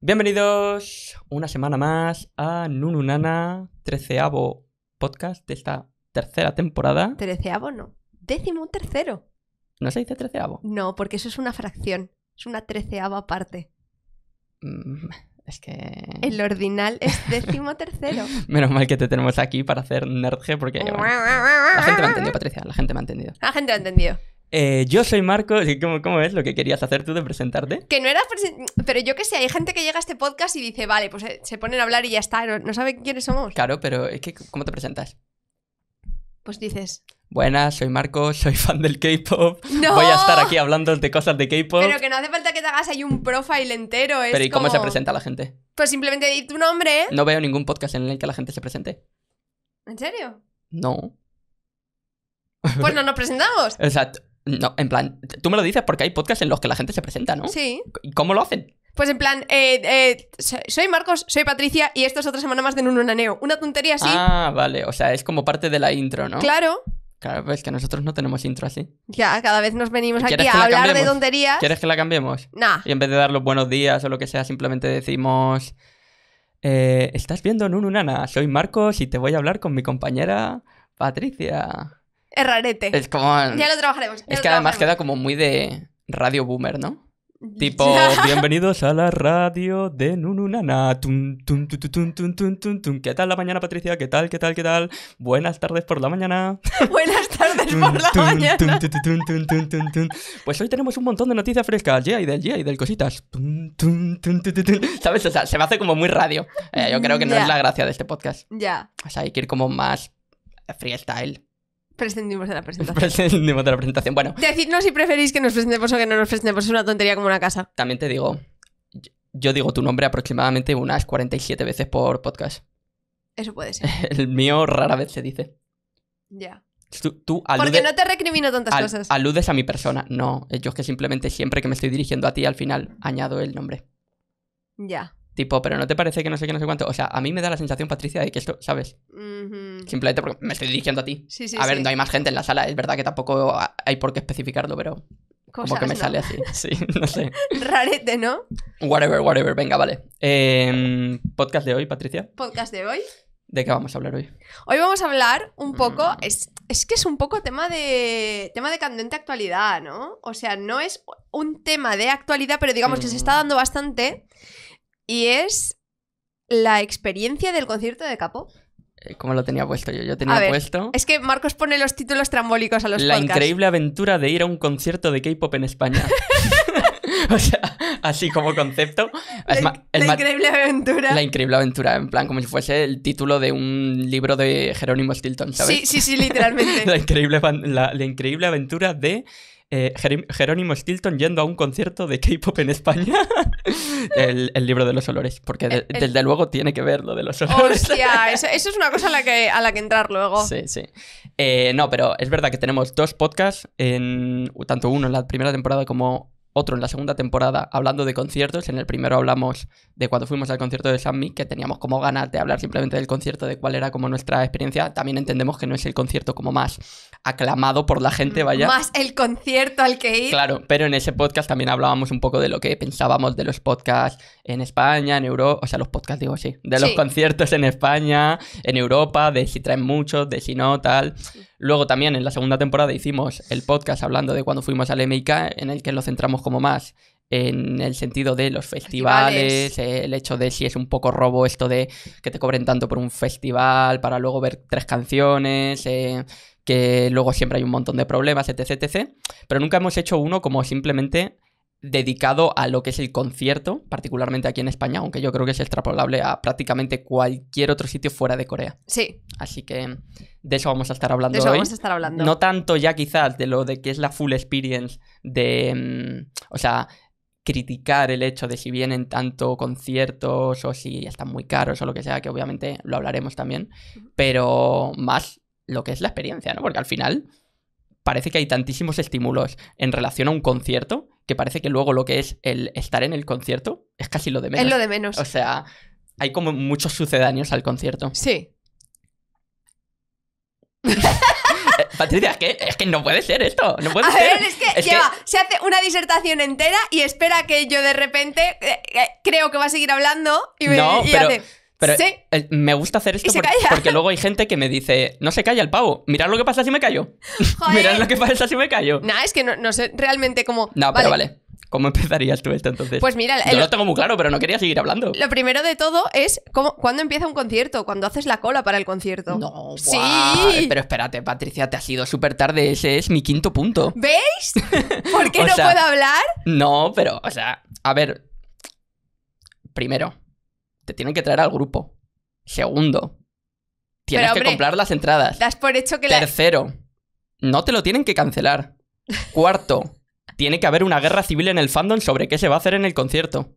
Bienvenidos una semana más a Nununana, treceavo podcast de esta tercera temporada. Treceavo no. Décimo tercero. ¿No se dice treceavo? No, porque eso es una fracción. Es una treceava parte. Mm, es que... El ordinal es décimo tercero. Menos mal que te tenemos aquí para hacer nerdge porque... bueno, la gente me ha entendido, Patricia, la gente me ha entendido. La gente lo ha entendido. Eh, yo soy Marcos y ¿cómo, ¿cómo es lo que querías hacer tú de presentarte? Que no eras presen- Pero yo que sé, hay gente que llega a este podcast y dice, vale, pues eh, se ponen a hablar y ya está. No, no sabe quiénes somos. Claro, pero es que ¿cómo te presentas? Pues dices, Buenas, soy Marcos, soy fan del K-pop. ¡No! Voy a estar aquí hablando de cosas de K-pop. pero que no hace falta que te hagas ahí un profile entero. Es Pero ¿y cómo se presenta la gente? Pues simplemente di tu nombre. No veo ningún podcast en el que la gente se presente. ¿En serio? No. Pues no nos presentamos. O sea, t- no, en plan, tú me lo dices porque hay podcasts en los que la gente se presenta, ¿no? Sí. ¿Y cómo lo hacen? Pues en plan, eh, eh, so- soy Marcos, soy Patricia y esto es otra semana más de Nununaneo. Una tontería así. Ah, vale, o sea, es como parte de la intro, ¿no? Claro. Claro, pues que nosotros no tenemos intro así. Ya, cada vez nos venimos aquí ¿Quieres que a la hablar de tonterías. ¿Quieres que la cambiemos? Nah. Y en vez de dar los buenos días o lo que sea, simplemente decimos... eh, ¿Estás viendo Nununana? Soy Marcos y te voy a hablar con mi compañera Patricia. Es rarete. Es como... Ya lo trabajaremos. ya Es lo que además trabajaremos. queda como muy de radio boomer, ¿no? Tipo, bienvenidos a la radio de Nununana. Tum, tum, tu, tu, tum, tum, tum, tum, tum. ¿Qué tal la mañana, Patricia? ¿Qué tal, qué tal, qué tal? Buenas tardes por la mañana. Buenas tardes Tum, por la tum, mañana. tum, tu, tu, tum, tum, tum, tum, tum. Pues hoy tenemos un montón de noticias frescas. Ya, y del ya, y del cositas. Tum, tum, tum, tu, tu, tum. ¿Sabes? O sea, se me hace como muy radio. Eh, yo creo que no es la gracia de este podcast. Ya. O sea, hay que ir como más freestyle. Prescindimos de la presentación. Presentemos de la presentación. Bueno, Decidnos si preferís que nos presentemos o que no nos presentemos. Es una tontería como una casa. También te digo, yo- digo tu nombre aproximadamente unas 47 veces por podcast. Eso puede ser. El mío rara vez se dice. Ya. Tú, tú Porque alude- no te recrimino tantas al- cosas. aludes a mi persona. No, yo es que simplemente siempre que me estoy dirigiendo a ti, al final añado el nombre. Ya. Tipo, pero ¿no te parece que no sé qué, no sé cuánto? O sea, a mí me da la sensación, Patricia, de que esto, ¿sabes? Simplemente porque me estoy dirigiendo a ti. Sí, sí, a ver, sí. no hay más gente en la sala. Es verdad que tampoco hay por qué especificarlo, pero como Cosas, que me ¿no? sale así. Sí, no sé. Rarete, ¿no? Whatever, whatever. Venga, vale. Em, podcast de hoy, Patricia. Podcast de hoy. ¿De qué vamos a hablar hoy? Hoy vamos a hablar un poco, Mm. es, es que es un poco tema de tema de candente actualidad, ¿no? O sea, no es un tema de actualidad, pero digamos que se está Mm. dando bastante y es la experiencia del concierto de Capo. Eh, ¿Cómo lo tenía puesto yo? Yo A tenía ver, puesto Es que Marcos pone los títulos trambólicos a los La podcasts. increíble aventura de ir a un concierto de K-pop en España. o sea, así como concepto. La, increíble aventura. la increíble aventura, en plan, como si fuese el título de un libro de Jerónimo Stilton, ¿sabes? Sí, sí, sí, literalmente. la, increíble, la increíble aventura de eh, Jerónimo Stilton yendo a un concierto de K-pop en España. el, el libro de los olores, porque de- el- desde luego tiene que ver lo de los olores. Hostia, eso, eso es una cosa a la que, a la que entrar luego. Sí, sí. Eh, no, pero es verdad que tenemos dos podcasts, en, tanto uno en la primera temporada como otro en la segunda temporada, hablando de conciertos. En el primero hablamos de cuando fuimos al concierto de Sammy, que teníamos como ganas de hablar simplemente del concierto, de cuál era como nuestra experiencia. También entendemos que no es el concierto como más aclamado por la gente, vaya. Más el concierto al que ir. Claro, pero en ese podcast también hablábamos un poco de lo que pensábamos de los podcasts en España, en Europa, o sea, los podcasts digo sí, de los Sí. conciertos en España, en Europa, de si traen muchos, de si no, tal. Luego también en la segunda temporada hicimos el podcast hablando de cuando fuimos al MIK, en el que lo centramos como más en el sentido de los festivales, Festivales. el hecho de si es un poco robo esto de que te cobren tanto por un festival para luego ver tres canciones, eh, que luego siempre hay un montón de problemas, etc, etc. Pero nunca hemos hecho uno como simplemente dedicado a lo que es el concierto, particularmente aquí en España, aunque yo creo que es extrapolable a prácticamente cualquier otro sitio fuera de Corea. Sí, Así que de eso vamos a estar hablando de eso hoy. vamos a estar hablando. No tanto ya quizás de lo de que es la full experience de... mm, o sea, criticar el hecho de si vienen tanto conciertos o si están muy caros o lo que sea, que obviamente lo hablaremos también, pero más lo que es la experiencia, ¿no? Porque al final parece que hay tantísimos estímulos en relación a un concierto que parece que luego lo que es el estar en el concierto es casi lo de menos. es lo de menos. O sea, hay como muchos sucedáneos al concierto. Sí. Patricia, es que, es que no puede ser esto. No puede A ser. ver, es que lleva, se hace una disertación entera y espera que yo de repente eh, eh, creo que va a seguir hablando y me No, y pero- hace. Pero sí. eh, me gusta hacer esto porque, luego hay gente que me dice, no se calla el pavo. Mirad lo que pasa si me callo. Joder. Mirad lo que pasa si me callo. Nah, es que no, no sé realmente cómo. No, pero vale. ¿Cómo empezarías tú esto entonces? Pues mira, Yo el- lo tengo muy claro, pero no quería seguir hablando. lo primero de todo es cómo, cuándo empieza un concierto, cuando haces la cola para el concierto. No, Sí. guau. Pero espérate, Patricia, te has ido súper tarde. Ese es mi quinto punto. ¿Veis? ¿Por qué no sea- puedo hablar? No, pero, o sea, a ver. Primero, te tienen que traer al grupo. Segundo, tienes Pero, que comprar las entradas. Das por hecho que la. Tercero, no te lo tienen que cancelar. Cuarto, tiene que haber una guerra civil en el fandom sobre qué se va a hacer en el concierto.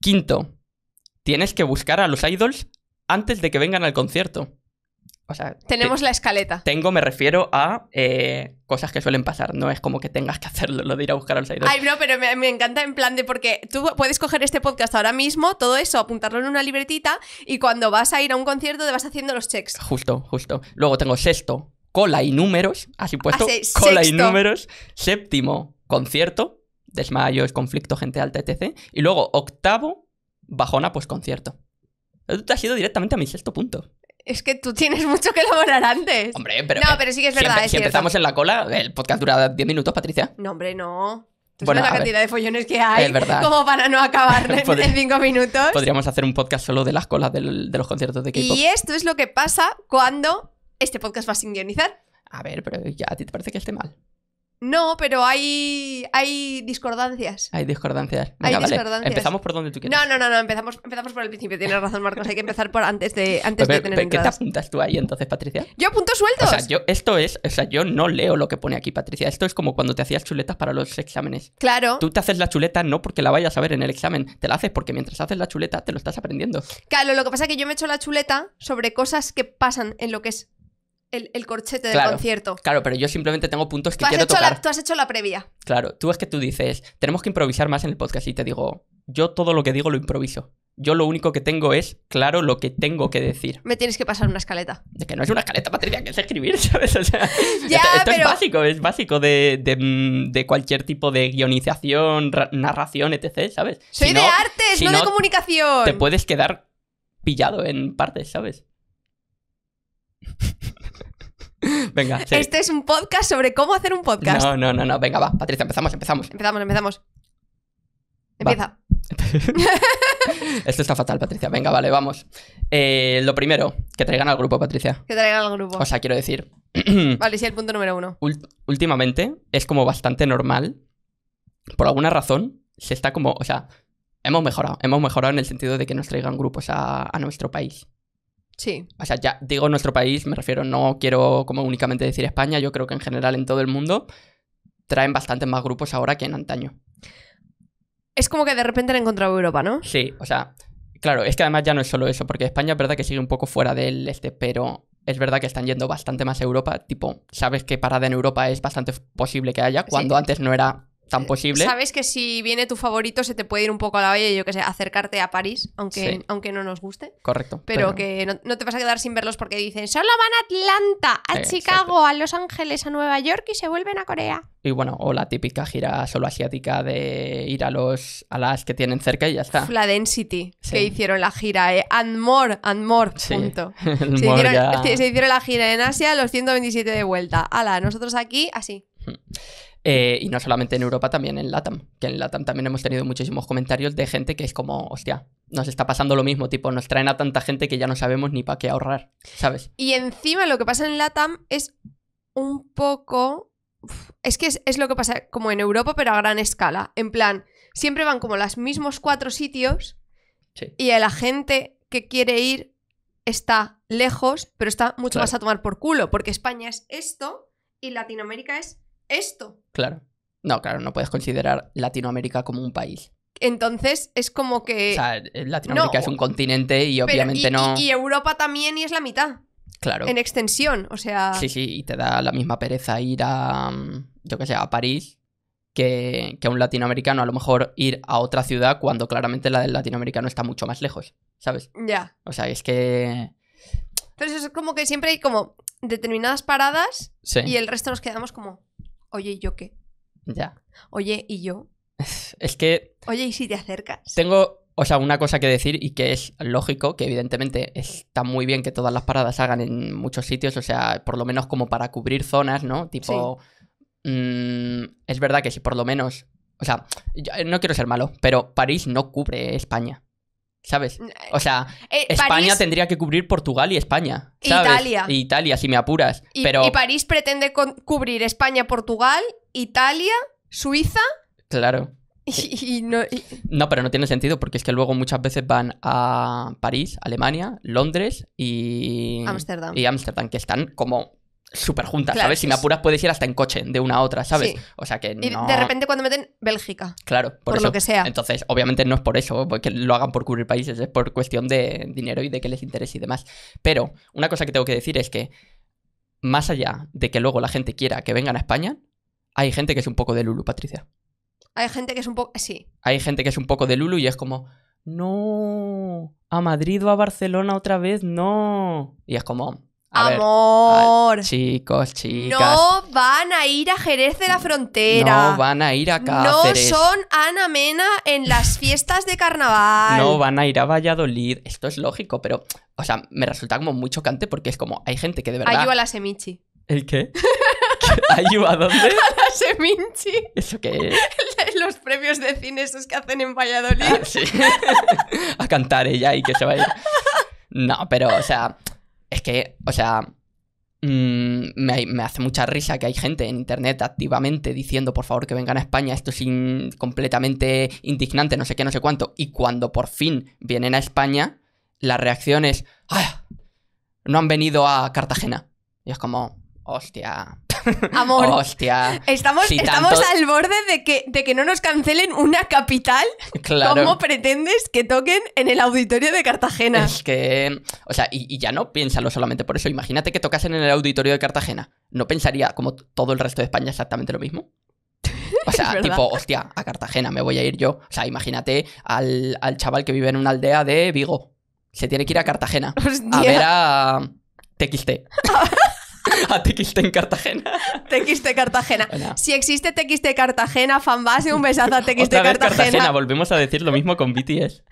Quinto, tienes que buscar a los idols antes de que vengan al concierto. O sea, Tenemos la escaleta. te- tengo, me refiero a eh, cosas que suelen pasar. No es como que tengas que hacerlo, lo de ir a buscar a los idols. Ay, no, pero me, me encanta en plan de porque tú puedes coger este podcast ahora mismo, todo eso, apuntarlo en una libretita y cuando vas a ir a un concierto te vas haciendo los checks. Justo, justo. Luego tengo sexto, cola y números. Así puesto, Ah, cola y números. Séptimo, concierto. Desmayos, conflicto, gente alta, etc. Y luego octavo, bajona, pues concierto. Tú te has ido directamente a mi sexto punto. Es que tú tienes mucho que elaborar antes. Hombre, pero. no, eh, pero sí que es verdad, es si empezamos en la cola, el podcast dura 10 minutos, Patricia. No, hombre, no. Tú Bueno, sabes la ver. cantidad de follones que hay Es verdad. como para no acabar en, Podría- en cinco minutos. Podríamos hacer un podcast solo de las colas del- de los conciertos de K-pop. Y esto es lo que pasa cuando este podcast va sin guionizar. A ver, pero ya a ti te parece que esté mal. No, pero hay, hay discordancias. Hay discordancias. Hay vale. discordancias. Empezamos por donde tú quieras. No, no, no, no, empezamos, empezamos por el principio. Tienes razón, Marcos. Hay que empezar por antes de, antes Pero, de tener pero, ¿Qué te apuntas tú ahí entonces, Patricia? Yo apunto O sueltos. sea, yo, esto es, o sea, yo no leo lo que pone aquí, Patricia. Esto es como cuando te hacías chuletas para los exámenes. Claro. Tú te haces la chuleta no porque la vayas a ver en el examen, te la haces porque mientras haces la chuleta te lo estás aprendiendo. Claro, lo que pasa es que yo me echo la chuleta sobre cosas que pasan en lo que es el, el corchete del concierto. Claro, pero yo simplemente tengo puntos que Tú quiero tocar. la, tú has hecho la previa. Claro, tú es que tú dices, tenemos que improvisar más en el podcast y te digo, yo todo lo que digo lo improviso. Yo lo único que tengo es claro lo que tengo que decir. Me tienes que pasar una escaleta. De que no es una escaleta, Patricia, que es escribir, ¿sabes? O sea, Ya, esto, esto es básico, es básico de, de, mm, de cualquier tipo de guionización, ra- narración, etc., ¿sabes? Soy Si de no, artes, si no, de comunicación. Te puedes quedar pillado en partes, ¿sabes? Venga, sí. Este es un podcast sobre cómo hacer un podcast. No, no, no, no, venga, va, Patricia, empezamos, empezamos. Empezamos, empezamos. Empieza. Esto está fatal, Patricia. Venga, vale, vamos. Eh, lo primero, que traigan al grupo, Patricia. Que traigan al grupo. O sea, quiero decir, vale, sí, el punto número uno. últimamente es como bastante normal. Por alguna razón, se está como, o sea, hemos mejorado. Hemos mejorado en el sentido de que nos traigan grupos a, a nuestro país. Sí. O sea, ya digo nuestro país, me refiero, no quiero como únicamente decir España, yo creo que en general en todo el mundo traen bastantes más grupos ahora que en antaño. Es como que de repente han encontrado Europa, ¿no? Sí, o sea, claro, es que además ya no es solo eso, porque España es verdad que sigue un poco fuera del este, pero es verdad que están yendo bastante más a Europa. Tipo, sabes que parada en Europa es bastante posible que haya, cuando Sí. antes no era tan posible. Sabes que si viene tu favorito se te puede ir un poco a la olla, yo que sé, acercarte a París, aunque, Sí. aunque no nos guste. Correcto. Pero, que no, no te vas a quedar sin verlos porque dicen, solo van a Atlanta, a. Chicago, a Los Ángeles, a Nueva York y se vuelven a Corea. Y bueno, o la típica gira solo asiática de ir a los a las que tienen cerca y ya está. La Density, Sí. que hicieron la gira, eh, and more, and more, punto. Se hicieron, ya- se- se hicieron la gira en Asia, los 127 de vuelta. Ala, nosotros aquí, así. Eh, y no solamente en Europa, también en LATAM. Que en LATAM también hemos tenido muchísimos comentarios de gente que es como, hostia, nos está pasando lo mismo, tipo, nos traen a tanta gente que ya no sabemos ni para qué ahorrar, ¿sabes? Y encima lo que pasa en LATAM es un poco... Es que es, es lo que pasa como en Europa, pero a gran escala. En plan, siempre van como los mismos cuatro sitios Sí. y la gente que quiere ir está lejos, pero está mucho Claro. más a tomar por culo, porque España es esto y Latinoamérica es esto. Claro. No, claro, no puedes considerar Latinoamérica como un país. Entonces es como que... O sea, Latinoamérica no, es un continente y obviamente y, no. y- y Europa también y es la mitad, Claro. en extensión, o sea... Sí, sí, y te da la misma pereza ir a, mm, yo que sé, a París que, que a un latinoamericano a lo mejor ir a otra ciudad cuando claramente la del latinoamericano está mucho más lejos, ¿sabes? Ya. O sea, es que... Eso es como que siempre hay como determinadas paradas Sí, y el resto nos quedamos como, oye, ¿y yo qué? ya. Oye, ¿y yo? Es que Oye, ¿y si te acercas? tengo, o sea, una cosa que decir y que es lógico, que evidentemente está muy bien que todas las paradas hagan en muchos sitios, o sea, por lo menos como para cubrir zonas, ¿no? Tipo, mm, es verdad que si por lo menos, o sea, yo no quiero ser malo, pero París no cubre España, ¿sabes? O sea, Eh, España París tendría que cubrir Portugal y España, ¿sabes? Italia. Y Italia, si me apuras, y, pero y París pretende cubrir España, Portugal, Italia, Suiza claro. y, y no... y- No, pero no tiene sentido porque es que luego muchas veces van a París, Alemania, Londres y Ámsterdam. y Ámsterdam, que están como súper juntas, Claro, ¿sabes? Si me es- apuras puedes ir hasta en coche de una a otra, ¿sabes? Sí. O sea que y no... de repente cuando meten Bélgica, Claro, por, por eso. lo que sea. Entonces, obviamente no es por eso, porque lo hagan por cubrir países, es por cuestión de dinero y de que les interese y demás. Pero una cosa que tengo que decir es que, más allá de que luego la gente quiera que vengan a España, hay gente que es un poco de Lulu, Patricia. Hay gente que es un poco... Sí. hay gente que es un poco de Lulu y es como, no, a Madrid o a Barcelona otra vez, no. Y es como, a ver, Amor. chicos, chicas, no van a ir a Jerez de la Frontera. no van a ir a No Cáceres, son Ana Mena en las fiestas de carnaval. no van a ir a Valladolid. Esto es lógico, pero, o sea, me resulta como muy chocante porque es como, hay gente que de verdad... Ayuda a la Semichi. ¿El qué? ¿Ayuda a dónde? La Semichi. ¿Eso qué es? Los premios de cine esos que hacen en Valladolid. Ah, sí. a cantar ella y que se va a ir. No, pero, o sea, es que, o sea, mm, me, me hace mucha risa que hay gente en internet activamente diciendo, por favor, que vengan a España, esto es completamente indignante, no sé qué, no sé cuánto. Y cuando por fin vienen a España, la reacción es, "Ah, no han venido a Cartagena. Y es como, hostia, Amor. hostia. Estamos, Si estamos tanto- al borde de que, de que no nos cancelen una capital. Claro. ¿Cómo pretendes que toquen en el auditorio de Cartagena? Es que, o sea, y, y ya no piénsalo solamente por eso. Imagínate que tocasen en el auditorio de Cartagena. ¿No pensaría como todo el resto de España exactamente lo mismo? O sea, tipo, hostia, a Cartagena me voy a ir yo. O sea, imagínate al, al chaval que vive en una aldea de Vigo. Se tiene que ir a Cartagena. A Hostia, ver a TXT. a TXT en Cartagena. TXT Cartagena. Bueno. Si existe TXT Cartagena, fanbase, un besazo a TXT Otra vez Cartagena. Cartagena. Volvemos a decir lo mismo con BTS.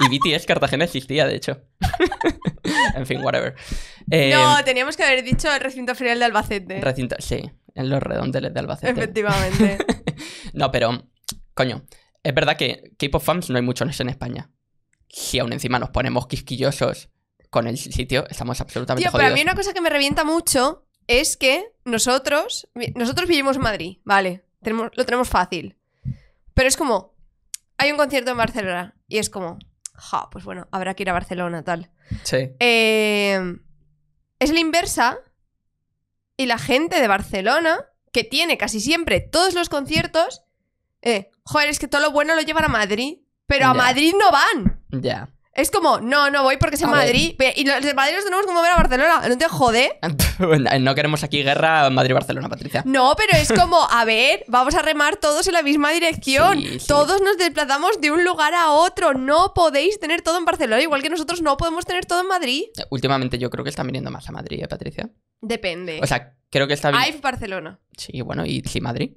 Y BTS Cartagena existía, de hecho. en fin, whatever. Eh, No, teníamos que haber dicho el recinto ferial de Albacete. Recinto, sí, en los redondeles de Albacete. Efectivamente. No, pero, coño, es verdad que K-pop fans no hay muchos en España. Si aún encima nos ponemos quisquillosos con el sitio, estamos absolutamente Tío, pero a jodidos. mí una cosa que me revienta mucho es que nosotros, nosotros vivimos en Madrid, vale, tenemos, lo tenemos fácil. Pero es como, hay un concierto en Barcelona y es como, ja, pues bueno, habrá que ir a Barcelona, tal. Sí. Eh, es la inversa y la gente de Barcelona, que tiene casi siempre todos los conciertos, eh, joder, es que todo lo bueno lo llevan a Madrid, pero a. Madrid no van. Ya. Es como, no, no voy porque es en A. Madrid. Y los de Madrid los tenemos como ver a Barcelona. ¿No te jode? no queremos aquí guerra Madrid-Barcelona, Patricia. No, pero es como, a ver, vamos a remar todos en la misma dirección. Sí, sí. Todos nos desplazamos de un lugar a otro. No podéis tener todo en Barcelona, igual que nosotros no podemos tener todo en Madrid. Últimamente yo creo que están viniendo más a Madrid, ¿eh, Patricia? Depende. O sea, creo que está. Hay Barcelona. Sí, bueno, y sí, Madrid.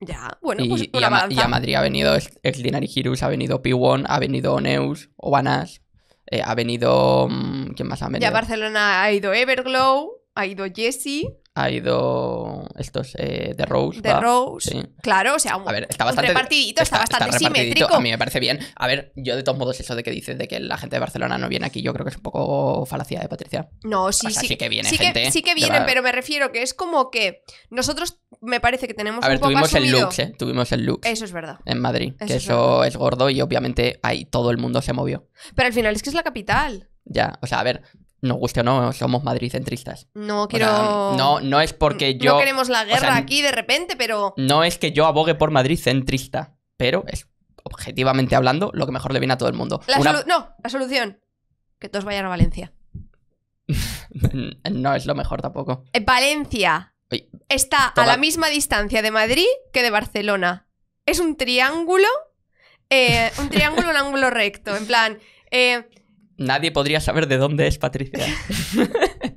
Ya, bueno, y, pues y una a, balanza. y a Madrid ha venido Ex Ex Dinari Hirus, ha venido P1, ha venido Neus, Obanas, eh, ha venido. mm, ¿Quién más ha venido? Ya a Barcelona ha ido Everglow, ha ido Jessie, Ha ido estos eh, de Rose. The va. Rose. Sí. Claro, o sea, un, A ver, está bastante. repartidito, está, bastante repartidito, simétrico. A mí me parece bien. A ver, yo de todos modos, eso de que dices de que la gente de Barcelona no viene aquí, yo creo que es un poco falacia de Patricia. No, sí, O sea, sí. sí que viene sí gente, Que, sí que vienen, pero me refiero que es como que nosotros me parece que tenemos A ver, un poco tuvimos el asumido- Lux, ¿eh? Tuvimos el Lux Eso es verdad. en Madrid. Eso que es eso es gordo y obviamente ahí todo el mundo se movió. Pero al final es que es la capital. Ya, o sea, a ver, nos guste o no, somos madridcentristas. No O quiero. sea, no, no es porque yo. No queremos la guerra sea, aquí de repente, pero. No es que yo abogue por Madrid centrista, pero es objetivamente hablando lo que mejor le viene a todo el mundo. La Una- solu- No, la solución. Que todos vayan a Valencia. no es lo mejor tampoco. Eh, Valencia está toda- a la misma distancia de Madrid que de Barcelona. Es un triángulo. eh, un triángulo, un ángulo recto. En plan. eh, Nadie podría saber de dónde es Patricia.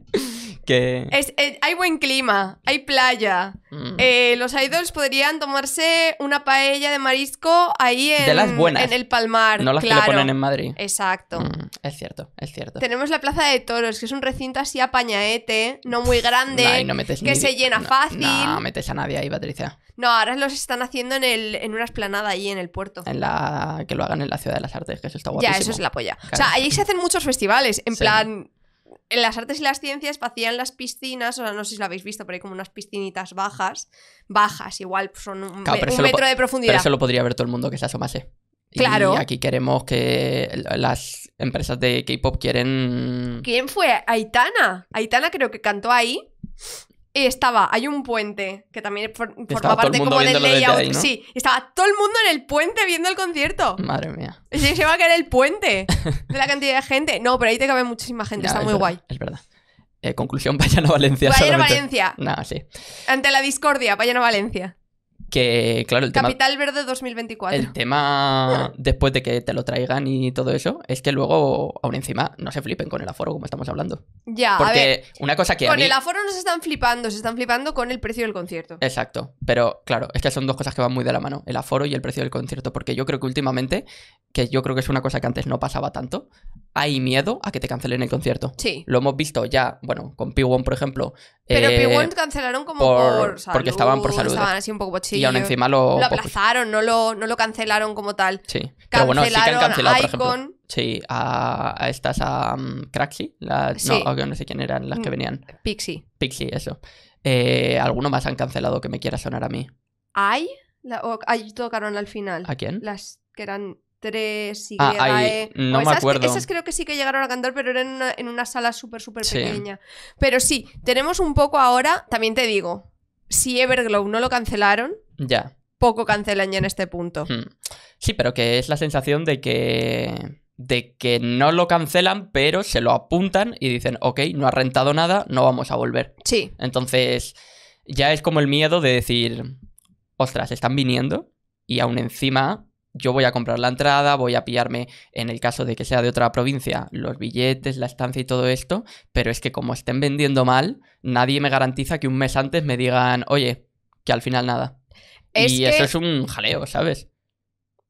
que... Es- eh, hay buen clima, hay playa. Mm. Eh, los idols podrían tomarse una paella de marisco ahí en, De las buenas. en el palmar. no las claro. que le ponen en Madrid. Exacto. Mm, es cierto, es cierto. Tenemos la Plaza de Toros, que es un recinto así apañaete, no muy grande. Ay, no metes que ni- se llena no, fácil. No metes a nadie ahí, Patricia. No, ahora los están haciendo en, el, en una esplanada ahí en el puerto. En la... Que lo hagan en la Ciudad de las Artes, que eso está Ya, guapísimo. eso es la polla. O sea, ahí se hacen muchos festivales. En Sí. plan, en las artes y las ciencias vacían las piscinas, o sea, no sé si lo habéis visto, pero hay como unas piscinitas bajas. Bajas, igual son un, Claro, me- pero un metro de profundidad. Pero eso lo podría ver todo el mundo que se asomase. Claro. Y aquí queremos que las empresas de K-pop quieren... ¿Quién fue? Aitana. Aitana creo que cantó ahí. Estaba, hay un puente que también for- forma parte como del layout. ahí, ¿no? Sí, estaba todo el mundo en el puente viendo el concierto. Madre mía. Se va a caer el puente de la cantidad de gente. No, pero ahí te cabe muchísima gente, está es muy verdad, guay. Es verdad. Eh, conclusión, vayan a Valencia. Vayan a. Valencia. Nah, sí. Ante la discordia, vayan a Valencia. Que, claro, el tema, Capital Verde 2024. el tema después de que te lo traigan y todo eso, es que luego, aún encima, no se flipen con el aforo como estamos hablando. Ya, a ver. Porque una cosa que a Con mí... el aforo no se están flipando, se están flipando con el precio del concierto. Exacto, pero claro, es que son dos cosas que van muy de la mano, el aforo y el precio del concierto, porque yo creo que últimamente, que yo creo que es una cosa que antes no pasaba tanto, hay miedo a que te cancelen el concierto. Sí. Lo hemos visto ya, bueno, con P1, por ejemplo. Pero eh, P1 cancelaron como por- por, salud. porque estaban por salud. Estaban así un poco pochillos. Y aún encima lo... Lo aplazaron, no lo, no lo cancelaron como tal. sí, pero bueno, sí que han Cancelaron cancelado, por ejemplo. Icon. Sí, a, a estas, a um, Craxi, Sí. no, no sé quién eran las que Mm. venían. Pixie. Pixie, eso. Eh, alguno más han cancelado que me quiera sonar a mí. ¿Hay? La, o, ahí tocaron al final. ¿A quién? Las que eran tres y Ah, ahí, E. no O me esas, acuerdo. Esas creo que sí que llegaron a cantar, pero eran en una, en una sala súper, súper Sí. pequeña. Pero sí, tenemos un poco ahora, también te digo, si Everglow no lo cancelaron, Ya. poco cancelan ya en este punto. Hmm. Sí, pero que es la sensación de que. de que no lo cancelan, pero se lo apuntan y dicen, ok, no ha rentado nada, no vamos a volver. Sí, Entonces, ya es como el miedo de decir, ostras, están viniendo y aún encima yo voy a comprar la entrada, voy a pillarme, en el caso de que sea de otra provincia, los billetes, la estancia y todo esto, pero es que como estén vendiendo mal, nadie me garantiza que un mes antes me digan, oye, que al final nada. Es y que- eso es un jaleo, ¿sabes?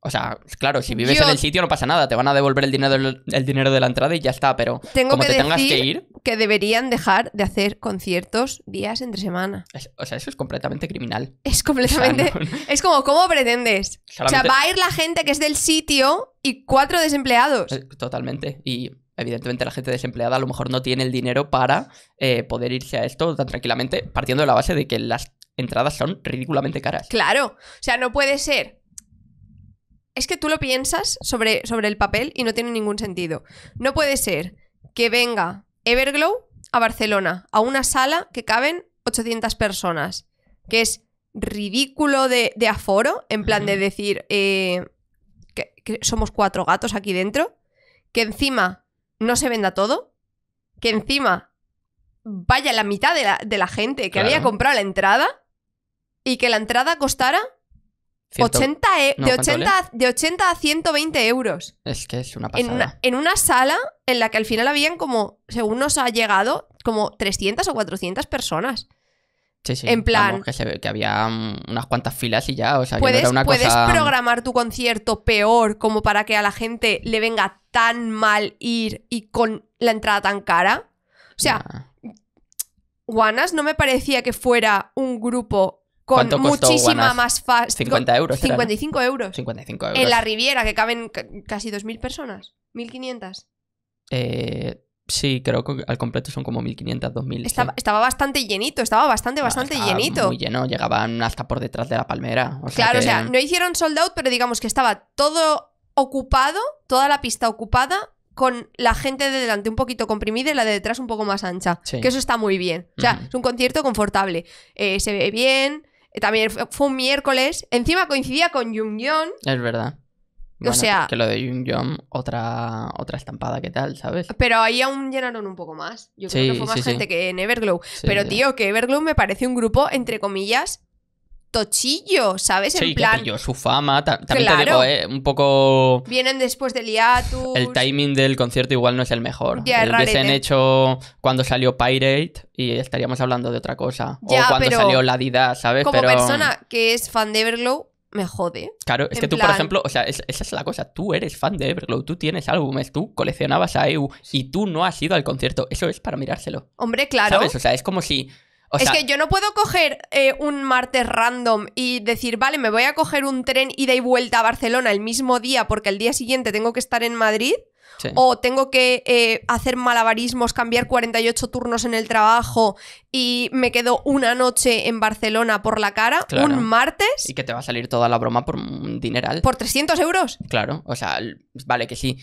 O sea, claro, si vives Yo- en el sitio no pasa nada, te van a devolver el dinero, el dinero de la entrada y ya está, pero tengo como que te tengas que ir, que deberían dejar de hacer conciertos días entre semana. es- o sea, eso es completamente criminal. Es O sea, completamente... no- Es como, ¿cómo pretendes? O sea, va a ir la gente que es del sitio y cuatro desempleados. Eh, Totalmente. Y evidentemente la gente desempleada a lo mejor no tiene el dinero para eh, poder irse a esto tan tranquilamente, partiendo de la base de que las entradas son ridículamente caras. Claro. O sea, no puede ser. Es que tú lo piensas sobre, sobre el papel y no tiene ningún sentido. No puede ser que venga Everglow a Barcelona, a una sala que caben 800 personas, que es ridículo de, de aforo, en plan de decir eh, que, que somos cuatro gatos aquí dentro, que encima no se venda todo, que encima vaya la mitad de la, de la gente que Claro. había comprado la entrada y que la entrada costara Cierto, 80 e- No, de, ¿cuánto 80, de 80 a 120 euros. Es que es una En pasada. una, en una sala en la que al final habían como, según nos ha llegado, como 300 o 400 personas. Sí, sí. en plan- Vamos, que, se que había mm, unas cuantas filas y ya, o sea, que no Puedes, era una puedes cosa... programar tu concierto peor como para que a la gente le venga tan mal ir y con la entrada tan cara. O sea. Guanas no me parecía que fuera un grupo con ¿Cuánto costó muchísima más fácil. 50 euros. era, ¿no? 55 euros. 55 euros. En la Riviera, que caben ca- casi 2.000 personas. 1.500. Eh, sí, creo que al completo son como 1500, 2000. Estaba, sí. estaba bastante llenito, estaba bastante, No, bastante estaba llenito. Muy lleno, llegaban hasta por detrás de la palmera. O sea claro, que- o sea, no hicieron sold out, pero digamos que estaba todo ocupado, toda la pista ocupada, con la gente de delante un poquito comprimida y la de detrás un poco más ancha. Sí. Que eso está muy bien. O sea, es un concierto confortable. Eh, se ve bien. También fue un miércoles. Encima coincidía con Jung Es verdad. O sea- Que lo de Jung Jong, otra, otra estampada, ¿qué tal? ¿Sabes? Pero ahí aún llenaron un poco más. Yo creo que fue más sí, sí. gente que en Everglow. Pero tío, que Everglow me parece un grupo, entre comillas, tochillo, ¿sabes? Sí, en que plan, pilló su fama. ta- también te digo, eh, un poco... vienen después del hiatus. El timing del concierto igual no es el mejor. Ya, el hubiesen hecho cuando salió Pirate y estaríamos hablando de otra cosa. Ya, o cuando pero salió La Dida, ¿sabes? Como pero persona que es fan de Everglow, me jode. Claro, es en que tú, por ejemplo, o sea, es- esa es la cosa. Tú eres fan de Everglow, tú tienes álbumes, tú coleccionabas a EU y tú no has ido al concierto. Eso es para mirárselo. Hombre, claro. ¿Sabes? O sea, es como si. O es que yo no puedo coger eh, un martes random y decir, vale, me voy a coger un tren ida y vuelta a Barcelona el mismo día porque el día siguiente tengo que estar en Madrid sí. o tengo que eh, hacer malabarismos, cambiar 48 turnos en el trabajo y me quedo una noche en Barcelona por la cara, Claro. un martes, Y que te va a salir toda la broma por un dineral. por 300 euros. Claro, o sea, vale que sí.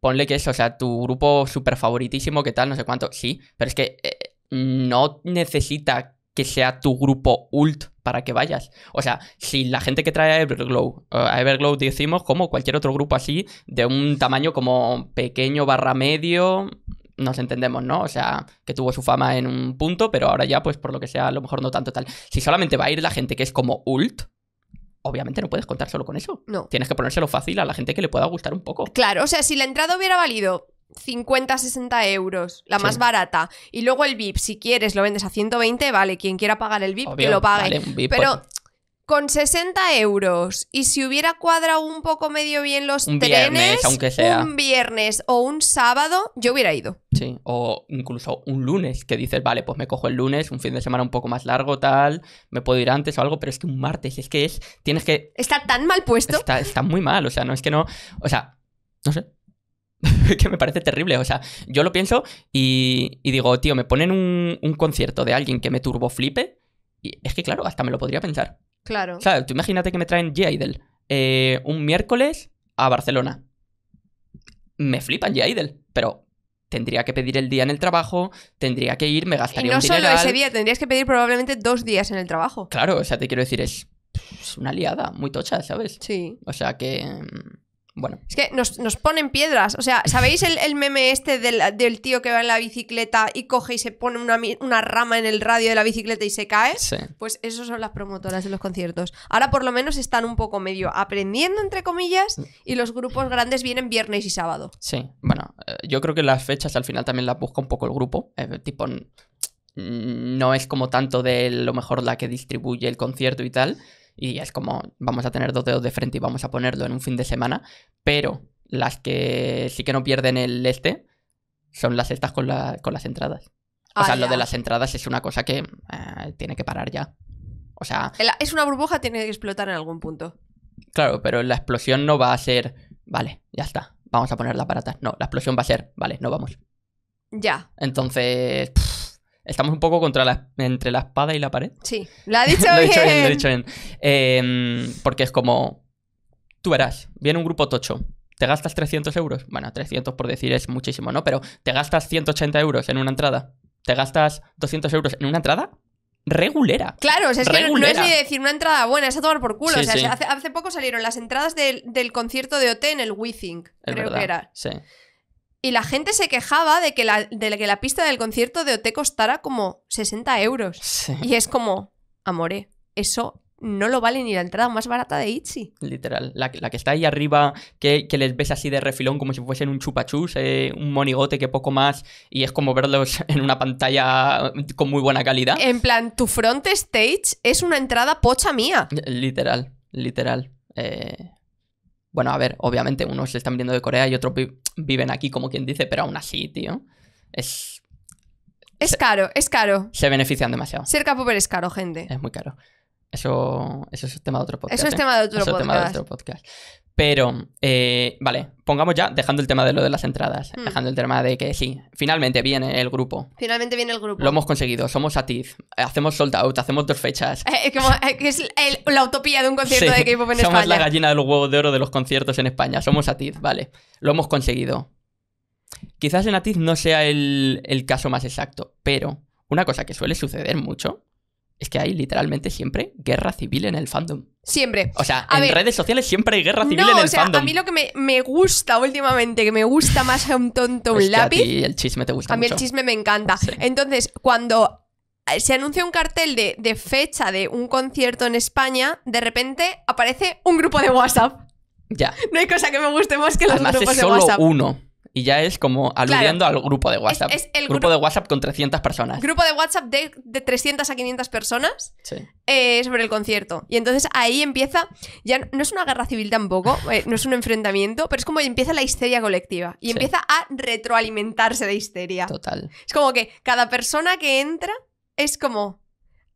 Ponle que es, o sea, tu grupo súper favoritísimo, que tal, no sé cuánto. Sí, pero es que eh, no necesita que sea tu grupo ult para que vayas. O sea, si la gente que trae a Everglow, eh, a Everglow decimos como cualquier otro grupo así, de un tamaño como pequeño barra medio, nos entendemos, ¿no? O sea, que tuvo su fama en un punto, pero ahora ya, pues por lo que sea, a lo mejor no tanto tal. Si solamente va a ir la gente que es como ult, obviamente no puedes contar solo con eso. No. Tienes que ponérselo fácil a la gente que le pueda gustar un poco. Claro, o sea, si la entrada hubiera valido 50, 60 euros, la Sí. más barata, y luego el VIP, si quieres, lo vendes a 120, vale, quien quiera pagar el VIP, Obvio, que lo pague. vale, VIP, Pero pues, con 60 euros, y si hubiera cuadrado un poco medio bien los Un trenes, viernes, aunque sea. un viernes o un sábado, yo hubiera ido. sí. O incluso un lunes, que dices, vale, pues me cojo el lunes, un fin de semana un poco más largo, tal, me puedo ir antes o algo, pero es que un martes, es que es, tienes que... Está tan mal puesto. Está, está muy mal, o sea, no es que no... O sea, no sé. que me parece terrible, o sea, yo lo pienso y, y digo, tío, me ponen un, un concierto de alguien que me turbo flipe y es que, claro, hasta me lo podría pensar. Claro. O sea, tú imagínate que me traen G-Idle eh, un miércoles a Barcelona. Me flipan G-Idle, pero tendría que pedir el día en el trabajo, tendría que ir, me y gastaría no un solo dineral. ese día, tendrías que pedir probablemente dos días en el trabajo. Claro, o sea, te quiero decir, es, es una liada muy tocha, ¿sabes? Sí. O sea que... mm, Bueno, Es que nos, nos ponen piedras. O sea, ¿sabéis el, el meme este del, del tío que va en la bicicleta y coge y se pone una, una rama en el radio de la bicicleta y se cae? sí. Pues eso son las promotoras de los conciertos. Ahora por lo menos están un poco medio aprendiendo, entre comillas, y los grupos grandes vienen viernes y sábado. Sí, bueno, eh, yo creo que las fechas al final también las busca un poco el grupo. eh, tipo, no es como tanto de lo mejor la que distribuye el concierto y tal. Y es como, vamos a tener dos dedos de frente y vamos a ponerlo en un fin de semana. Pero las que sí que no pierden el este son las estas con, la- con las entradas. O Ah, sea, lo ya. de las entradas es una cosa que eh, tiene que parar ya. O sea, Es una burbuja, tiene que explotar en algún punto. Claro, pero la explosión no va a ser, vale, ya está, vamos a ponerla barata. No, la explosión va a ser, vale, no vamos. Ya, Entonces, pff, estamos un poco contra la, entre la espada y la pared. sí. Lo ha dicho lo bien. dicho bien, lo he dicho bien. Em, porque es como, tú verás, viene un grupo tocho. ¿Te gastas 300 euros? Bueno, 300 por decir es muchísimo, ¿no? Pero ¿te gastas 180 euros en una entrada? ¿Te gastas 200 euros en una entrada? Regulera. Claro, o sea, es que no, no es ni decir una entrada buena, es a tomar por culo. Sí, o sea, sí. hace, hace poco salieron las entradas del, del concierto de OT en el WeThink, creo verdad. que era. Sí. Y la gente se quejaba de que la, de que la pista del concierto de OT costara como 60 euros. sí. Y es como, amore, eso no lo vale ni la entrada más barata de Itzy. Literal. La, la que está ahí arriba, que, que les ves así de refilón como si fuesen un chupachus, eh, un monigote que poco más, y es como verlos en una pantalla con muy buena calidad. En plan, tu front stage es una entrada pocha mía. Literal, literal. Eh, Bueno, a ver, obviamente, unos se están viendo de Corea y otros vi- viven aquí, como quien dice, pero aún así, tío. Es... Es Se- caro, es caro. Se benefician demasiado. Ser K-Popper es caro, gente. Es muy caro. Eso, eso es tema de otro podcast. Eso es ¿eh? tema de otro Eso es tema de podcast. otro podcast. Pero, eh, vale, pongamos ya, dejando el tema de lo de las entradas, Hmm. dejando el tema de que sí, finalmente viene el grupo. Finalmente viene el grupo. Lo hemos conseguido, somos Atiz, hacemos sold out, hacemos dos fechas. Eh, como- eh, que es el- la utopía de un concierto Sí, de K-pop en somos la España. gallina de los huevos de oro de los conciertos en España, somos Atiz, vale, lo hemos conseguido. Quizás en Atiz no sea el, el caso más exacto, pero una cosa que suele suceder mucho es que hay literalmente siempre guerra civil en el fandom. Siempre. O sea, A en ver, redes sociales siempre hay guerra civil No, en el o sea, fandom. a mí lo que me, me gusta últimamente, que me gusta más a un tonto un Es que a lápiz, ti el chisme te gusta a mí mucho. el chisme me encanta. Sí. Entonces, cuando eh, se anuncia un cartel de, de fecha de un concierto en España, de repente aparece un grupo de WhatsApp. Ya. No hay cosa que me guste más que los Además grupos es de solo WhatsApp. uno. Y ya es como aludiendo al grupo de WhatsApp. es el grupo gru- de WhatsApp con 300 personas. Grupo de WhatsApp de, de 300 a 500 personas Sí. eh, sobre el concierto. Y entonces ahí empieza, ya no- es una guerra civil tampoco, eh, no es un enfrentamiento, pero es como empieza la histeria colectiva. Y Sí. empieza a retroalimentarse de histeria. Total. Es como que cada persona que entra es como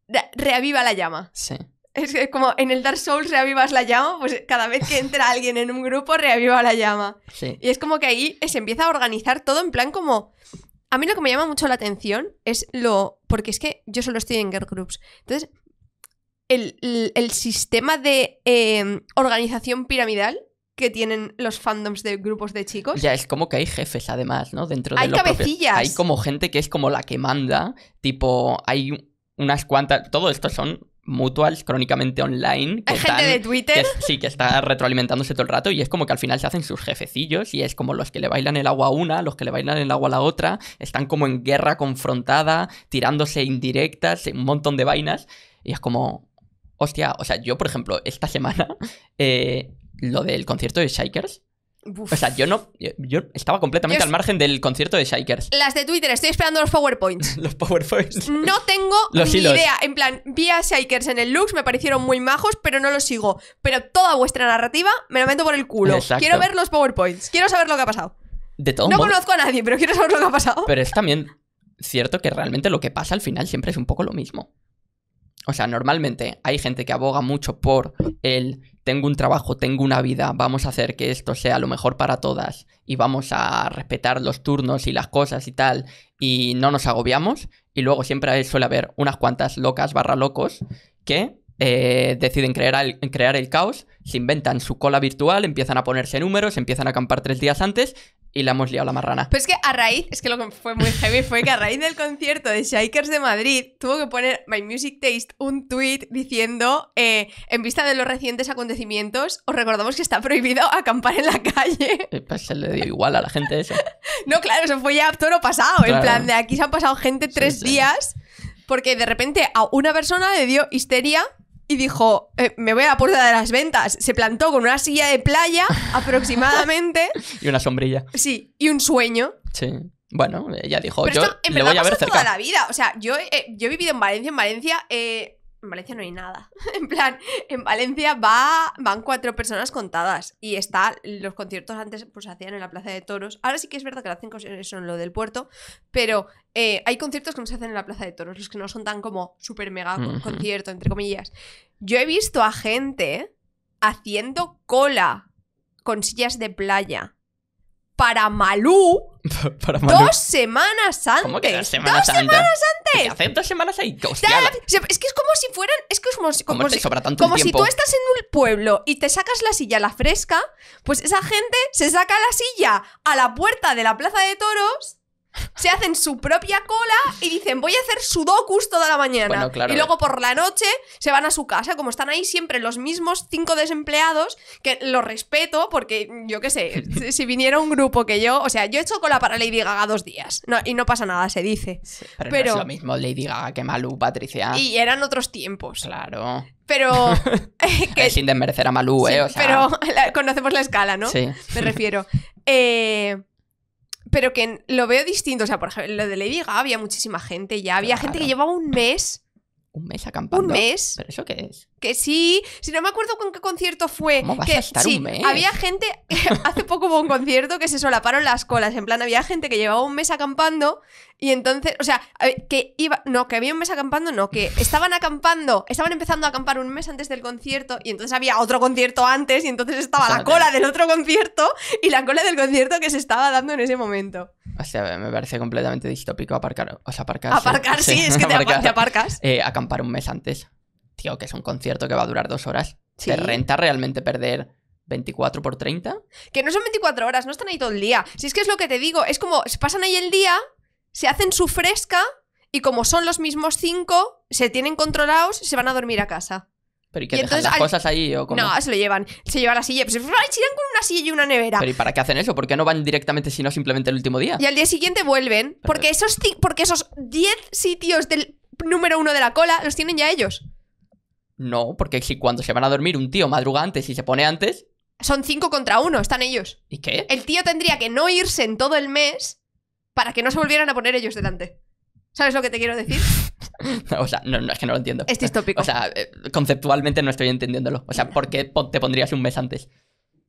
re- reaviva la llama. Sí. Es que como en el Dark Souls reavivas la llama, pues cada vez que entra alguien en un grupo reaviva la llama. Sí. Y es como que ahí se empieza a organizar todo en plan como... A mí lo que me llama mucho la atención es lo... Porque es que yo solo estoy en girl groups. Entonces, el, el- el sistema de eh, organización piramidal que tienen los fandoms de grupos de chicos. Ya es como que hay jefes, además, ¿no? Dentro de Hay cabecillas. Hay como gente que es como la que manda. Tipo, hay unas cuantas. Todo esto son mutuals crónicamente online. Que Hay gente están- de que Twitter. es- sí, que está retroalimentándose todo el rato y es como que al final se hacen sus jefecillos y es como los que le bailan el agua a una, los que le bailan el agua a la otra, están como en guerra confrontada, tirándose indirectas, un montón de vainas y es como, hostia, o sea, yo por ejemplo, esta semana, eh, lo del concierto de Shakers, Uf. o sea, yo no, yo, yo estaba completamente Yo al margen del concierto de Shakers. Las de Twitter, estoy esperando los PowerPoints. Los PowerPoints. No tengo Los ni hilos. idea. En plan, vi a Shakers en el Lux, me parecieron muy majos, pero no los sigo. Pero toda vuestra narrativa me la meto por el culo. Exacto. Quiero ver los PowerPoints. Quiero saber lo que ha pasado. De todos No conozco a nadie, pero quiero saber lo que ha pasado. Pero es también cierto que realmente lo que pasa al final siempre es un poco lo mismo. O sea, normalmente hay gente que aboga mucho por el tengo un trabajo, tengo una vida, vamos a hacer que esto sea lo mejor para todas y vamos a respetar los turnos y las cosas y tal y no nos agobiamos. Y luego siempre suele haber unas cuantas locas barra locos que eh, deciden crear el, crear el caos, se inventan su cola virtual, empiezan a ponerse números, empiezan a acampar tres días antes y la hemos liado la marrana. Pero es que a raíz, es que lo que fue muy heavy fue que a raíz del concierto de Shakers de Madrid tuvo que poner My Music Taste un tweet diciendo, eh, en vista de los recientes acontecimientos, os recordamos que está prohibido acampar en la calle. Eh, Pues se le dio igual a la gente eso. No, claro, eso fue ya toro pasado. En plan, de aquí se han pasado gente Sí, tres sí. días porque de repente a una persona le dio histeria y dijo, eh, me voy a la puerta de las ventas. Se plantó con una silla de playa aproximadamente, Y una sombrilla. sí, y un sueño. Sí. Bueno, ella dijo, Pero yo esto en le voy a ver pasa toda cerca. la vida. O sea, yo, eh, yo he vivido en Valencia. En Valencia, eh, en Valencia no hay nada. en plan, en Valencia va, van cuatro personas contadas. Y está, los conciertos antes pues se hacían en la Plaza de Toros. Ahora sí que es verdad que lo hacen en lo del puerto. Pero eh, hay conciertos que no se hacen en la Plaza de Toros. Los que no son tan como super mega con- concierto, entre comillas. Yo he visto a gente haciendo cola con sillas de playa para Malú Para Manu. dos semanas antes. ¿Cómo que dos semanas antes? ¿Qué hace dos semanas ahí? Hostia, Es que es como si fueran. Es que es como si. ¿Cómo Como, si, como si tú estás en un pueblo y te sacas la silla a la fresca, pues esa gente se saca la silla a la puerta de la plaza de toros, se hacen su propia cola y dicen, voy a hacer sudokus toda la mañana. Bueno, claro. Y luego por la noche se van a su casa, como están ahí siempre los mismos cinco desempleados, que lo respeto porque, yo qué sé, si- viniera un grupo que yo, o sea, yo he hecho cola para Lady Gaga dos días no, y no pasa nada, se dice. Pero, pero- no es lo mismo Lady Gaga que Malú, Patricia. Y eran otros tiempos. Claro. Pero. eh, que- Eh, sin desmerecer a Malú, sí, ¿eh? O sea, pero la- conocemos la escala, ¿no? Sí. Me refiero. Eh, pero que lo veo distinto. O sea, por ejemplo, lo de Lady Gaga había muchísima gente ya. Había gente que llevaba un mes. Un mes acampando. Un mes. ¿Pero eso qué es? Que sí. Si no me acuerdo con qué concierto fue. ¿Cómo vas que a estar sí, un mes? Había gente. hace poco hubo un concierto que se solaparon las colas. En plan, había gente que llevaba un mes acampando. Y entonces. O sea, ver, que iba. No, que había un mes acampando, no. Que estaban acampando. Estaban empezando a acampar un mes antes del concierto. Y entonces había otro concierto antes. Y entonces estaba la cola del otro concierto. Y la cola del concierto que se estaba dando en ese momento. O sea, me parece completamente distópico aparcar. O sea, aparcar. Aparcar, sí, es que te, apa- aparcar. te aparcas. Eh, acampar un mes antes. Tío, que es un concierto que va a durar dos horas. Sí. ¿Te renta realmente perder 24 por 30? Que no son 24 horas, no están ahí todo el día. Si es que es lo que te digo, es como, se pasan ahí el día, se hacen su fresca y como son los mismos cinco, se tienen controlados, se van a dormir a casa. ¿Pero y que Y dejan entonces las al- cosas ahí o cómo? No, se lo llevan. Se lleva la silla, pues se ¡ay, se irán con una silla y una nevera. ¿Pero y para qué hacen eso? ¿Por qué no van directamente si no simplemente el último día? Y al día siguiente vuelven, porque esos, ci- porque esos 10 sitios del número uno de la cola, los tienen ya ellos. No, porque si cuando se van a dormir un tío madruga antes y se pone antes, Son cinco contra uno, están ellos. ¿y qué? El tío tendría que no irse en todo el mes para que no se volvieran a poner ellos delante. ¿Sabes lo que te quiero decir? O sea, no, no, es que no lo entiendo. Es distópico. O sea, eh, conceptualmente no estoy entendiéndolo. O sea, ¿por qué te pondrías un mes antes?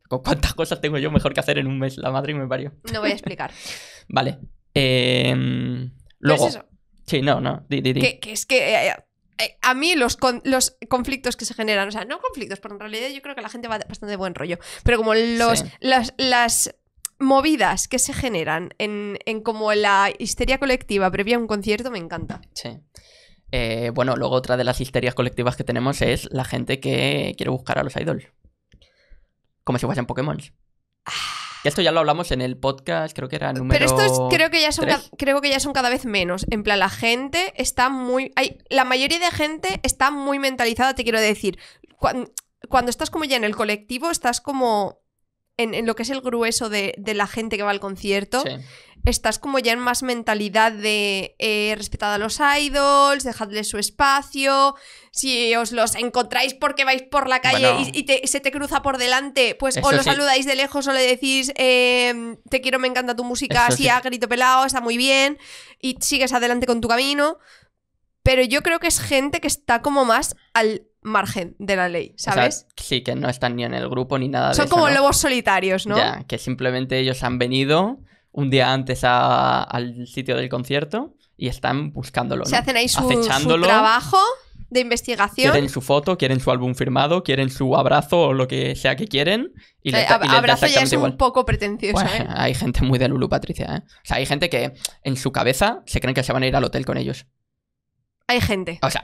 ¿Con cuántas cosas tengo yo mejor que hacer en un mes? La madre me parió. No voy a explicar. Vale. Eh, Pero luego. es eso, Sí, no, no. Di, di, di. que, que es que eh, eh, a mí los, con- los conflictos que se generan, o sea, no conflictos, pero en realidad yo creo que la gente va de bastante buen rollo, pero como los, Sí. las, las movidas que se generan en, en como la histeria colectiva previa a un concierto me encanta. Sí. Eh, bueno, luego otra de las histerias colectivas que tenemos es la gente que quiere buscar a los idols. Como si fuesen Pokémon. Y esto ya lo hablamos en el podcast, creo que era número... Pero esto es- creo que ya son creo que ya son cada vez menos. En plan, la gente está muy. Hay, la mayoría de gente está muy mentalizada, te quiero decir. Cuan- Cuando, estás como ya en el colectivo, estás como. En, en lo que es el grueso de, de la gente que va al concierto, Sí. Estás como ya en más mentalidad de eh, respetad a los idols, dejadles su espacio, si os los encontráis porque vais por la calle Bueno. y, y te- se te cruza por delante, pues o lo sí. saludáis de lejos o le decís eh, te quiero, me encanta tu música, Eso así sí. a grito pelado, está muy bien, y sigues adelante con tu camino. Pero yo creo que es gente que está como más al margen de la ley, O sea, ¿sabes? sí, que no están ni en el grupo ni nada de Son eso, como ¿no? lobos solitarios, ¿no? Ya, que simplemente ellos han venido un día antes a- al sitio del concierto y están buscándolo, ¿no? Se hacen ahí su, trabajo de investigación. Quieren su foto, quieren su álbum firmado, quieren su abrazo o lo que sea que quieren. Y les, da- y les da abrazo ya es un poco pretencioso, ¿eh? hay gente muy de Lulu Patricia, ¿eh? O sea, hay gente que en su cabeza se creen que se van a ir al hotel con ellos. Hay gente. O sea,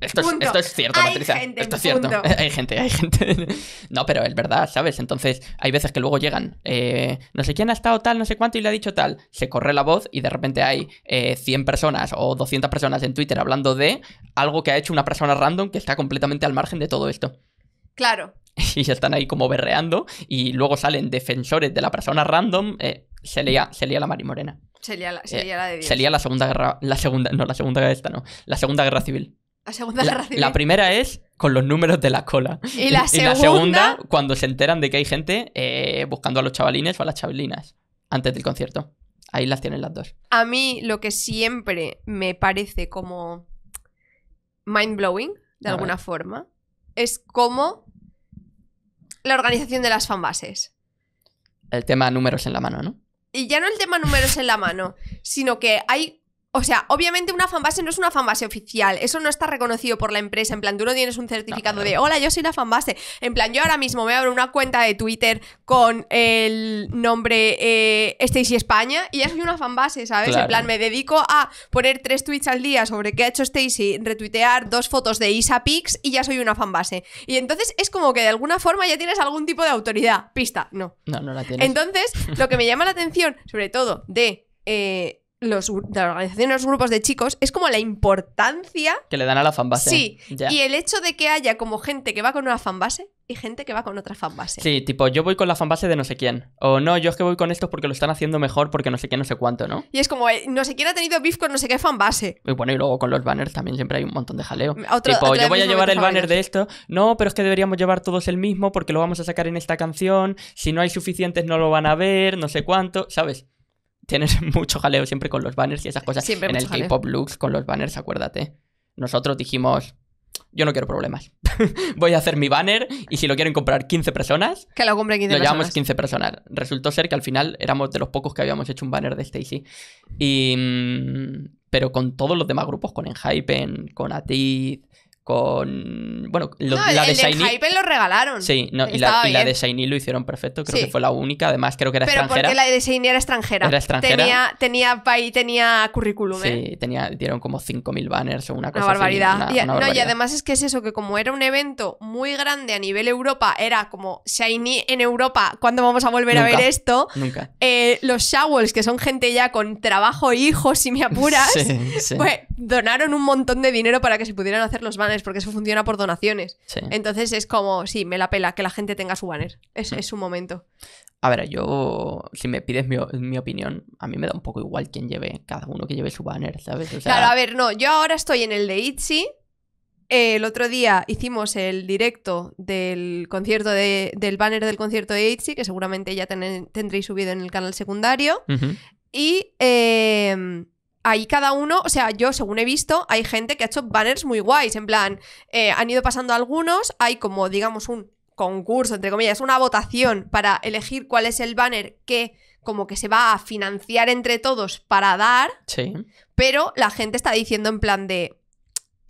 esto es, Punto. esto es cierto, Hay Patricia. gente, esto es cierto. punto. Hay gente, hay gente. No, pero es verdad, ¿sabes? Entonces, hay veces que luego llegan, eh, no sé quién ha estado tal, no sé cuánto y le ha dicho tal. Se corre la voz y de repente hay eh, 100 personas o 200 personas en Twitter hablando de algo que ha hecho una persona random que está completamente al margen de todo esto. Claro. Y se están ahí como berreando y luego salen defensores de la persona random. eh, se, lía, se lía la Mari Morena. Sería la, sería la de Dios. Se lía la segunda guerra. La segunda. No, la segunda guerra esta no. La segunda guerra civil. La segunda La, guerra civil. la primera es con los números de la cola. Y la segunda- cuando se enteran de que hay gente eh, buscando a los chavalines o a las chavalinas antes del concierto. Ahí las tienen las dos. A mí lo que siempre me parece como mind blowing, de A alguna ver. forma, es como la organización de las fanbases. El tema números en la mano, ¿no? Y ya no el tema números en la mano, sino que hay. O sea, obviamente una fanbase no es una fanbase oficial. Eso no está reconocido por la empresa. En plan, tú no tienes un certificado No, no. de hola, yo soy la fanbase. En plan, yo ahora mismo me abro una cuenta de Twitter con el nombre eh, Stacy España y ya soy una fanbase, ¿sabes? Claro. En plan, me dedico a poner tres tweets al día sobre qué ha hecho Stacy, retuitear dos fotos de Isa Pix y ya soy una fanbase. Y entonces es como que de alguna forma ya tienes algún tipo de autoridad. Pista, no. No, no la tienes. Entonces, lo que me llama la atención, sobre todo de, eh, los, de la organización de los grupos de chicos, es como la importancia Que le dan a la fanbase. Sí, Ya. y el hecho de que haya como gente que va con una fanbase y gente que va con otra fanbase. Sí, tipo, yo voy con la fanbase de no sé quién. O no, yo es que voy con estos porque lo están haciendo mejor porque no sé qué, no sé cuánto, ¿no? Y es como, eh, no sé quién ha tenido beef con no sé qué fanbase. Y bueno, y luego con los banners también siempre hay un montón de jaleo. Otro- tipo, otro yo voy a llevar el banner de esto. No, pero es que deberíamos llevar todos el mismo porque lo vamos a sacar en esta canción. Si no hay suficientes no lo van a ver, no sé cuánto, ¿sabes? Tienes mucho jaleo siempre con los banners y esas cosas. Siempre en el. K-Pop Looks con los banners, acuérdate. Nosotros dijimos, yo no quiero problemas. voy a hacer mi banner y si lo quieren comprar 15 personas, Que lo compren 15 lo personas. 15 personas. Resultó ser que al final éramos de los pocos que habíamos hecho un banner de Stacy. Y. mm, Pero con todos los demás grupos, con Enhypen, con Atiz, con. Bueno, lo- No, la de el del Shiny. Lo regalaron. Sí, no, y, la, y de Shiny lo hicieron perfecto, creo Sí. que fue la única. Además, creo que era Pero extranjera. porque la de Shiny era extranjera. Era extranjera. Tenía, tenía, pay- tenía currículum, ¿eh? Sí, tenía, dieron como 5.000 banners o una cosa Una así, barbaridad. una- Y- una no, y barbaridad. además es que es eso, que como era un evento muy grande a nivel Europa, era como Shiny en Europa, ¿cuándo vamos a volver a ver esto? Nunca. Eh, los Showels, que son gente ya con trabajo hijos, si me apuras, Sí, sí. pues donaron un montón de dinero para que se pudieran hacer los banners, porque eso funciona por donaciones. Sí. Entonces es como, sí, me la pela que la gente tenga su banner. Es, Mm. es su momento. A ver, yo, si me pides mi, mi opinión, a mí me da un poco igual quién lleve, cada uno que lleve su banner, ¿sabes? O sea, Claro, a ver, no, yo ahora estoy en el de Itzy. Eh, el otro día hicimos el directo del concierto de- del banner del concierto de Itzy, que seguramente ya ten- tendréis subido en el canal secundario. Y eh, ahí cada uno, o sea, yo según he visto, hay gente que ha hecho banners muy guays. En plan, eh, han ido pasando algunos, hay como, digamos, un concurso, entre comillas, una votación para elegir cuál es el banner que como que se va a financiar entre todos para dar, Sí. pero la gente está diciendo en plan de,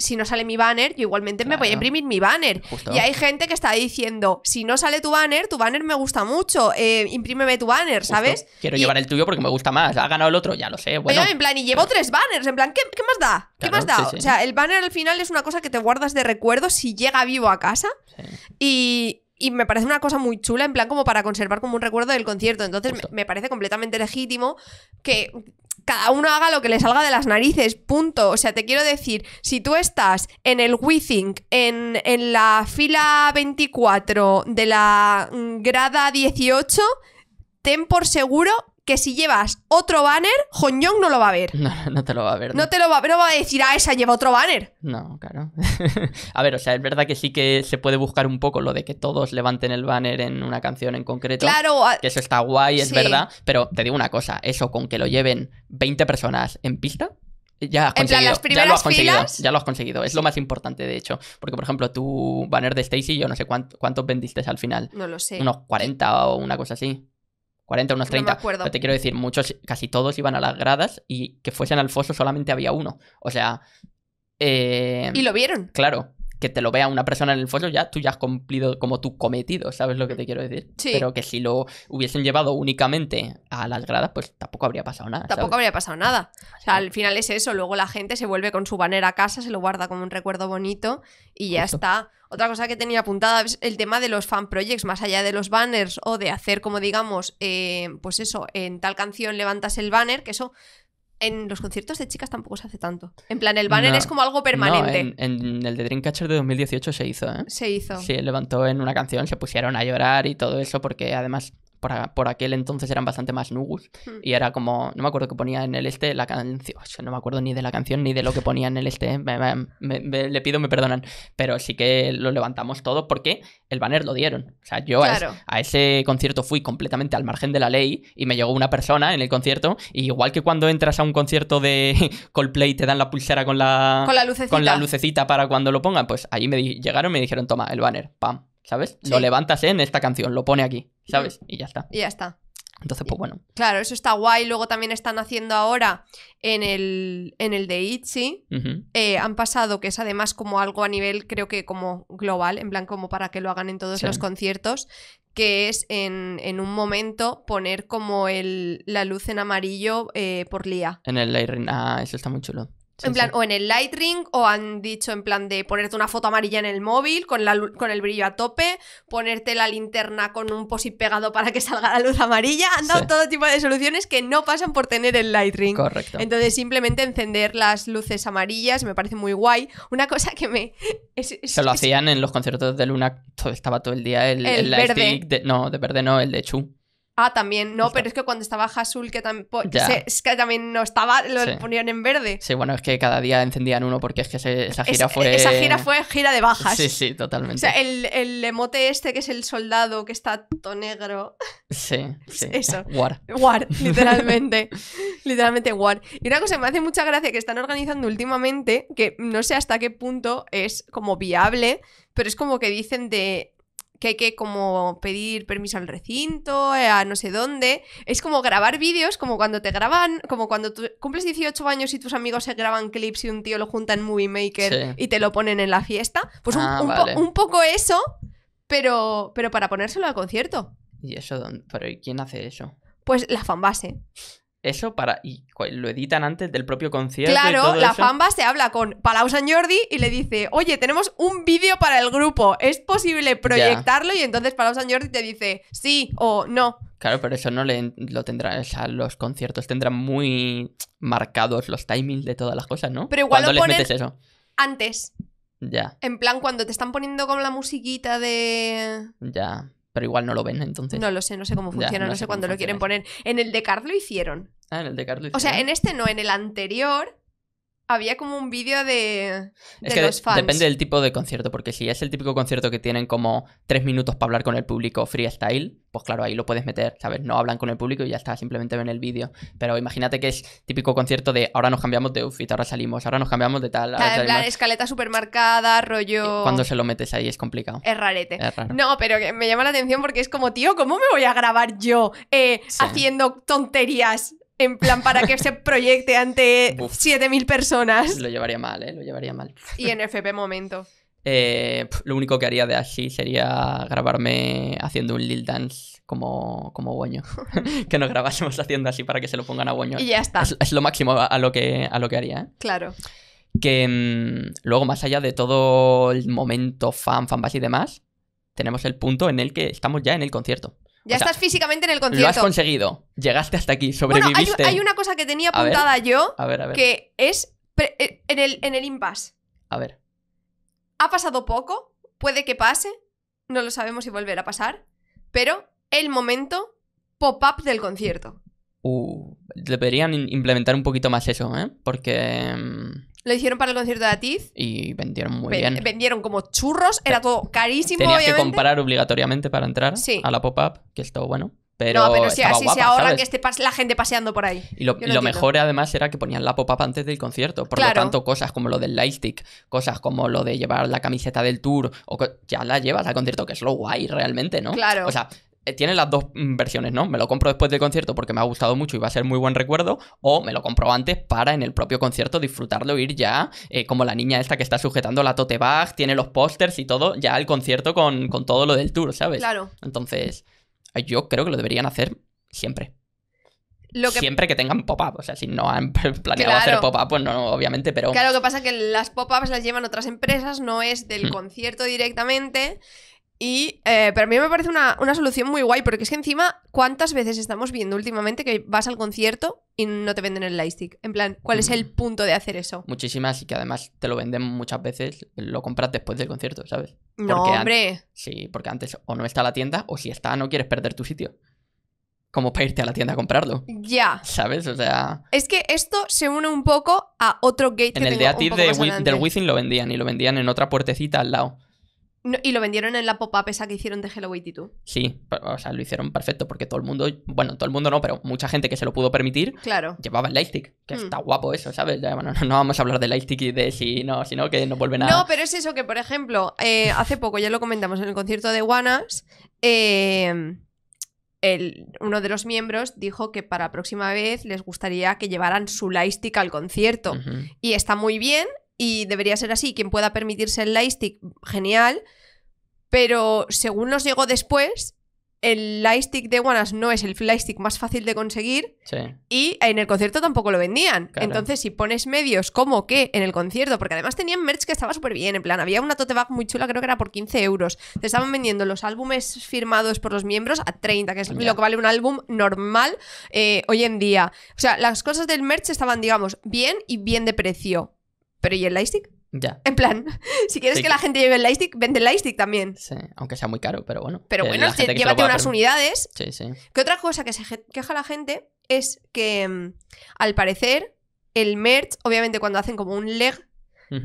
si no sale mi banner, yo igualmente me voy a imprimir mi banner. Justo. Y hay gente que está diciendo, si no sale tu banner, tu banner me gusta mucho, eh, imprímeme tu banner, justo. ¿sabes? Quiero Y- llevar el tuyo porque me gusta más. Ha ganado el otro, ya lo sé. Bueno, Oye, en plan, y llevo tres banners, en plan, ¿qué, qué más da? ¿Qué Claro, más da? sí, sí. O sea, el banner al final es una cosa que te guardas de recuerdo si llega vivo a casa sí. y, y me parece una cosa muy chula, en plan como para conservar como un recuerdo del concierto. Entonces me, me parece completamente legítimo que cada uno haga lo que le salga de las narices, punto. O sea, te quiero decir, si tú estás en el WeThink, en, en la fila 24 de la mm, grada 18, ten por seguro que si llevas otro banner, Hongyong no lo va a ver. No, no te lo va a ver. No te lo va, no va a decir, ah, esa lleva otro banner. No, claro. a ver, o sea, es verdad que sí que se puede buscar un poco lo de que todos levanten el banner en una canción en concreto. Claro, a- Que eso está guay, es Sí. verdad. Pero te digo una cosa, eso con que lo lleven 20 personas en pista. Ya has En plan, las ya lo primeras has conseguido, ya lo has conseguido. Es lo más importante, de hecho. Porque, por ejemplo, tu banner de Stacy, yo no sé cuánto- cuántos vendiste al final. no lo sé. Unos 40 o una cosa así. 40, unos No me 30. acuerdo. Pero te quiero decir, muchos, casi todos iban a las gradas y que fuesen al foso solamente había uno. O sea, eh, Y lo vieron. claro, que te lo vea una persona en el foso, ya tú ya has cumplido como tu cometido, ¿sabes lo que te quiero decir? Sí. Pero que si lo hubiesen llevado únicamente a las gradas, pues tampoco habría pasado nada. Tampoco ¿sabes? habría pasado nada. O sea, al final es eso. Luego la gente se vuelve con su banner a casa, se lo guarda como un recuerdo bonito y ya Justo. está. Otra cosa que tenía apuntada es el tema de los fan projects, más allá de los banners o de hacer como digamos, eh, pues eso, en tal canción levantas el banner, que eso en los conciertos de chicas tampoco se hace tanto. En plan, el banner No. es como algo permanente. No, en, en el de Dreamcatcher de 2018 se hizo, ¿eh? Se hizo. Sí, levantó en una canción, se pusieron a llorar y todo eso, porque además por, por aquel entonces eran bastante más nugus. Hmm. Y era como, no me acuerdo que ponía en el este la canción, no me acuerdo ni de la canción ni de lo que ponía en el este, ¿eh? me- me- me- me- le pido me perdonan, pero sí que lo levantamos todo porque el banner lo dieron. O sea, yo a, es- a ese concierto fui completamente al margen de la ley y me llegó una persona en el concierto, y igual que cuando entras a un concierto de Coldplay te dan la pulsera con la, Con la lucecita. con la lucecita para cuando lo pongan, pues ahí me llegaron y me dijeron, toma, el banner, pam, ¿sabes? Sí. Lo levantas en esta canción, lo pone aquí, ¿sabes? Y ya está. Y ya está. Entonces, pues bueno. Claro, eso está guay. Luego también están haciendo ahora en el, en el de Itzy. ujú. eh, han pasado, que es además como algo a nivel, creo que como global, en plan como para que lo hagan en todos Sí. los conciertos, que es en, en un momento poner como el, la luz en amarillo eh, por Lía. En el Lightning, ah, eso está muy chulo. Sí, En plan, sí. o en el light ring, o han dicho en plan de ponerte una foto amarilla en el móvil con, la, con el brillo a tope, ponerte la linterna con un posit pegado para que salga la luz amarilla. Han dado Sí. todo tipo de soluciones que no pasan por tener el light ring. Correcto. Entonces, simplemente encender las luces amarillas me parece muy guay. Una cosa que me. es- es- Se lo es- hacían en los conciertos de Luna, todo- estaba todo el día el, El el verde. de- no, de verde no, el de Chu. Ah, también, no, pero es que cuando estaba Hasul, que, tam- po- Ya. se- es que también no estaba, lo Sí. ponían en verde. Sí, bueno, es que cada día encendían uno porque es que esa gira Es- fue... Esa gira fue gira de bajas. Sí, sí, O totalmente. sea, el, el emote este que es el soldado que está todo negro. Sí, sí. Eso. War. War, literalmente. literalmente War. Y una cosa que me hace mucha gracia que están organizando últimamente, que no sé hasta qué punto es como viable, pero es como que dicen de que hay que como pedir permiso al recinto, eh, a no sé dónde. Es como grabar vídeos, como cuando te graban, como cuando tú cumples 18 años y tus amigos se graban clips y un tío lo junta en Movie Maker Sí. y te lo ponen en la fiesta. Pues un, Ah, un po- vale. un poco eso, pero, pero para ponérselo al concierto. ¿Y eso dónde? ¿Pero ¿y quién hace eso? Pues la fanbase. Eso para... ¿Y lo editan antes del propio concierto y Claro, todo la eso? fanbase habla con Palau San Jordi y le dice, oye, tenemos un vídeo para el grupo, ¿es posible proyectarlo? Y entonces Palau San Jordi te dice sí o no, Claro, pero eso no le, lo tendrá, o sea, los conciertos tendrán muy marcados los timings de todas las cosas, ¿no? Pero igual ¿Cuándo lo les metes eso? Antes, Ya, en plan, cuando te están poniendo como la musiquita de... ya. Pero igual no lo ven, entonces. No lo sé, no sé cómo Ya, funciona, no no, sé sé cuándo lo quieren poner. En el de Card lo hicieron. Ah, en el de Carlos. O sea, en este no, en el anterior había como un vídeo de, de Es que de- los fans. depende del tipo de concierto, porque si es el típico concierto que tienen como tres minutos para hablar con el público freestyle, pues claro, ahí lo puedes meter, ¿sabes? No hablan con el público y ya está, simplemente ven el vídeo. Pero imagínate que es típico concierto de ahora nos cambiamos de outfit, ahora salimos, ahora nos cambiamos de tal. Claro, en plan, escaleta súper marcada, rollo... Cuando se lo metes ahí es complicado. Es rarete. Es raro. No, pero que me llama la atención porque es como, tío, ¿cómo me voy a grabar yo eh, Sí. haciendo tonterías? En plan, para que se proyecte ante Buf. 7.000 personas. Lo llevaría mal, ¿eh? Lo llevaría mal. Y en FP momento. Eh, lo único que haría de así sería grabarme haciendo un Lil Dance como, como Boño. que nos grabásemos haciendo así para que se lo pongan a Boño. Y ya está. Es, es lo máximo a, a lo que, a lo que haría, ¿eh? Claro. Que mm, luego, más allá de todo el momento fan, fanbase y demás, tenemos el punto en el que estamos ya en el concierto. Ya O sea, estás físicamente en el Lo has concierto. conseguido. Llegaste hasta aquí, Bueno, hay, sobreviviste. hay una cosa que tenía A ver. apuntada yo A ver, a ver. que es eh, en el, en el impasse. A ver. Ha pasado poco, puede que pase, no lo sabemos si volverá a pasar, pero el momento pop-up del concierto. Uh, deberían implementar un poquito más eso, ¿eh? Porque... Lo hicieron para el concierto de Atiz. Y vendieron muy Ven- bien. Vendieron como churros, era todo carísimo, Tenías obviamente. que comprar obligatoriamente para entrar Sí. a la pop-up, que estuvo bueno. Pero, no, pero si estaba así guapa, se ahorran ¿sabes? que esté pas- la gente paseando por ahí. Y lo, Yo y lo lo entiendo. mejor además era que ponían la pop-up antes del concierto. Por Claro. lo tanto, cosas como lo del lightstick, cosas como lo de llevar la camiseta del tour, o co- ya la llevas al concierto, que es lo guay realmente, ¿no? Claro. O sea, tiene las dos mm, versiones, ¿no? Me lo compro después del concierto porque me ha gustado mucho y va a ser muy buen recuerdo, o me lo compro antes para en el propio concierto disfrutarlo, ir ya, eh, como la niña esta que está sujetando la tote bag, tiene los pósters y todo, ya el concierto con, con todo lo del tour, ¿sabes? Claro. Entonces, eh, yo creo que lo deberían hacer siempre. Lo que, Siempre que tengan pop-up. O sea, si no han planeado Claro. hacer pop-up, pues no, no, obviamente, pero. claro, lo que pasa es que las pop-ups las llevan otras empresas, no es del Hmm. concierto directamente. Y, eh, pero a mí me parece una, una solución muy guay, porque es que encima, ¿cuántas veces estamos viendo últimamente que vas al concierto y no te venden el lightstick? En plan, ¿cuál es el Mm. punto de hacer eso? Muchísimas y que además te lo venden muchas veces, lo compras después del concierto, ¿sabes? No, Porque an- hombre. Sí, porque antes o no está la tienda o si está no quieres perder tu sitio. Como para irte a la tienda a comprarlo, Ya. ¿sabes? O sea, Es que esto se une un poco a otro gate en que el de tengo un Atis poco de más del Wizzing lo vendían y lo vendían en otra puertecita al lado. No, y lo vendieron en la pop-up esa que hicieron de Hello 82. Sí, pero, o sea, lo hicieron perfecto porque todo el mundo, bueno, todo el mundo no, pero mucha gente que se lo pudo permitir Claro. llevaba el lightstick, que Mm. está guapo eso, ¿sabes? Ya, bueno, no, no vamos a hablar de lightstick y de si no, si no, que nos vuelven a... No, pero es eso que, por ejemplo, eh, hace poco ya lo comentamos en el concierto de Wanas, eh, el- uno de los miembros dijo que para la próxima vez les gustaría que llevaran su lightstick al concierto. Y está muy bien y debería ser así. Quien pueda permitirse el lightstick, genial. Pero según nos llegó después, el lightstick de Wanas no es el lightstick más fácil de conseguir Sí. y en el concierto tampoco lo vendían. Claro. Entonces, si pones medios como que en el concierto, porque además tenían merch que estaba súper bien, en plan, había una tote bag muy chula, creo que era por 15 euros. Te estaban vendiendo los álbumes firmados por los miembros a 30, que es Ya. lo que vale un álbum normal eh, hoy en día. O sea, las cosas del merch estaban, digamos, bien y bien de precio. Pero ¿y el lightstick? Ya. En plan, si quieres Sí. que la gente lleve el lightstick, vende el lightstick también. Sí, aunque sea muy caro, pero bueno. Pero bueno, lo llévate unas unidades Sí, sí. que otra cosa que se queja la gente es que, mm, al parecer, el merch, obviamente cuando hacen como un leg,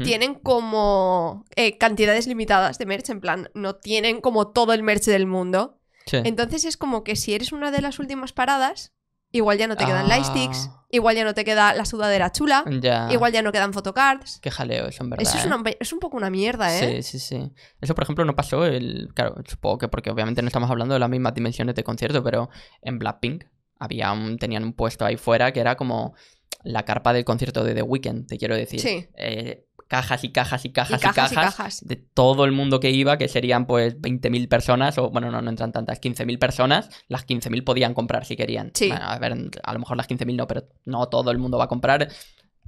tienen como eh, cantidades limitadas de merch, en plan, no tienen como todo el merch del mundo. Sí. Entonces es como que si eres una de las últimas paradas, igual ya no te quedan Ah. lightsticks, igual ya no te queda la sudadera chula, Ya. igual ya no quedan photocards. Qué jaleo eso, en verdad. Eso es, ¿eh? una- es un poco una mierda, ¿eh? Sí, sí, sí. Eso, por ejemplo, no pasó el. Claro, supongo que porque obviamente no estamos hablando de las mismas dimensiones de concierto, pero en Blackpink había un, tenían un puesto ahí fuera que era como la carpa del concierto de The Weeknd, te quiero decir. Sí. Eh, cajas y cajas y cajas Y y cajas cajas, y cajas. de todo el mundo que iba, que serían pues 20.000 personas, o bueno, no, no entran tantas, 15.000 personas, las 15.000 podían comprar si querían. Sí. Bueno, a ver, a lo mejor las 15.000 no, pero no todo el mundo va a comprar.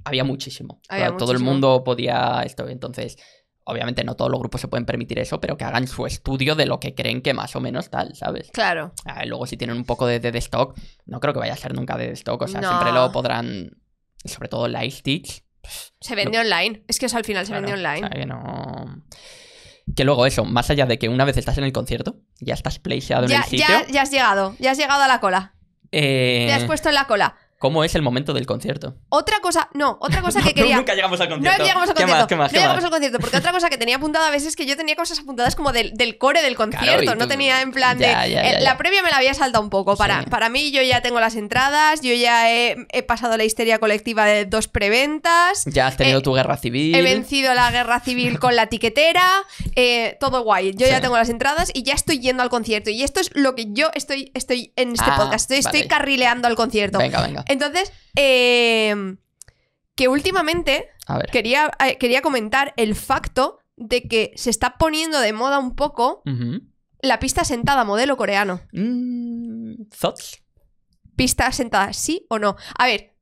Había muchísimo. Había Todo- el mundo podía esto, entonces... Obviamente no todos los grupos se pueden permitir eso, pero que hagan su estudio de lo que creen que más o menos tal, ¿sabes? Claro. A ver, luego si tienen un poco de, de, de stock, no creo que vaya a ser nunca de stock, o sea, No. siempre lo podrán, sobre todo Light Stitch. Se vende online. Es que eso al final se vende online. o sea, que no... Que luego eso, más allá de que una vez estás en el concierto, ya estás placeado en Ya, el sitio, ya, ya has llegado. Ya has llegado a la cola. eh, Te has puesto en la cola. ¿Cómo es el momento del concierto? Otra cosa, no, otra cosa que quería. Nunca llegamos al No concierto. llegamos al ¿Qué concierto. más? ¿Qué más? no ¿Qué llegamos más? al concierto. Porque otra cosa que tenía apuntada a veces es que yo tenía cosas apuntadas como del, del core del concierto. no tenía en plan de. Ya, ya, eh, La previa me la había saltado un poco. Para, Sí. para mí, yo ya tengo las entradas. Yo ya he, he pasado la histeria colectiva de dos preventas. Ya has tenido Eh, tu guerra civil. He vencido la guerra civil con la tiquetera. eh, todo guay. Yo ya tengo las entradas y ya estoy yendo al concierto. Y esto es lo que yo estoy, estoy en este Ah, podcast. Estoy, carrileando al concierto. Venga, venga. Entonces, eh, que últimamente A ver. quería, eh, quería comentar el facto de que se está poniendo de moda un poco Ujú. la pista sentada modelo coreano. Mm, ¿Thoughts? Pista sentada, ¿sí o no? A ver,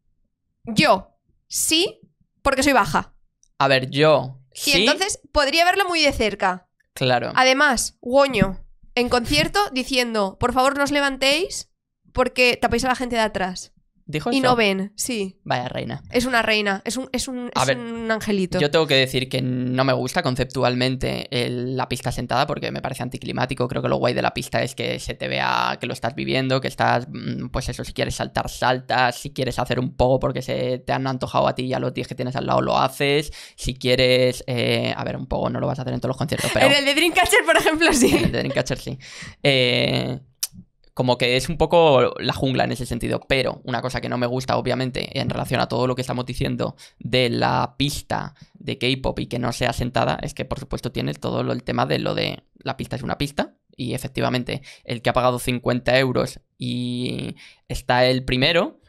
yo sí, porque soy baja. A ver, yo. Y Sí, entonces podría verla muy de cerca. claro. Además, Goño, en concierto, diciendo, por favor no os levantéis porque tapáis a la gente de atrás. Dijo Y no ven, sí. Vaya reina. Es una reina, es un, es un, es ver, un angelito. Yo tengo que decir que no me gusta conceptualmente el- la pista sentada porque me parece anticlimático. Creo que lo guay de la pista es que se te vea que lo estás viviendo, que estás, mm, pues eso, si quieres saltar, saltas. Si quieres hacer un poco porque se te han antojado a ti y a los 10 que tienes al lado, lo haces. Si quieres, eh, a ver, un poco no lo vas a hacer en todos los conciertos, pero... En el de Dreamcatcher, por ejemplo, En sí. el de Dreamcatcher, sí. Eh, como que es un poco la jungla en ese sentido. Pero una cosa que no me gusta, obviamente, en relación a todo lo que estamos diciendo de la pista de K-pop y que no sea sentada, es que por supuesto tiene todo el tema de lo de la pista es una pista. Y efectivamente, el que ha pagado 50 euros y está el primero.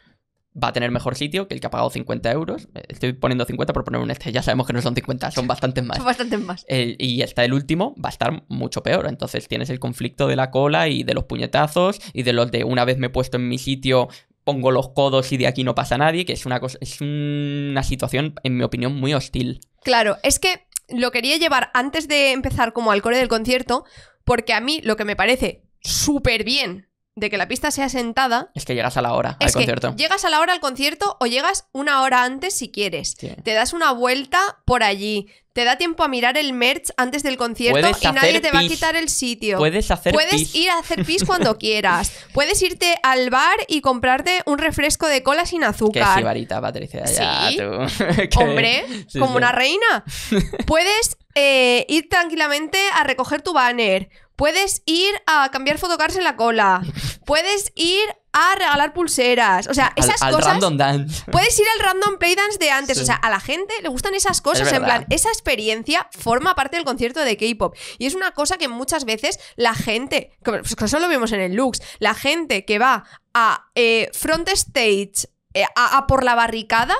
Va a tener mejor sitio que el que ha pagado 50 euros. Estoy poniendo 50 por poner un este. Ya sabemos que no son 50, son bastantes más. Son bastantes más. El- y hasta el último va a estar mucho peor. Entonces tienes el conflicto de la cola y de los puñetazos y de los de una vez me he puesto en mi sitio, pongo los codos y de aquí no pasa nadie, que es una cosa, es una situación, en mi opinión, muy hostil. Claro, es que lo quería llevar antes de empezar como al core del concierto, porque a mí lo que me parece súper bien de que la pista sea sentada Es que llegas a la hora es al que concierto. llegas a la hora al concierto o llegas una hora antes si quieres. Sí. Te das una vuelta por allí. Te da tiempo a mirar el merch antes del concierto y nadie te va a quitar el sitio. Puedes hacer Puedes pis. ir a hacer pis cuando quieras. Puedes irte al bar y comprarte un refresco de cola sin azúcar. sí, varita, Patricia, ya Sí. tú. Hombre, Sí, como una reina. Puedes eh, ir tranquilamente a recoger tu banner. Puedes ir a cambiar fotocards en la cola. Puedes ir a regalar pulseras. O sea, Al- esas al, cosas. random dance. Puedes ir al random playdance de antes. Sí. O sea, a la gente le gustan esas cosas. Es En plan, esa experiencia forma parte del concierto de K-pop. Y es una cosa que muchas veces la gente, como pues que eso lo vemos en el Lux, la gente que va a eh, front stage, eh, a, a por la barricada,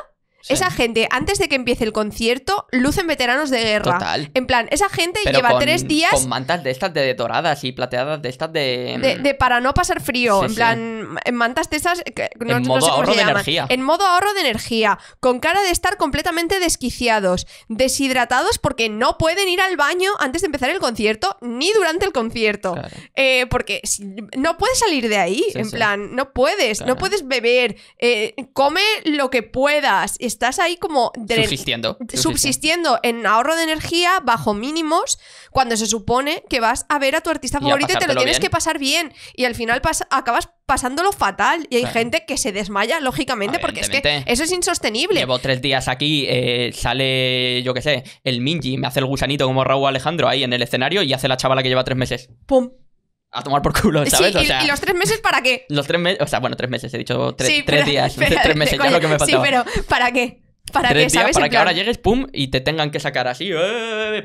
Sí. esa gente, antes de que empiece el concierto, lucen veteranos de guerra. Total. En plan, esa gente Pero lleva con, tres días con mantas de estas de doradas y plateadas de estas de. de, de para no pasar frío. Sí, en sí. plan, en mantas de esas. que no, En no modo sé cómo ahorro se de llaman. energía. En modo ahorro de energía. Con cara de estar completamente desquiciados. Deshidratados porque no pueden ir al baño antes de empezar el concierto ni durante el concierto. Claro. Eh, porque no puedes salir de ahí. En plan, no puedes. Claro. No puedes beber. eh, come lo que puedas. Estás ahí como. de- Subsistiendo. subsistiendo en ahorro de energía bajo mínimos cuando se supone que vas a ver a tu artista Y favorito y te lo tienes bien. que pasar bien y al final pas- acabas pasándolo fatal y hay Claro. gente que se desmaya lógicamente porque es que eso es insostenible Llevo tres días aquí, eh, sale, yo qué sé, el Minji, me hace el gusanito como Raúl Alejandro ahí en el escenario y hace la chavala que lleva tres meses. Pum. A tomar por culo, Sí, ¿sabes? y, o sea, y los tres meses para qué los tres meses, o sea, bueno, tres meses, he dicho tres, Sí, tres pero- días, pero- tres meses, ya es lo que me faltaba. sí pero para qué para tres qué días sabes para En que ahora llegues, pum, y te tengan que sacar así,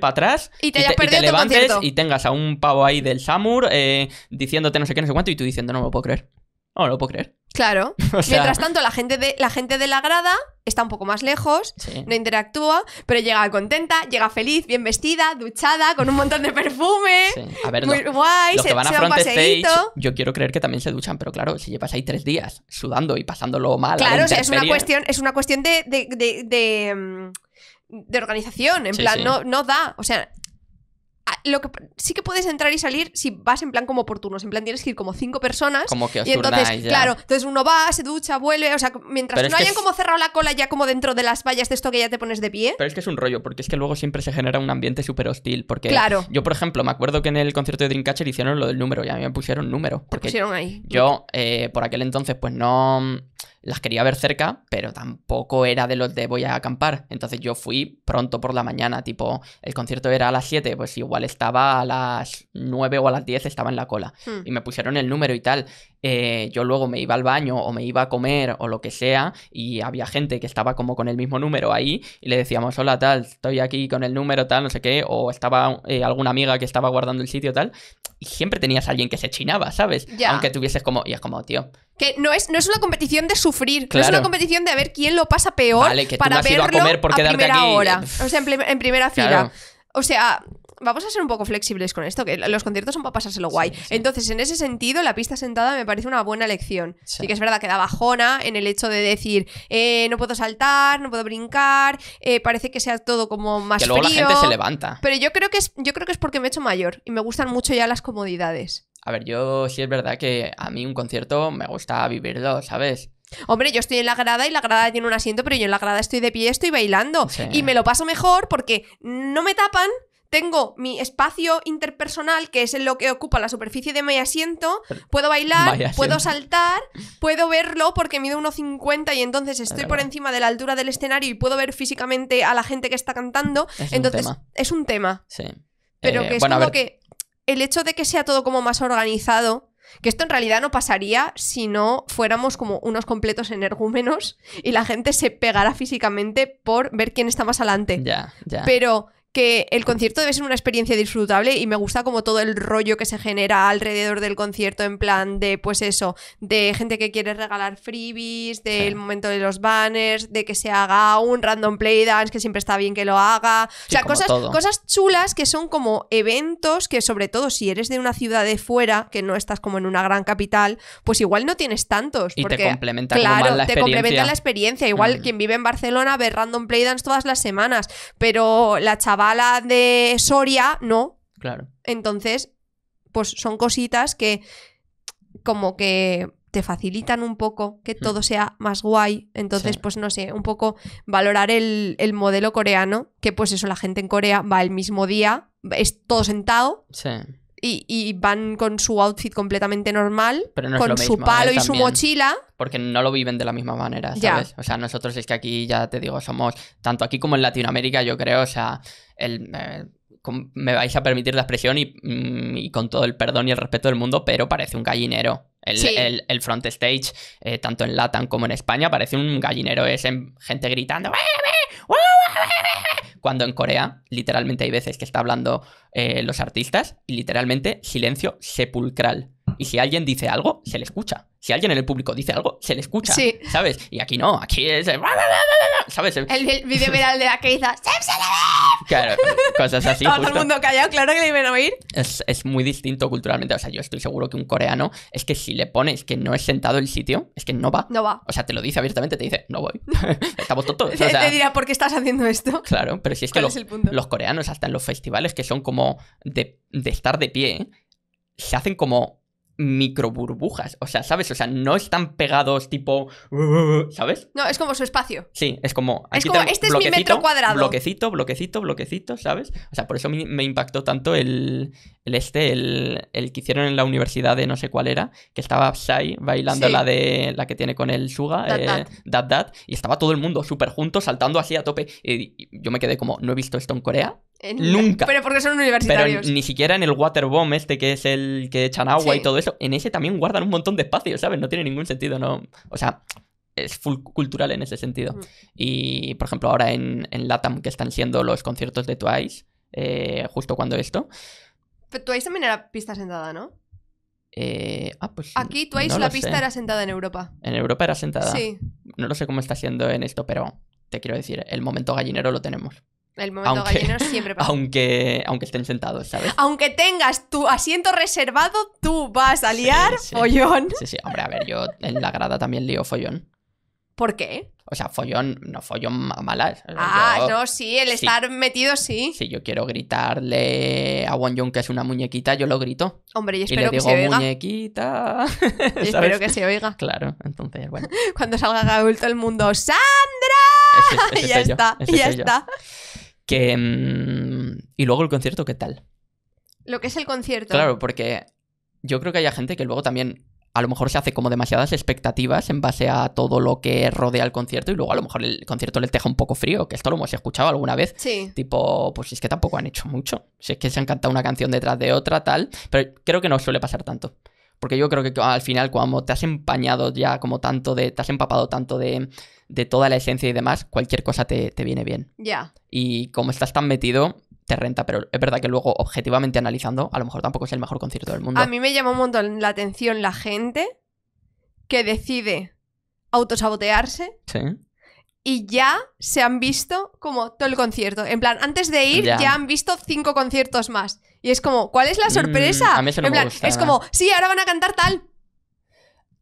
para atrás. Y te hayas perdido tu levantes y tengas a un pavo ahí del Samur eh, diciéndote no sé qué, no sé cuánto, y tú diciendo, no me lo puedo creer. No me lo puedo creer. Claro. O sea, Mientras tanto, la gente, de, la gente de la grada está un poco más lejos, sí. no interactúa, pero llega contenta, llega feliz, bien vestida, duchada, con un montón de perfume. sí. A ver, Muy guay, los se, que van a front stage, yo quiero creer que también se duchan, pero claro, si llevas ahí tres días sudando y pasándolo mal. a la Claro, o sea, es una cuestión, es una cuestión de, de, de, de, mm, organización. En Sí, plan. No, no da. O sea. Lo que, sí que puedes entrar y salir si vas en plan como oportunos. En plan, tienes que ir como cinco personas. Como que os Y entonces, ya. claro, entonces uno va, se ducha, vuelve. O sea, mientras Pero no hayan como cerrado la cola ya como dentro de las vallas de esto que ya te pones de pie. Pero es que es un rollo, porque es que luego siempre se genera un ambiente súper hostil. Porque Claro. yo, por ejemplo, me acuerdo que en el concierto de Dreamcatcher hicieron lo del número y a mí me pusieron número. Porque pusieron ahí. yo, eh, por aquel entonces, pues no las quería ver cerca, pero tampoco era de los de voy a acampar. Entonces yo fui pronto por la mañana, tipo, el concierto era a las 7, pues igual estaba a las 9 o a las 10, estaba en la cola. Hmm. y me pusieron el número y tal. Eh, yo luego me iba al baño o me iba a comer o lo que sea y había gente que estaba como con el mismo número ahí y le decíamos, hola tal, estoy aquí con el número tal, no sé qué, o estaba eh, alguna amiga que estaba guardando el sitio tal. Y siempre tenías a alguien que se chinaba, ¿sabes? Ya. Aunque tuvieses como, y es como, tío, Que no es, no es una competición de sufrir, no es una competición de ver quién lo pasa peor Vale, que tú para no has ido a verlo comer por quedarte primera aquí. hora. O sea, en, prim- en primera Claro. fila. O sea, vamos a ser un poco flexibles con esto, que los conciertos son para pasárselo guay. Sí, sí. Entonces, en ese sentido, la pista sentada me parece una buena elección. Sí, Sí. que es verdad que da bajona en el hecho de decir, eh, no puedo saltar, no puedo brincar, eh, parece que sea todo como más que luego frío. la gente se levanta. Pero yo creo que es, yo creo que es porque me he hecho mayor y me gustan mucho ya las comodidades. A ver, yo sí es verdad que a mí un concierto me gusta vivirlo, ¿sabes? Hombre, yo estoy en la grada y la grada tiene un asiento, pero yo en la grada estoy de pie, estoy bailando. Sí. Y me lo paso mejor porque no me tapan. Tengo mi espacio interpersonal, que es en lo que ocupa la superficie de mi asiento. Puedo bailar, Vaya puedo asiento. saltar, puedo verlo porque mido 1,50 y entonces estoy por encima de la altura del escenario y puedo ver físicamente a la gente que está cantando. Es entonces, es un tema. Sí. Pero Eh, que es bueno, como que el hecho de que sea todo como más organizado, que esto en realidad no pasaría si no fuéramos como unos completos energúmenos y la gente se pegara físicamente por ver quién está más adelante. Ya, ya. Pero que el concierto debe ser una experiencia disfrutable y me gusta como todo el rollo que se genera alrededor del concierto en plan de pues eso, de gente que quiere regalar freebies, del Sí. momento de los banners, de que se haga un random playdance, que siempre está bien que lo haga. Sí, o sea, cosas, todo. cosas chulas que son como eventos que sobre todo si eres de una ciudad de fuera, que no estás como en una gran capital, pues igual no tienes tantos. Y te porque complementa como Claro, la te complementa la experiencia. Igual Mm. quien vive en Barcelona ve Random Playdance todas las semanas, pero la chavala de Soria no. Claro. Entonces, pues son cositas que como que te facilitan un poco que todo sea más guay. Entonces, Sí. pues no sé, un poco valorar el, el modelo coreano, que pues eso, la gente en Corea va el mismo día, es todo sentado Sí. Y, y van con su outfit completamente normal, Pero no con su mismo, palo ¿eh? y su mochila. Porque no lo viven de la misma manera, Ya. ¿sabes? O sea, nosotros es que aquí, ya te digo, somos, tanto aquí como en Latinoamérica, yo creo, o sea, el, eh, me vais a permitir la expresión y, mm, y con todo el perdón y el respeto del mundo, pero parece un gallinero. El, Sí. el- el front stage, eh, tanto en Latam como en España, parece un gallinero. Es en- gente gritando. Cuando en Corea, literalmente hay veces que está hablando eh, los artistas y literalmente silencio sepulcral. Y si alguien dice algo, se le escucha. Si alguien en el público dice algo, se le escucha. Sí. ¿Sabes? Y aquí no, aquí es. ¿Sabes? El, el vídeo viral de la que hizo Claro, cosas así. Todo el mundo callado, claro que le iban a oír. Es, es muy distinto culturalmente. O sea, yo estoy seguro que un coreano es que si le pones que no es sentado el sitio, es que no va. No va. O sea, te lo dice abiertamente, te dice, no voy. Estamos tontos. O Te- sea, te dirá, ¿por qué estás haciendo esto? claro, pero si es que ¿Cuál lo- es el punto? los coreanos, hasta en los festivales que son como de, de estar de pie, se hacen como micro burbujas. O sea, ¿sabes? O sea, no están pegados tipo. ¿Sabes? No, es como su espacio. Sí, es como. Es como, este es mi metro cuadrado. Bloquecito, bloquecito, bloquecito, ¿sabes? O sea, por eso me, me impactó tanto el, el este, el, el que hicieron en la universidad de no sé cuál era, que estaba Psy bailando Sí. la de la que tiene con el Suga, Dat eh, y estaba todo el mundo súper junto, saltando así a tope. Y, y yo me quedé como, no he visto esto en Corea, En- Nunca. Pero porque son pero universitarios. ni siquiera en el waterbomb este que es el que echan agua Sí. y todo eso, en ese también guardan un montón de espacio, ¿sabes? No tiene ningún sentido, no. O sea, es full cultural en ese sentido. Mm. Y, por ejemplo, ahora en, en LATAM, que están siendo los conciertos de Twice, eh, justo cuando esto, Pero ahí también era pista sentada, ¿no? Eh, ah, pues. Aquí Twice no la pista sé. era sentada en Europa. En Europa era sentada. Sí. No lo sé cómo está siendo en esto, pero te quiero decir, el momento gallinero lo tenemos. El momento Aunque- gallinero siempre pasa. Aunque, aunque estén sentados, ¿sabes? Aunque tengas tu asiento reservado, tú vas a Sí, liar sí. follón. Sí, sí. Hombre, a ver, yo en la grada también lío follón. ¿Por qué? O sea, follón, no follón ma- malas. Ah, yo- no, sí, el sí. estar metido sí. Si yo quiero gritarle a Won Young que es una muñequita, yo lo grito. Hombre, yo Y le espero que digo, se oiga. muñequita. Yo espero que se oiga. Claro, entonces, bueno. Cuando salga Gaúl todo el mundo ¡Sandra! Ese, ese ya está, ya está. Que, mm, y luego el concierto, ¿qué tal? Lo que es el concierto. Claro, porque yo creo que hay gente que luego también a lo mejor se hace como demasiadas expectativas en base a todo lo que rodea el concierto y luego a lo mejor el concierto le deja un poco frío, que esto lo hemos escuchado alguna vez. Sí. Tipo, pues es que tampoco han hecho mucho. Si es que se han cantado una canción detrás de otra, tal. Pero creo que no suele pasar tanto. Porque yo creo que al final, cuando te has empañado ya como tanto de. te has empapado tanto de, de toda la esencia y demás, cualquier cosa te, te viene bien. Ya. Y como estás tan metido, te renta. Pero es verdad que luego, objetivamente analizando, a lo mejor tampoco es el mejor concierto del mundo. A mí me llama un montón la atención la gente que decide autosabotearse Sí. y ya se han visto como todo el concierto. En plan, antes de ir Ya. ya, han visto cinco conciertos más. Y es como, ¿cuál es la sorpresa? Mm, a mí eso no en me plan, gusta, es como, sí, ahora van a cantar tal.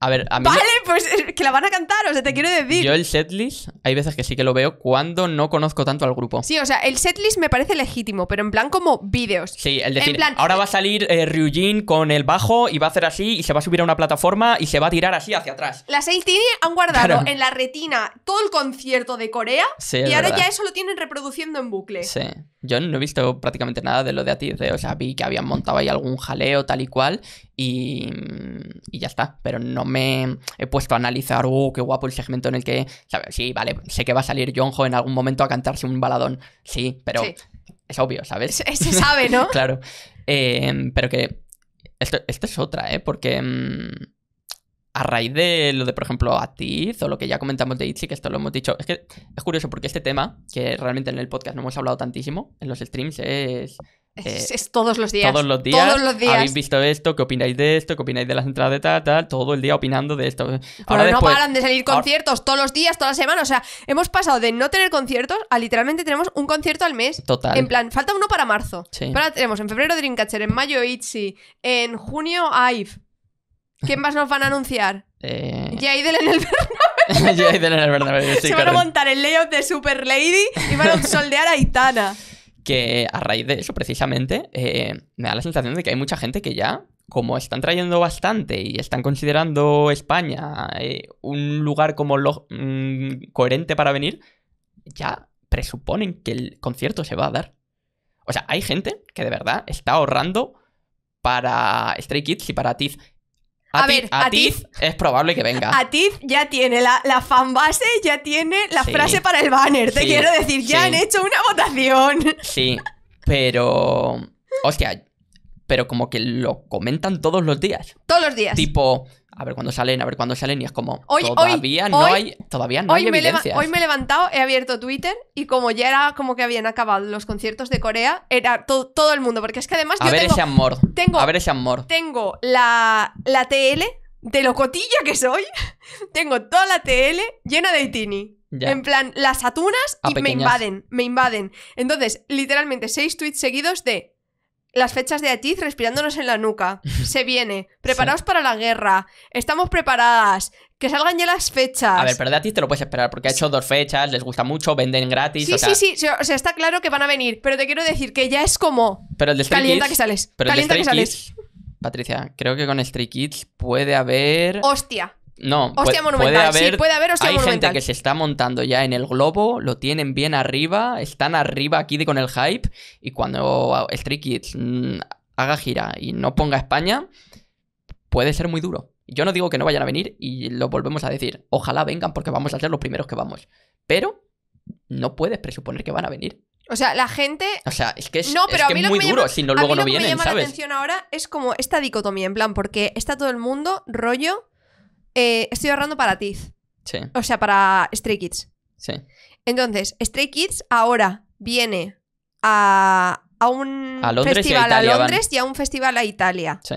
A ver, a mí. me- Vale, pues es que la van a cantar, o sea, te quiero decir. Yo el setlist, hay veces que sí que lo veo cuando no conozco tanto al grupo. Sí, o sea, el setlist me parece legítimo, pero en plan como vídeos. Sí, el decir, plan- ahora va a salir eh, Ryujin con el bajo y va a hacer así y se va a subir a una plataforma y se va a tirar así hacia atrás. Las ATV han guardado Claro. en la retina todo el concierto de Corea Sí, y ahora verdad. ya eso lo tienen reproduciendo en bucle. Sí. Yo no he visto prácticamente nada de lo de Atiz, eh, o sea, vi que habían montado ahí algún jaleo tal y cual y, y ya está, pero no me he puesto a analizar, oh, qué guapo el segmento en el que, ¿sabes? Sí, vale, sé que va a salir Jongho en algún momento a cantarse un baladón, sí, pero Sí. es obvio, ¿sabes? Se, se sabe, ¿no? claro. Eh, pero que esto, esto es otra, ¿eh? Porque mm, a raíz de lo de, por ejemplo, Atiz o lo que ya comentamos de Itzy, que esto lo hemos dicho, es que es curioso porque este tema, que realmente en el podcast no hemos hablado tantísimo, en los streams Es, Eh, es todos los días. todos los días. Todos los días. ¿Habéis visto esto? ¿Qué opináis de esto? ¿Qué opináis de las entradas de tal, tal? Todo el día opinando de esto. Pero Ahora no después, paran de salir ahora- conciertos todos los días, toda la semana. O sea, hemos pasado de no tener conciertos a literalmente tenemos un concierto al mes. Total. En plan, falta uno para marzo. Sí. Pero ahora tenemos en febrero Dreamcatcher, en mayo Itzy, en junio IVE. ¿Quién más nos van a anunciar? Eh... Jaidel en el ya hay de la verdad, sí, Se van a montar el layout de Super Lady y van a soldear a Itana. Que a raíz de eso, precisamente, eh, me da la sensación de que hay mucha gente que ya, como están trayendo bastante y están considerando España eh, un lugar como lo, mm, coherente para venir, ya presuponen que el concierto se va a dar. O sea, hay gente que de verdad está ahorrando para Stray Kids y para Tiz. A ver, a es probable que venga. Atiz ya tiene la, la fanbase, ya tiene la Sí. frase para el banner. Te Sí, quiero decir, ya sí. han hecho una votación. Sí, pero... Hostia, pero como que lo comentan todos los días. Todos los días. Tipo, a ver cuándo salen, a ver cuándo salen, y es como, Hoy- hoy- todavía no hoy- hay, todavía no hoy, hay me evidencias. hoy me he levantado, he abierto Twitter y como ya era como que habían acabado los conciertos de Corea, era to- todo el mundo. Porque es que además A yo ver tengo, ese amor, tengo, a ver ese amor. tengo la, la TL, de lo cotilla que soy, tengo toda la TL llena de Itini. Ya. En plan, las atunas y me invaden, me invaden. Entonces, literalmente, seis tweets seguidos de las fechas de Atiz respirándonos en la nuca. Se viene. Preparaos para la guerra. Estamos preparadas. Que salgan ya las fechas. A ver, pero de a ti te lo puedes esperar, porque ha hecho dos fechas, les gusta mucho, venden gratis, Sí, o sea, sí, sí, o sea, está claro que van a venir, pero te quiero decir que ya es como Pero el de Stray calienta que Kids, sales, pero el de calienta que Stray sales. Kids, Patricia, creo que con Stray Kids puede haber... Hostia, no, hostia puede, monumental, puede haber... sí, puede haber hostia Hay monumental. gente que se está montando ya en el globo, lo tienen bien arriba, están arriba aquí de con el hype, y cuando Stray Kids mm, haga gira y no ponga España, puede ser muy duro. Yo no digo que no vayan a venir y lo volvemos a decir. Ojalá vengan porque vamos a ser los primeros que vamos. Pero no puedes presuponer que van a venir. O sea, la gente O sea, es que es, No, es pero a que mí es lo que muy me duro llama- si no a luego mí lo no que me vienen, llama la ¿sabes? atención ahora es como esta dicotomía, en plan, porque está todo el mundo rollo. Eh, estoy ahorrando para Tiz, Sí, o sea, para Stray Kids. sí. Entonces, Stray Kids ahora viene a, a un A festival a, Italia van. Londres y a un festival a Italia. Sí.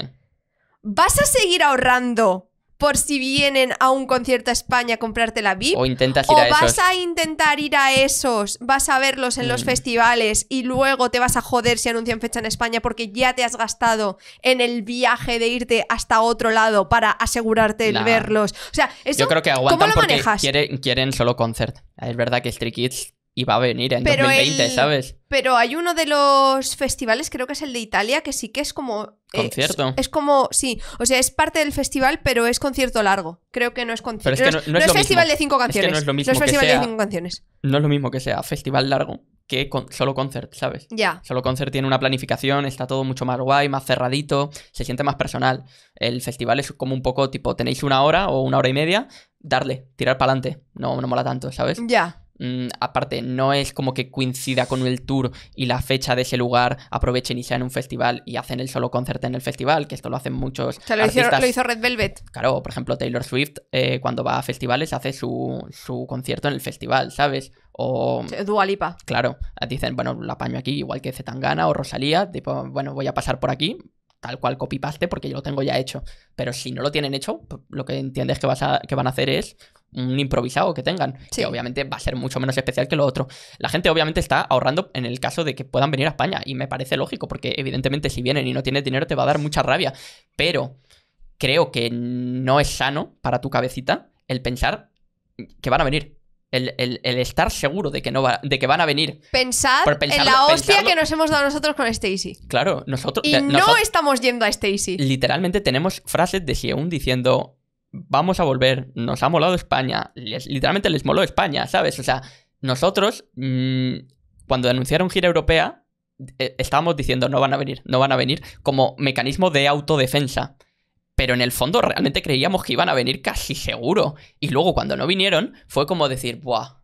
¿vas a seguir ahorrando por si vienen a un concierto a España a comprarte la VIP? O intentas ir ¿O a esos. vas a intentar ir a esos, vas a verlos en los Mm. festivales y luego te vas a joder si anuncian fecha en España porque ya te has gastado en el viaje de irte hasta otro lado para asegurarte el Nah. verlos? O sea, eso Yo creo que aguantan lo porque manejas? quiere- quieren solo concert. Es verdad que Stray Kids iba a venir en Pero 2020, el- ¿sabes? Pero hay uno de los festivales, creo que es el de Italia, que sí que es como. eh, Concierto. Es, es como. Sí. O sea, es parte del festival, pero es concierto largo. Creo que no es concierto. Pero es que no- no es festival mismo. de cinco Es que canciones. no es lo mismo que festival sea- de cinco canciones. No es lo mismo que sea festival largo que con- solo concert, ¿sabes? Ya. Solo concert tiene una planificación, está todo mucho más guay, más cerradito, se siente más personal. El festival es como un poco tipo, tenéis una hora o una hora y media, darle, tirar para adelante. No, no mola tanto, ¿sabes? Ya. Mm, aparte, no es como que coincida con el tour y la fecha de ese lugar, aprovechen y sean un festival y hacen el solo concert en el festival, que esto lo hacen muchos O sea, lo hizo, artistas. lo hizo Red Velvet. Claro, por ejemplo, Taylor Swift, eh, cuando va a festivales, hace su, su concierto en el festival, ¿sabes? O, Dua Lipa. claro, dicen, bueno, la apaño aquí, igual que Zetangana o Rosalía, tipo, bueno, voy a pasar por aquí, tal cual copy-paste, porque yo lo tengo ya hecho. Pero si no lo tienen hecho, lo que entiendes que, vas a- que van a hacer es un improvisado que tengan, Sí. que obviamente va a ser mucho menos especial que lo otro. La gente obviamente está ahorrando en el caso de que puedan venir a España, y me parece lógico, porque evidentemente si vienen y no tienes dinero te va a dar mucha rabia, pero creo que no es sano para tu cabecita el pensar que van a venir. El, el- el estar seguro de que, no va- de que van a venir. Pensad Por en la hostia pensarlo- que nos hemos dado nosotros con Stacy. Claro, nosotros... Y de- no nosotros- estamos yendo a Stacy. literalmente tenemos frases de Sieun diciendo vamos a volver, nos ha molado España, Les- literalmente les moló España, ¿sabes? O sea, nosotros mm, cuando anunciaron gira europea eh, estábamos diciendo no van a venir, no van a venir como mecanismo de autodefensa. Pero en el fondo realmente creíamos que iban a venir casi seguro. Y luego cuando no vinieron fue como decir, ¡buah!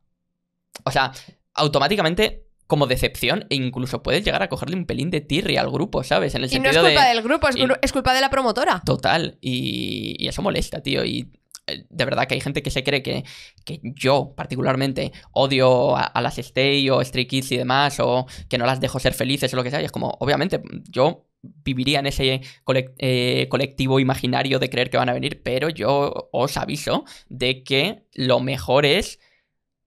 O sea, automáticamente como decepción e incluso puedes llegar a cogerle un pelín de tirri al grupo, ¿sabes? En el Y no es culpa de... del grupo, es, y- gru- es culpa de la promotora. Total, y, y eso molesta, tío. Y eh, de verdad que hay gente que se cree que, que yo, particularmente, odio a, a las Stay o Stray Kids y demás, o que no las dejo ser felices o lo que sea. Y es como, obviamente, yo viviría en ese eh, colectivo imaginario de creer que van a venir, pero yo os aviso de que lo mejor es.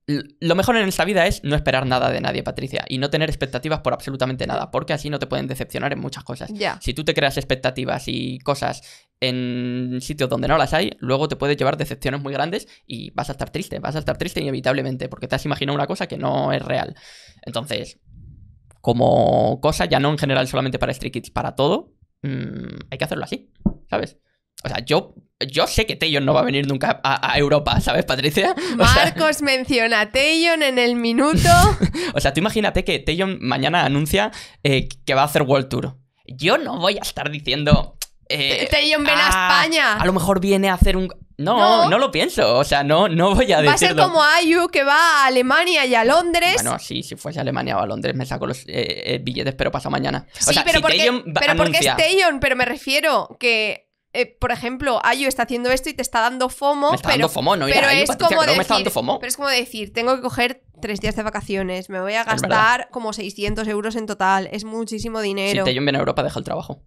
Lo mejor en esta vida es no esperar nada de nadie, Patricia, y no tener expectativas por absolutamente nada, porque así no te pueden decepcionar en muchas cosas. Si tú te creas expectativas y cosas en sitios donde no las hay, luego te puedes llevar decepciones muy grandes y vas a estar triste, vas a estar triste inevitablemente, porque te has imaginado una cosa que no es real. Entonces, como cosa, ya no en general solamente para Stray Kids, para todo, mm, hay que hacerlo así, ¿sabes? O sea, yo, yo sé que Taeyeon no va a venir nunca a, a Europa, ¿sabes, Patricia? O sea, Marcos menciona a Taeyeon en el minuto. o sea, tú imagínate que Taeyeon mañana anuncia eh, que va a hacer World Tour. Yo no voy a estar diciendo... eh, ven a "Ah, España. A lo mejor viene a hacer un... No, No. no, lo pienso. O sea, no, no voy a Va a ser decirlo. como Ayu que va a Alemania y a Londres. Bueno, sí, si fuese a Alemania o a Londres me saco los eh, eh, billetes, pero pasado mañana. O sí, sea, pero, si porque, pero porque es Taeyeon, pero me refiero que, eh, por ejemplo, Ayu está haciendo esto y te está dando FOMO, Me está pero, dando FOMO, no pero es Patricia, como me está decir- dando FOMO. pero es como decir, tengo que coger tres días de vacaciones, me voy a gastar como 600 euros en total, es muchísimo Si dinero. Taeyeon viene a Europa, deja el trabajo.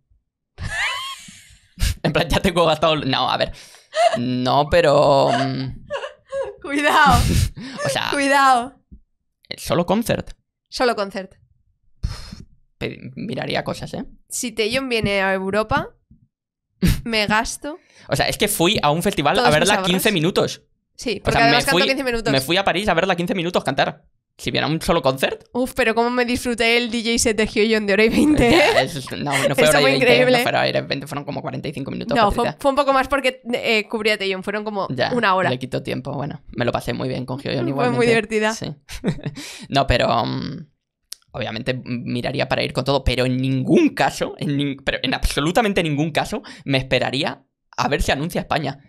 en plan, ya tengo gastado... No, a ver. No, pero... mm, Cuidado, O sea, cuidado. solo concert. Solo concert. Miraría cosas, ¿eh? Si Taeyeon viene a Europa, me gasto. O sea, es que fui a un festival a verla ahorros. 15 minutos. Sí, O porque sea, me además canto fui, 15 minutos. me fui a París a verla 15 minutos cantar. Si viera un solo concert, Uf, pero cómo me disfruté el DJ set de Hyoyeon de hora y 20. ya, es- no, no fue hora y fue 20, increíble. no fue hora y 20, fueron como 45 minutos. No, fue, fue un poco más porque eh, cubría a Taeyeon, fueron como Ya, una hora. Le quito tiempo, bueno. Me lo pasé muy bien con Hyoyeon Fue igualmente. muy divertida. Sí. no, pero... mm, obviamente miraría para ir con todo, pero en ningún caso, en pero en absolutamente ningún caso, me esperaría a ver si anuncia España.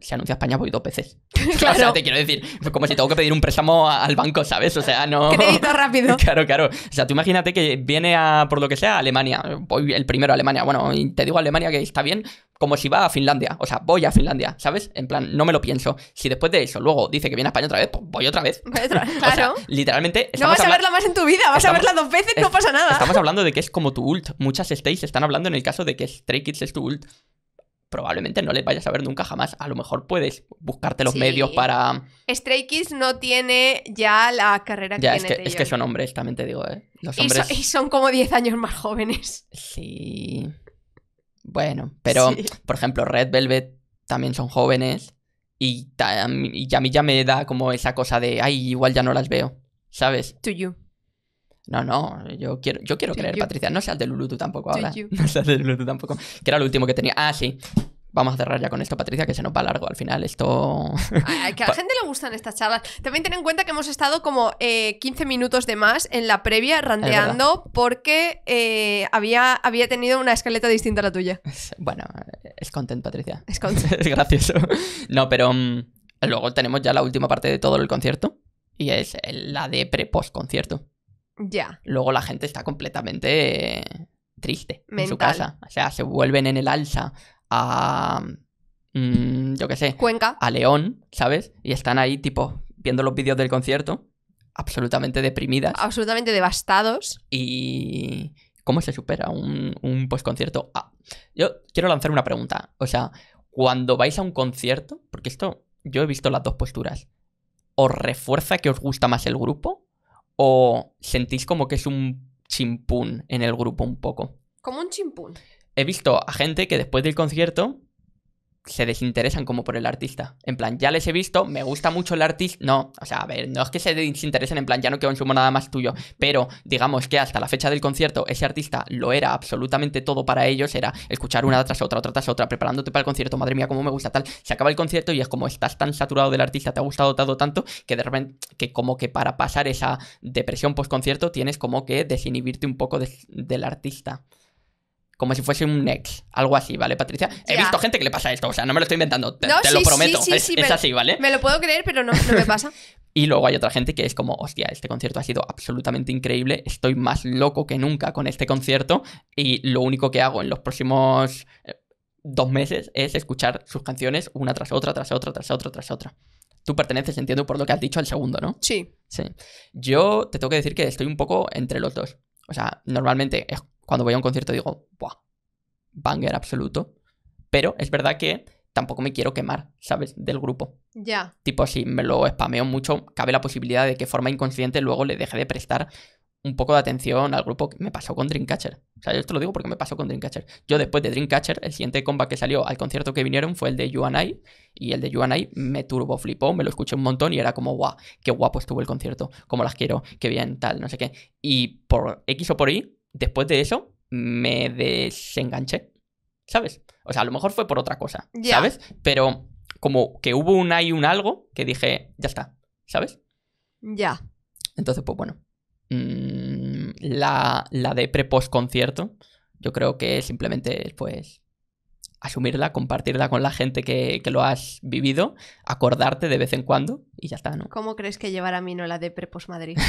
Si anuncia España voy dos veces. Claro. O sea, te quiero decir, como si tengo que pedir un préstamo a- al banco, ¿sabes? O sea, no... Crédito rápido. Claro, claro. O sea, tú imagínate que viene a, por lo que sea, a Alemania. Voy el primero a Alemania. Bueno, y te digo Alemania que está bien, como si va a Finlandia. O sea, voy a Finlandia, ¿sabes? En plan, no me lo pienso. Si después de eso luego dice que viene a España otra vez, pues voy otra vez. Claro. O sea, literalmente. no vas a verla más en tu vida, vas estamos- a verla dos veces, no es- pasa nada. Estamos hablando de que es como tu ult. Muchas stays están hablando en el caso de que Stray Kids es tu ult. Probablemente no les vayas a ver nunca jamás. A lo mejor puedes buscarte los Sí. medios para... Stray Kids no tiene ya la carrera que Ya, es tiene que, es que son hombres, también te digo, ¿eh? Los Y, so- hombres... y son como 10 años más jóvenes. Sí. Bueno, pero, Sí. por ejemplo, Red Velvet también son jóvenes y, y a mí ya me da como esa cosa de, ay, igual ya no las veo, ¿sabes? To you. No, no, yo quiero, yo quiero Sí, creer, yo- Patricia. No seas de Lulu tú tampoco ahora. No seas de Lulu tú tampoco. Que era lo último que tenía. Ah, sí. Vamos a cerrar ya con esto, Patricia, que se nos va largo al final. Esto. Ay, que a la gente le gustan estas charlas. También ten en cuenta que hemos estado como eh, 15 minutos de más en la previa ranteando porque eh, había, había tenido una escaleta distinta a la tuya. bueno, es content, Patricia. Es con- es gracioso. No, pero mm, luego tenemos ya la última parte de todo el concierto. Y es la de pre-post concierto. Ya. Luego la gente está completamente eh, triste en su casa. O sea, se vuelven en el alza a. mm, yo qué sé. Cuenca. a León, ¿sabes? Y están ahí, tipo, viendo los vídeos del concierto, absolutamente deprimidas. Absolutamente devastados. Y. ¿Cómo se supera un, un postconcierto? Ah, yo quiero lanzar una pregunta. O sea, cuando vais a un concierto, porque esto, yo he visto las dos posturas. ¿Os refuerza que os gusta más el grupo? ¿O sentís como que es un chimpún en el grupo un poco? Como un chimpún. he visto a gente que después del concierto se desinteresan como por el artista. En plan, ya les he visto, me gusta mucho el artista. No, o sea, a ver, no es que se desinteresen en plan, ya no consumo nada más tuyo. Pero digamos que hasta la fecha del concierto, ese artista lo era absolutamente todo para ellos. Era escuchar una tras otra, otra tras otra, preparándote para el concierto. Madre mía, cómo me gusta tal. Se acaba el concierto y es como estás tan saturado del artista, te ha gustado tanto, tanto, que de repente, que como que para pasar esa depresión post concierto tienes como que desinhibirte un poco de- del artista. Como si fuese un ex, algo así, ¿vale, Patricia? He Ya. visto gente que le pasa esto, o sea, no me lo estoy inventando, te, No, te lo prometo, sí, sí, es, así, ¿vale? Me lo puedo creer, pero no, no me pasa. Y luego hay otra gente que es como, hostia, este concierto ha sido absolutamente increíble, estoy más loco que nunca con este concierto y lo único que hago en los próximos eh, dos meses es escuchar sus canciones una tras otra, tras otra, tras otra, tras otra. Tú perteneces, entiendo, por lo que has dicho al segundo, ¿no? Sí. Sí. Yo te tengo que decir que estoy un poco entre los dos. O sea, normalmente cuando voy a un concierto digo, ¡buah! Banger absoluto. Pero es verdad que tampoco me quiero quemar, ¿sabes? Del grupo. Ya. Tipo, si me lo spameo mucho, cabe la posibilidad de que de forma inconsciente luego le deje de prestar un poco de atención al grupo. Me pasó con Dreamcatcher. O sea, yo te lo digo porque me pasó con Dreamcatcher. Yo después de Dreamcatcher, el siguiente comba que salió al concierto que vinieron fue el de You and I. Y el de You and I me turbo flipó, me lo escuché un montón y era como, guau, qué guapo estuvo el concierto, cómo las quiero, qué bien, tal, no sé qué. Y por X o por Y, después de eso, me desenganché. ¿Sabes? O sea, a lo mejor fue por otra cosa. ¿sabes? Pero como que hubo un hay un algo que dije, ya está, ¿sabes? Ya. Entonces, pues bueno. mm, la, la de pre-post concierto, yo creo que simplemente pues asumirla, compartirla con la gente que, que lo has vivido, acordarte de vez en cuando y ya está, ¿no? ¿Cómo crees que llevará Mino la de Prepos Madrid?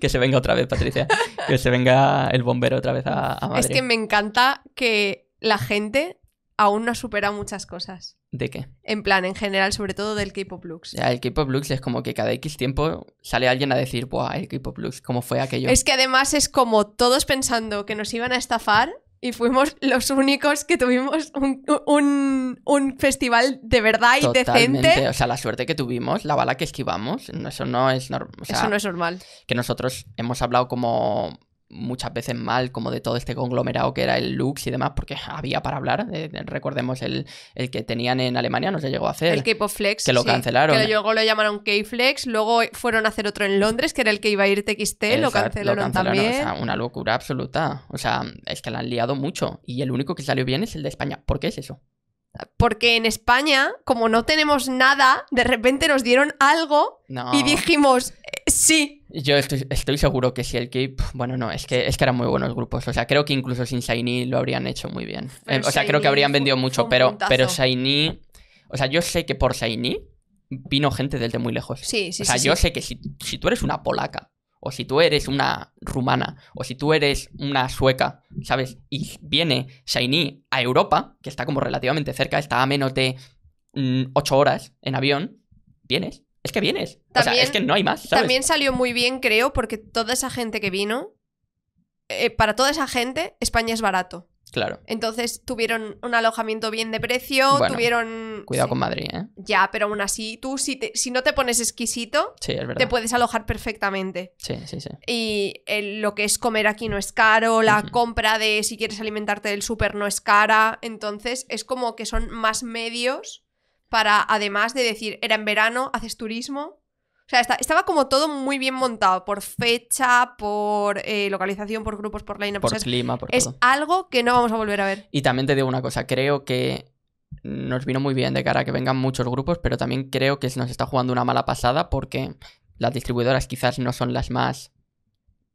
Que se venga otra vez, Patricia. que se venga el bombero otra vez a, a Madrid. Es que me encanta que la gente aún no ha superado muchas cosas. ¿De qué? En plan, en general, sobre todo del K-pop Lux. Ya, el K-Pop Lux es como que cada X tiempo sale alguien a decir, buah, el K-Pop Lux, ¿cómo fue aquello? Es que además es como todos pensando que nos iban a estafar y fuimos los únicos que tuvimos un, un- un festival de verdad y Totalmente. decente. O sea, la suerte que tuvimos, la bala que esquivamos, eso no es normal. O sea, Eso no es normal. que nosotros hemos hablado como muchas veces mal como de todo este conglomerado que era el Lux y demás, porque había para hablar. eh, recordemos el, el que tenían en Alemania, no se llegó a hacer. El K-Pop Flex. que lo sí. cancelaron. Que luego lo llamaron K-Flex. Luego fueron a hacer otro en Londres, que era el que iba a ir TXT. Lo cancelaron, también. O sea, una locura absoluta. O sea, es que la han liado mucho. Y el único que salió bien es el de España. ¿Por qué es eso? Porque en España, como no tenemos nada, de repente nos dieron algo No. y dijimos, eh, sí. Yo estoy, estoy seguro que si el Cape. Bueno, no, es que, es que eran muy buenos grupos. O sea, creo que incluso sin Shiny lo habrían hecho muy bien. Eh, o sea, creo que habrían vendido mucho, pero, puntazo. pero Shiny. O sea, yo sé que por Shiny vino gente desde muy lejos. Sí, sí, o sea, sí, yo sí. sé que si, si tú eres una polaca, o si tú eres una rumana, o si tú eres una sueca, ¿sabes? Y viene Shiny a Europa, que está como relativamente cerca, está a menos de 8 horas en avión, vienes. Es que vienes. o sea, También- es que no hay más, ¿sabes? También salió muy bien, creo, porque toda esa gente que vino, eh, para toda esa gente, España es barato. Claro. Entonces tuvieron un alojamiento bien de precio, Bueno, tuvieron... Cuidado sí. con Madrid, ¿eh? Ya, pero aún así, tú si, te- si no te pones exquisito, Sí, es verdad. te puedes alojar perfectamente. Sí, sí, sí. Y el- lo que es comer aquí no es caro, la compra de si quieres alimentarte del súper no es cara. Entonces es como que son más medios para, además de decir, era en verano, haces turismo. O sea, esta- estaba como todo muy bien montado por fecha, por eh, localización, por grupos, por line Por clima, por es todo. algo que no vamos a volver a ver. Y también te digo una cosa, creo que nos vino muy bien de cara a que vengan muchos grupos, pero también creo que se nos está jugando una mala pasada porque las distribuidoras quizás no son las más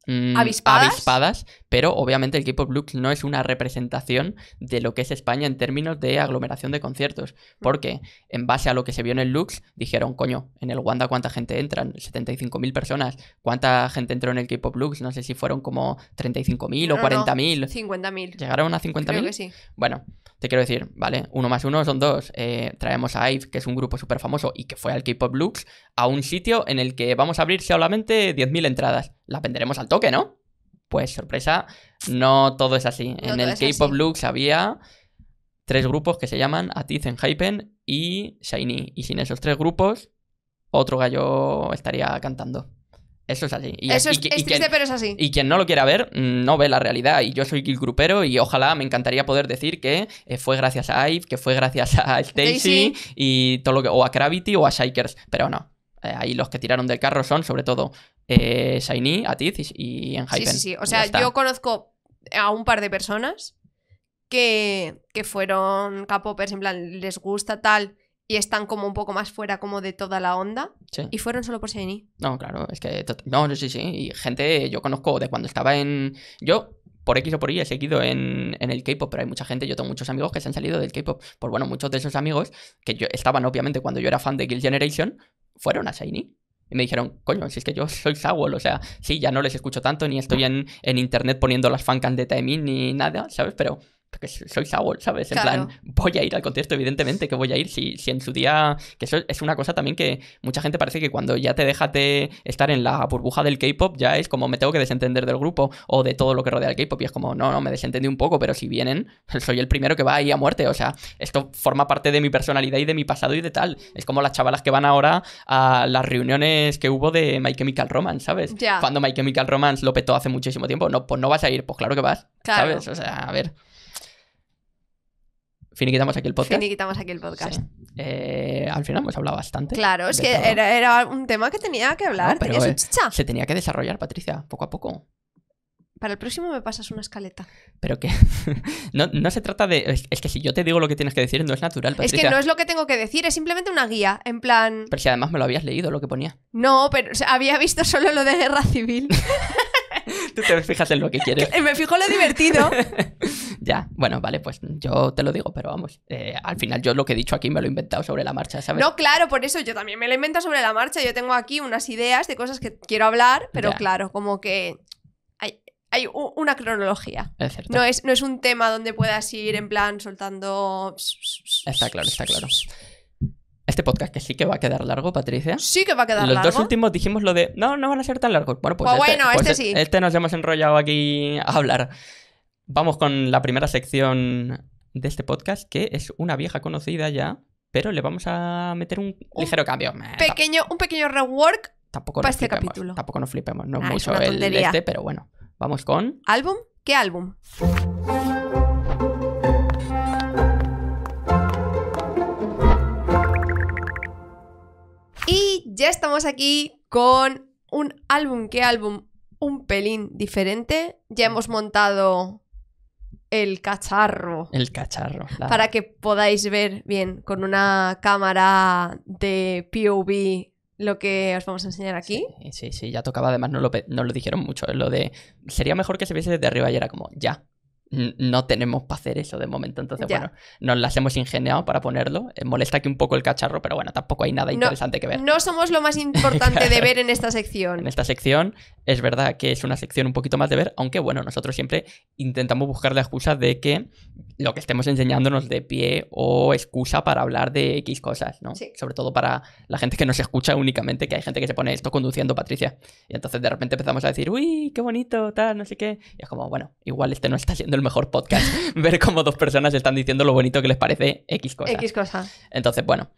mm, ¿Avispadas? avispadas, pero obviamente el K-Pop Lux no es una representación de lo que es España en términos de aglomeración de conciertos, porque en base a lo que se vio en el Lux, dijeron, coño, en el Wanda cuánta gente entran, 75.000 personas, cuánta gente entró en el K-Pop Lux, no sé si fueron como 35.000 o No, no, 40.000. 50.000. ¿Llegaron a Creo 50.000? que sí. Bueno, te quiero decir, ¿vale? Uno más uno son dos. Eh, traemos a IVE, que es un grupo súper famoso y que fue al K-Pop Lux, a un sitio en el que vamos a abrir solamente 10.000 entradas. Las venderemos al toque, ¿no? Pues sorpresa, no todo es así. No en el K-Pop. Lux había tres grupos que se llaman Atiz, Hypen y Shiny. Y sin esos tres grupos, otro gallo estaría cantando. Eso es así. Y, Eso es, y triste, quien- pero es así. y quien no lo quiera ver, mm, no ve la realidad. Y yo soy Gil Grupero y ojalá me encantaría poder decir que eh, fue gracias a Ive, que fue gracias a Stacy y todo lo que. o a Gravity o a Shikers. Pero no. Eh, ahí los que tiraron del carro son sobre todo eh, Shiny, Atiz y, y Enhypen. Sí, sí, sí. O sea, yo conozco a un par de personas que, que fueron K-popers, en plan, les gusta tal y están como un poco más fuera como de toda la onda Sí. y fueron solo por Shiny. No, claro, es que. No, no, sí, sí. Y gente, yo conozco de cuando estaba en. Yo, por X o por Y, he seguido en, en el K-pop, pero hay mucha gente, yo tengo muchos amigos que se han salido del K-pop. Pues bueno, muchos de esos amigos, que yo estaban obviamente cuando yo era fan de Kill Generation, fueron a Shiny. Y me dijeron, coño, si es que yo soy Sawol, o sea, sí, ya no les escucho tanto, ni estoy en, en internet poniendo las fancams de Taemin ni nada, ¿sabes? Pero porque soy Sawol, ¿sabes? En Claro. plan, voy a ir al concierto, evidentemente que voy a ir. Si, si en su día. Que eso es una cosa también que mucha gente parece que cuando ya te dejas de estar en la burbuja del K-pop, ya es como me tengo que desentender del grupo o de todo lo que rodea el K-pop. Y es como, no, no, me desentendí un poco, pero si vienen, soy el primero que va ahí a muerte. O sea, esto forma parte de mi personalidad y de mi pasado y de tal. Es como las chavalas que van ahora a las reuniones que hubo de My Chemical Romance, ¿sabes? Cuando My Chemical Romance lo petó hace muchísimo tiempo. No, pues no vas a ir, pues claro que vas. Claro. ¿Sabes? O sea, a ver. Finiquitamos aquí el podcast. Finiquitamos aquí el podcast. Sí. Eh, al final hemos hablado bastante. Claro, es que era, era un tema que tenía que hablar. No, pero, tenía su eh, chicha. Se tenía que desarrollar, Patricia, poco a poco. Para el próximo me pasas una escaleta. Pero que no, no se trata de... Es, es que si yo te digo lo que tienes que decir, no es natural, Es Patricia. que no es lo que tengo que decir, es simplemente una guía. En plan, Pero si además me lo habías leído lo que ponía. no, pero o sea, había visto solo lo de guerra civil. Tú te fijas en lo que quieres. me fijo lo divertido. Ya, bueno, vale, pues yo te lo digo, pero vamos. eh, al final yo lo que he dicho aquí me lo he inventado sobre la marcha, ¿sabes? No, claro, por eso yo también me lo invento sobre la marcha. Yo tengo aquí unas ideas de cosas que quiero hablar, pero Ya. claro, como que hay, hay una cronología. Es cierto. No es, no es un tema donde puedas ir en plan soltando. Está claro, está claro. Este podcast que sí que va a quedar largo, Patricia. Sí que va a quedar Los largo. dos últimos dijimos lo de, no, no van a ser tan largos. Bueno, pues, Pues este, bueno, pues este sí. Este nos hemos enrollado aquí a hablar. Vamos con la primera sección de este podcast, que es una vieja conocida ya, pero le vamos a meter un ligero cambio. Pequeño, un pequeño rework. tampoco para este flipemos, capítulo. Tampoco nos flipemos, no Ah, es mucho el este, pero bueno. Vamos con... ¿Álbum? ¿Qué álbum? Y ya estamos aquí con un álbum, ¿qué álbum? Un pelín diferente. Ya hemos montado el cacharro El cacharro. para que podáis ver bien con una cámara de POV lo que os vamos a enseñar aquí. Sí, sí, sí, ya tocaba. Además, no lo, no lo dijeron mucho. Lo de. Sería mejor que se viese desde arriba y era como, ya. No tenemos para hacer eso de momento. Entonces, Ya. bueno, nos las hemos ingeniado para ponerlo. Eh, molesta aquí un poco el cacharro, pero bueno, tampoco hay nada No, interesante que ver. No somos lo más importante de ver en esta sección. En esta sección, es verdad que es una sección un poquito más de ver, aunque bueno, nosotros siempre intentamos buscar la excusa de que lo que estemos enseñando nos dé pie o excusa para hablar de X cosas, ¿no? Sí. Sobre todo para la gente que nos escucha únicamente, que hay gente que se pone esto conduciendo, Patricia. Y entonces de repente empezamos a decir, uy, qué bonito, tal, no sé qué. Y es como, bueno, igual este no está siendo el mejor podcast. ver cómo dos personas están diciendo lo bonito que les parece X cosa. X cosa. Entonces, bueno,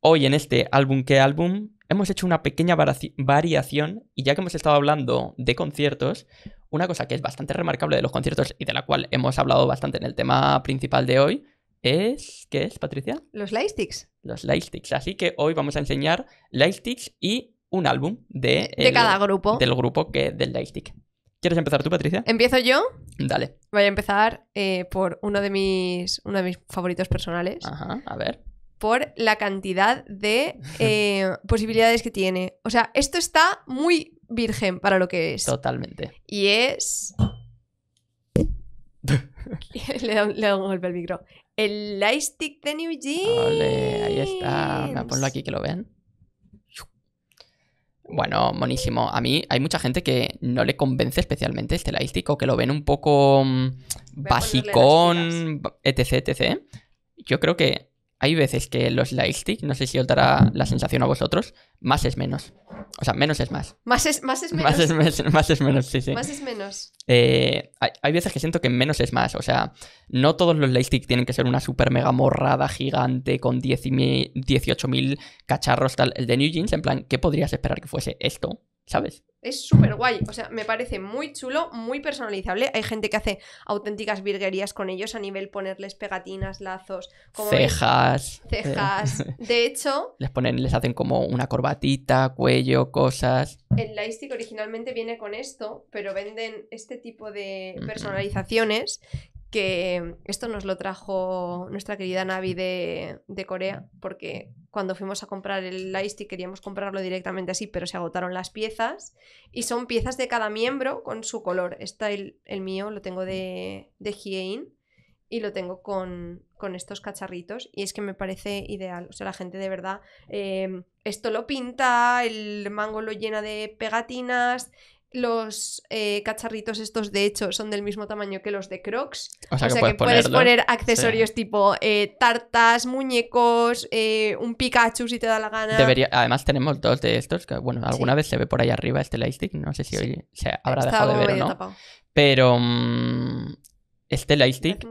hoy en este álbum que álbum hemos hecho una pequeña variación y ya que hemos estado hablando de conciertos, una cosa que es bastante remarcable de los conciertos y de la cual hemos hablado bastante en el tema principal de hoy es, ¿qué es, Patricia? Los lightsticks. Los lightsticks. Así que hoy vamos a enseñar lightsticks y un álbum de, De el- cada grupo. del grupo que del lightstick. ¿Quieres empezar tú, Patricia? Empiezo yo. Dale. Voy a empezar eh, por uno de mis, uno de mis favoritos personales. Ajá, a ver. Por la cantidad de eh, posibilidades que tiene. O sea, esto está muy virgen para lo que es. Totalmente. Y es. le, da un, le da un golpe al micro. El lightstick de New Jeans. Ole, ahí está. Me ponlo aquí que lo vean. Bueno, monísimo. A mí hay mucha gente que no le convence especialmente este lightstick o que lo ven un poco mm, basicón, etc, etc. Yo creo que hay veces que los lightstick, no sé si os dará la sensación a vosotros, más es menos. O sea, menos es más. Más es, más es menos. Más es, mes- más es menos, sí, sí. Más es menos. Eh, hay, hay veces que siento que menos es más. O sea, no todos los lightstick tienen que ser una super mega morrada gigante con 10.000 18.000 cacharros tal. El de New Jeans, en plan, ¿qué podrías esperar que fuese esto? ¿Sabes? Es súper guay. O sea, me parece muy chulo, muy personalizable. Hay gente que hace auténticas virguerías con ellos a nivel ponerles pegatinas, lazos, como Cejas. eh, cejas. De hecho, les ponen, les hacen como una corbatita, cuello, cosas. el lightstick originalmente viene con esto, pero venden este tipo de personalizaciones que esto nos lo trajo nuestra querida Navi de, de Corea, porque cuando fuimos a comprar el lightstick queríamos comprarlo directamente así, pero se agotaron las piezas y son piezas de cada miembro con su color. Está el, el mío, lo tengo de, de Hyein y lo tengo con, con estos cacharritos y es que me parece ideal. O sea, la gente de verdad eh, esto lo pinta, el mango lo llena de pegatinas. Los eh, cacharritos estos, de hecho, son del mismo tamaño que los de Crocs. O sea, O que sea puedes que puedes ponerlo. poner accesorios tipo eh, tartas, muñecos, eh, un Pikachu si te da la gana. Debería, además tenemos dos de estos que, bueno, alguna Sí. vez se ve por ahí arriba este lightstick, no sé si Sí. hoy se habrá Está dejado de ver o no. tapado. Pero mm, este lightstick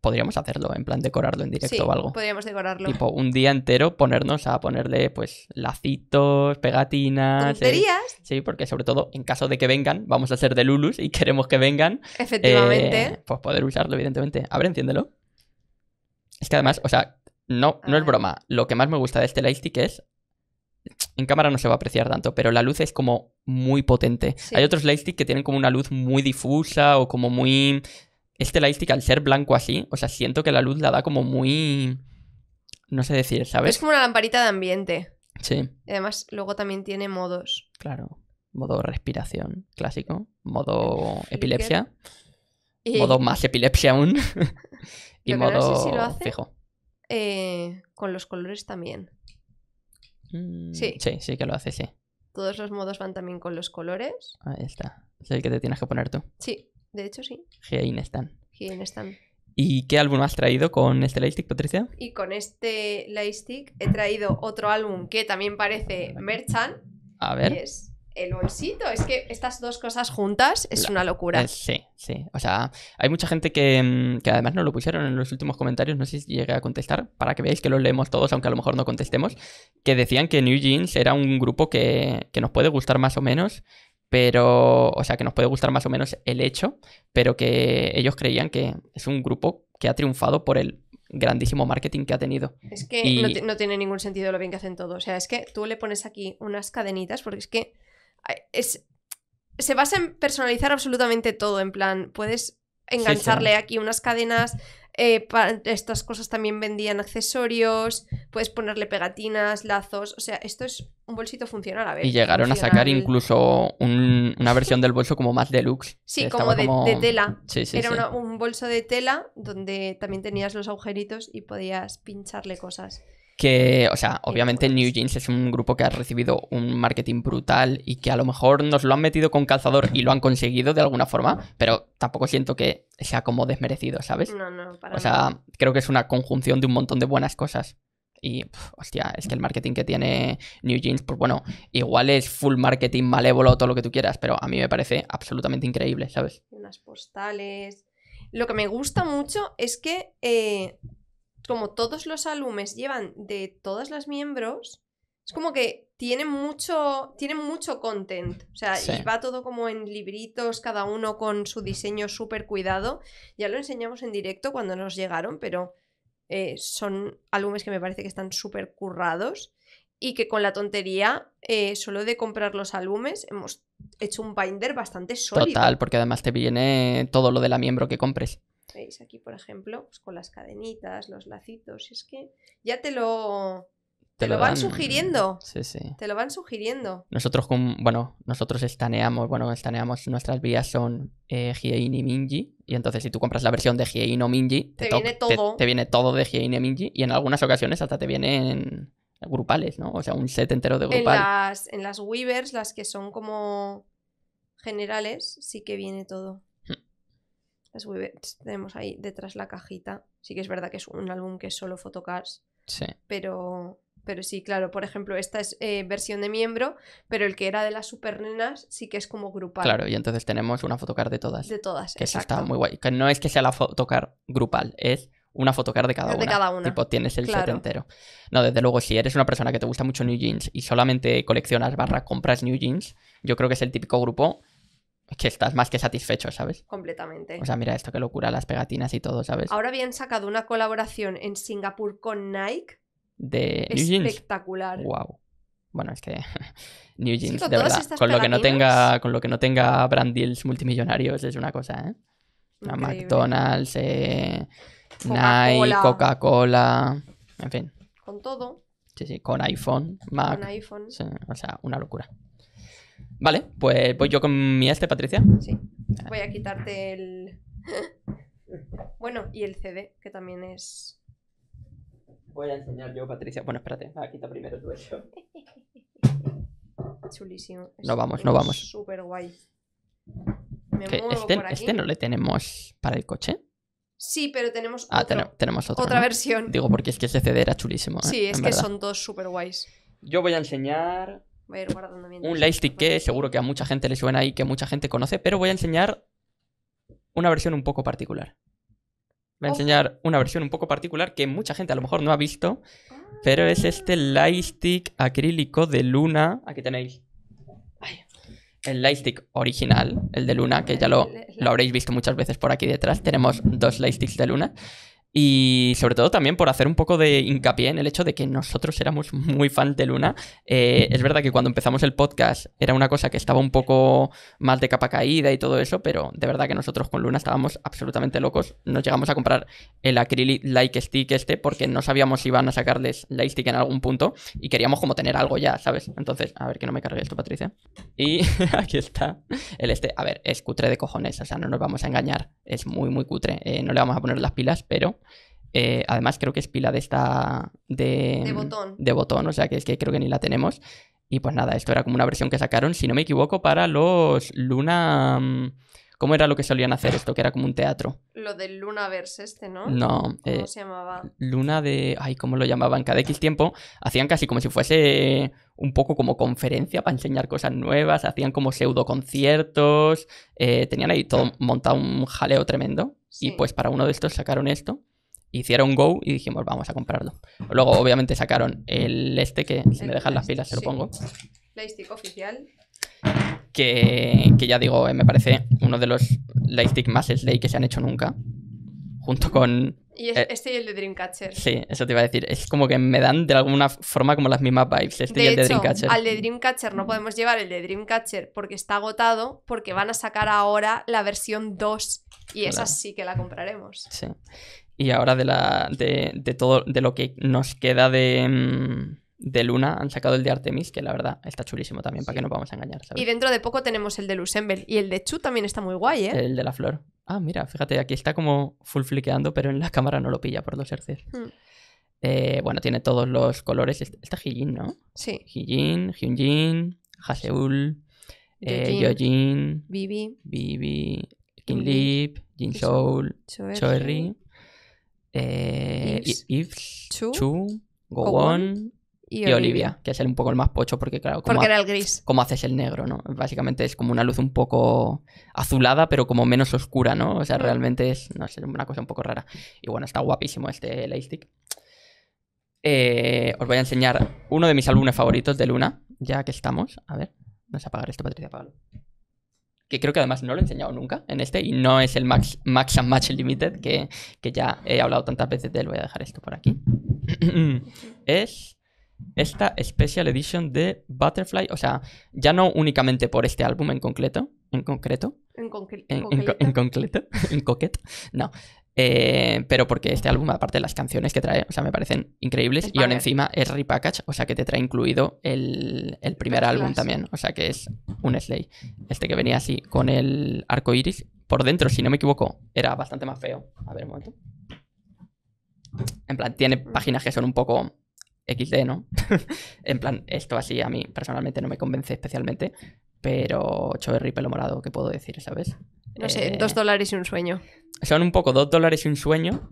podríamos hacerlo, en plan decorarlo en directo Sí, o algo. podríamos decorarlo. Tipo, un día entero ponernos a ponerle, pues, lacitos, pegatinas. eh, Tonterías, sí, porque sobre todo, en caso de que vengan, vamos a ser de Lulus y queremos que vengan. efectivamente. eh, pues poder usarlo, evidentemente. A ver, enciéndelo. Es que además, o sea, no, no es broma. Lo que más me gusta de este lightstick es. En cámara no se va a apreciar tanto, pero la luz es como muy potente. Sí. Hay otros lightstick que tienen como una luz muy difusa o como muy. Este lightstick, al ser blanco así, o sea, siento que la luz la da como muy. No sé decir, Es ¿sabes? como una lamparita de ambiente. Sí, Y además, luego también tiene modos. claro. Modo respiración clásico. Modo epilepsia. Y, Modo más epilepsia aún. y que no sé modo si lo hace. fijo. eh, con los colores también. Mm, Sí. Sí, sí que lo hace, sí. Todos los modos van también con los colores. Ahí está. Es el que te tienes que poner tú. Sí, de hecho sí. Hein están. Bien están. ¿Y qué álbum has traído con este lightstick, Patricia? Y con este lightstick he traído otro álbum que también parece Merchant. A Y ver. es el bolsito. Es que estas dos cosas juntas es La- una locura. Eh, sí, sí. O sea, hay mucha gente que, mm, que además nos lo pusieron en los últimos comentarios, no sé si llegué a contestar, para que veáis que los leemos todos, aunque a lo mejor no contestemos, que decían que New Jeans era un grupo que, que nos puede gustar más o menos, pero, o sea, que nos puede gustar más o menos el hecho, pero que ellos creían que es un grupo que ha triunfado por el grandísimo marketing que ha tenido. Es que Y- no, ti- no tiene ningún sentido lo bien que hacen todo. O sea, es que tú le pones aquí unas cadenitas porque es que es, se basa en personalizar absolutamente todo. En plan, puedes engancharle aquí unas cadenas. eh, para estas cosas también vendían accesorios. Puedes ponerle pegatinas, lazos. O sea, esto es un bolsito funcional. A ver, Y llegaron a sacar incluso un- una versión del bolso como más deluxe. Sí, como de, de tela. Sí, sí, Era sí. una- un bolso de tela donde también tenías los agujeritos y podías pincharle cosas. Que, o sea, obviamente New Jeans es un grupo que ha recibido un marketing brutal y que a lo mejor nos lo han metido con calzador y lo han conseguido de alguna forma, pero tampoco siento que sea como desmerecido, ¿sabes? No, no, para O sea, creo que es una conjunción de un montón de buenas cosas. Y, pf, hostia, es que el marketing que tiene New Jeans, pues bueno, igual es full marketing malévolo, todo lo que tú quieras, pero a mí me parece absolutamente increíble, ¿sabes? unas postales. Lo que me gusta mucho es que, eh, como todos los álbumes llevan de todas las miembros, es como que tienen mucho, tienen mucho content. O sea, Sí. y va todo como en libritos, cada uno con su diseño súper cuidado. Ya lo enseñamos en directo cuando nos llegaron, pero eh, son álbumes que me parece que están súper currados. Y que con la tontería, eh, solo de comprar los álbumes, hemos hecho un binder bastante sólido. Total, porque además te viene todo lo de la miembro que compres. ¿Veis? Aquí, por ejemplo, pues con las cadenitas, los lacitos. y Es que ya te lo, te lo van dan- sugiriendo. Sí, sí. Te lo van sugiriendo. Nosotros, con, bueno, nosotros estaneamos, bueno, estaneamos, nuestras vías son eh, Hiein y Minji, y entonces si tú compras la versión de Hiein o Minji, Te viene todo. Te, viene todo de Hiein y Minji, y en algunas ocasiones hasta te vienen grupales, ¿no? O sea, un set entero de En grupal. las, en las Weavers, las que son como generales, sí que viene todo. Las Weavers, tenemos ahí detrás la cajita. Sí que es verdad que es un álbum que es solo photocars, Sí, pero, pero sí, claro, por ejemplo, esta es eh, versión de miembro, pero el que era de las super nenas sí que es como grupal. claro, y entonces tenemos una photocard de todas. De todas, que eso exacto. está muy guay. Que no es que sea la photocard grupal, es una photocard de cada De una. cada una. Tipo, tienes el set entero. No, desde luego, si eres una persona que te gusta mucho New Jeans y solamente coleccionas barra compras New Jeans, yo creo que es el típico grupo que estás más que satisfecho, ¿sabes? Completamente. O sea, mira esto, qué locura, las pegatinas y todo, ¿sabes? Ahora habían sacado una colaboración en Singapur con Nike. De New Jeans. Espectacular. Wow. Bueno, es que New Jeans, de verdad, con lo que no tenga, con lo que no tenga brand deals multimillonarios es una cosa, ¿eh? McDonald's, eh. Nike, Coca-Cola, en fin, Con todo. sí, sí, con iPhone, Mac, Con iPhone. sí, o sea, una locura. Vale, pues voy yo con mi este, Patricia. Sí. Voy a quitarte el. Bueno, y el CD, que también es. Voy a enseñar yo, Patricia. Bueno, espérate, ah, quita primero tú eso. chulísimo. Es No vamos, no vamos. Súper guay. Me Que muevo este, por aquí. este no le tenemos para el coche. Sí, pero tenemos Ah, otro- tenemos otro. otra ¿no? versión. Digo, porque es que ese CD era chulísimo. ¿eh? sí, es En que verdad. son todos súper guays. Yo voy a enseñar Voy a ir guardando mientras. un lightstick que seguro que a mucha gente le suena y que mucha gente conoce, pero voy a enseñar una versión un poco particular. Voy a enseñar una versión un poco particular que mucha gente a lo mejor no ha visto, Ah, pero es este lightstick acrílico de Luna. Aquí tenéis. El lightstick original, el de Luna, que ya lo, lo habréis visto muchas veces por aquí detrás. Tenemos dos lightsticks de Luna. Y sobre todo también por hacer un poco de hincapié en el hecho de que nosotros éramos muy fans de Luna. Eh, es verdad que cuando empezamos el podcast era una cosa que estaba un poco más de capa caída y todo eso, pero de verdad que nosotros con Luna estábamos absolutamente locos. Nos llegamos a comprar el acrylic like stick este porque no sabíamos si iban a sacarles lightstick en algún punto y queríamos como tener algo ya, ¿sabes? Entonces, a ver que no me cargue esto, Patricia. Y aquí está el este. A ver, es cutre de cojones, o sea, no nos vamos a engañar. Es muy, muy cutre. Eh, no le vamos a poner las pilas, pero eh, además creo que es pila de esta... De, De botón. De botón, o sea, que es que creo que ni la tenemos. Y pues nada, esto era como una versión que sacaron, si no me equivoco, para los Luna... mm, ¿Cómo era lo que solían hacer esto? Que era como un teatro. Lo del Lunaverse este, ¿no? No, ¿Cómo eh, se llamaba? Luna de. Ay, ¿cómo lo llamaban? Cada X tiempo hacían casi como si fuese un poco como conferencia para enseñar cosas nuevas, hacían como pseudo conciertos, eh, tenían ahí todo montado un jaleo tremendo. Sí. Y pues para uno de estos sacaron esto, hicieron Go y dijimos, vamos a comprarlo. Luego, obviamente, sacaron el este que si El me dejan las pilas se lo sí. pongo. Lightstick oficial. Que, que ya digo, eh, me parece uno de los lightstick más slay que se han hecho nunca. Junto con Y es- Eh, este y el de Dreamcatcher. Sí, eso te iba a decir. Es como que me dan de alguna forma como las mismas vibes. Este y el de Dreamcatcher. al de Dreamcatcher no podemos llevar el de Dreamcatcher porque está agotado, porque van a sacar ahora la versión 2 y esa Claro. sí que la compraremos. Sí. Y ahora de la. De, de todo. De lo que nos queda de. mm, De Luna han sacado el de Artemis, que la verdad está chulísimo también, para que no vamos a engañar, ¿sabes? Y dentro de poco tenemos el de Lusemble y el de Chu también está muy guay, ¿eh? El de la flor. Ah, mira, fíjate, aquí está como full fliqueando, pero en la cámara no lo pilla por dos hercios. Hmm. Eh, bueno, tiene todos los colores. Este este es Hijin, ¿no? Sí. Hijin, Hyunjin, Haseul, eh, Yojin. Bibi, Bibi, Kinlip, Jin Soul, Choerry, eh, Yves, Chu, Gowon y, y Olivia, que es el un poco el más pocho porque claro, como, Porque era el gris. como haces el negro, ¿no? Básicamente es como una luz un poco azulada, pero como menos oscura, ¿no? O sea, Mm. realmente es, no sé, una cosa un poco rara. Y bueno, está guapísimo este Lightstick. Eh, os voy a enseñar uno de mis álbumes favoritos de Luna, ya que estamos. A ver, vamos a apagar esto, Patricia, apágalo. Que creo que además no lo he enseñado nunca en este, y no es el Max, Max and Match Limited, que, que ya he hablado tantas veces de él. Voy a dejar esto por aquí. es esta Special Edition de Butterfly, o sea, ya no únicamente por este álbum en concreto, en concreto, En, concre- en, en co- en concreto, en coquet, no. Eh, pero porque este álbum, aparte de las canciones que trae, o sea, me parecen increíbles. Es y aún banger. encima es repackage, o sea, que te trae incluido el, el primer álbum también. O sea, que es un Slay. Este que venía así, con el arco iris. Por dentro, si no me equivoco, era bastante más feo. A ver, un momento. En plan, tiene páginas que son un poco XD, ¿no? en plan, esto así a mí personalmente no me convence especialmente. Pero Choverry pelo morado, ¿qué puedo decir, sabes? No sé, Eh, dos dólares y un sueño. son un poco dos dólares y un sueño,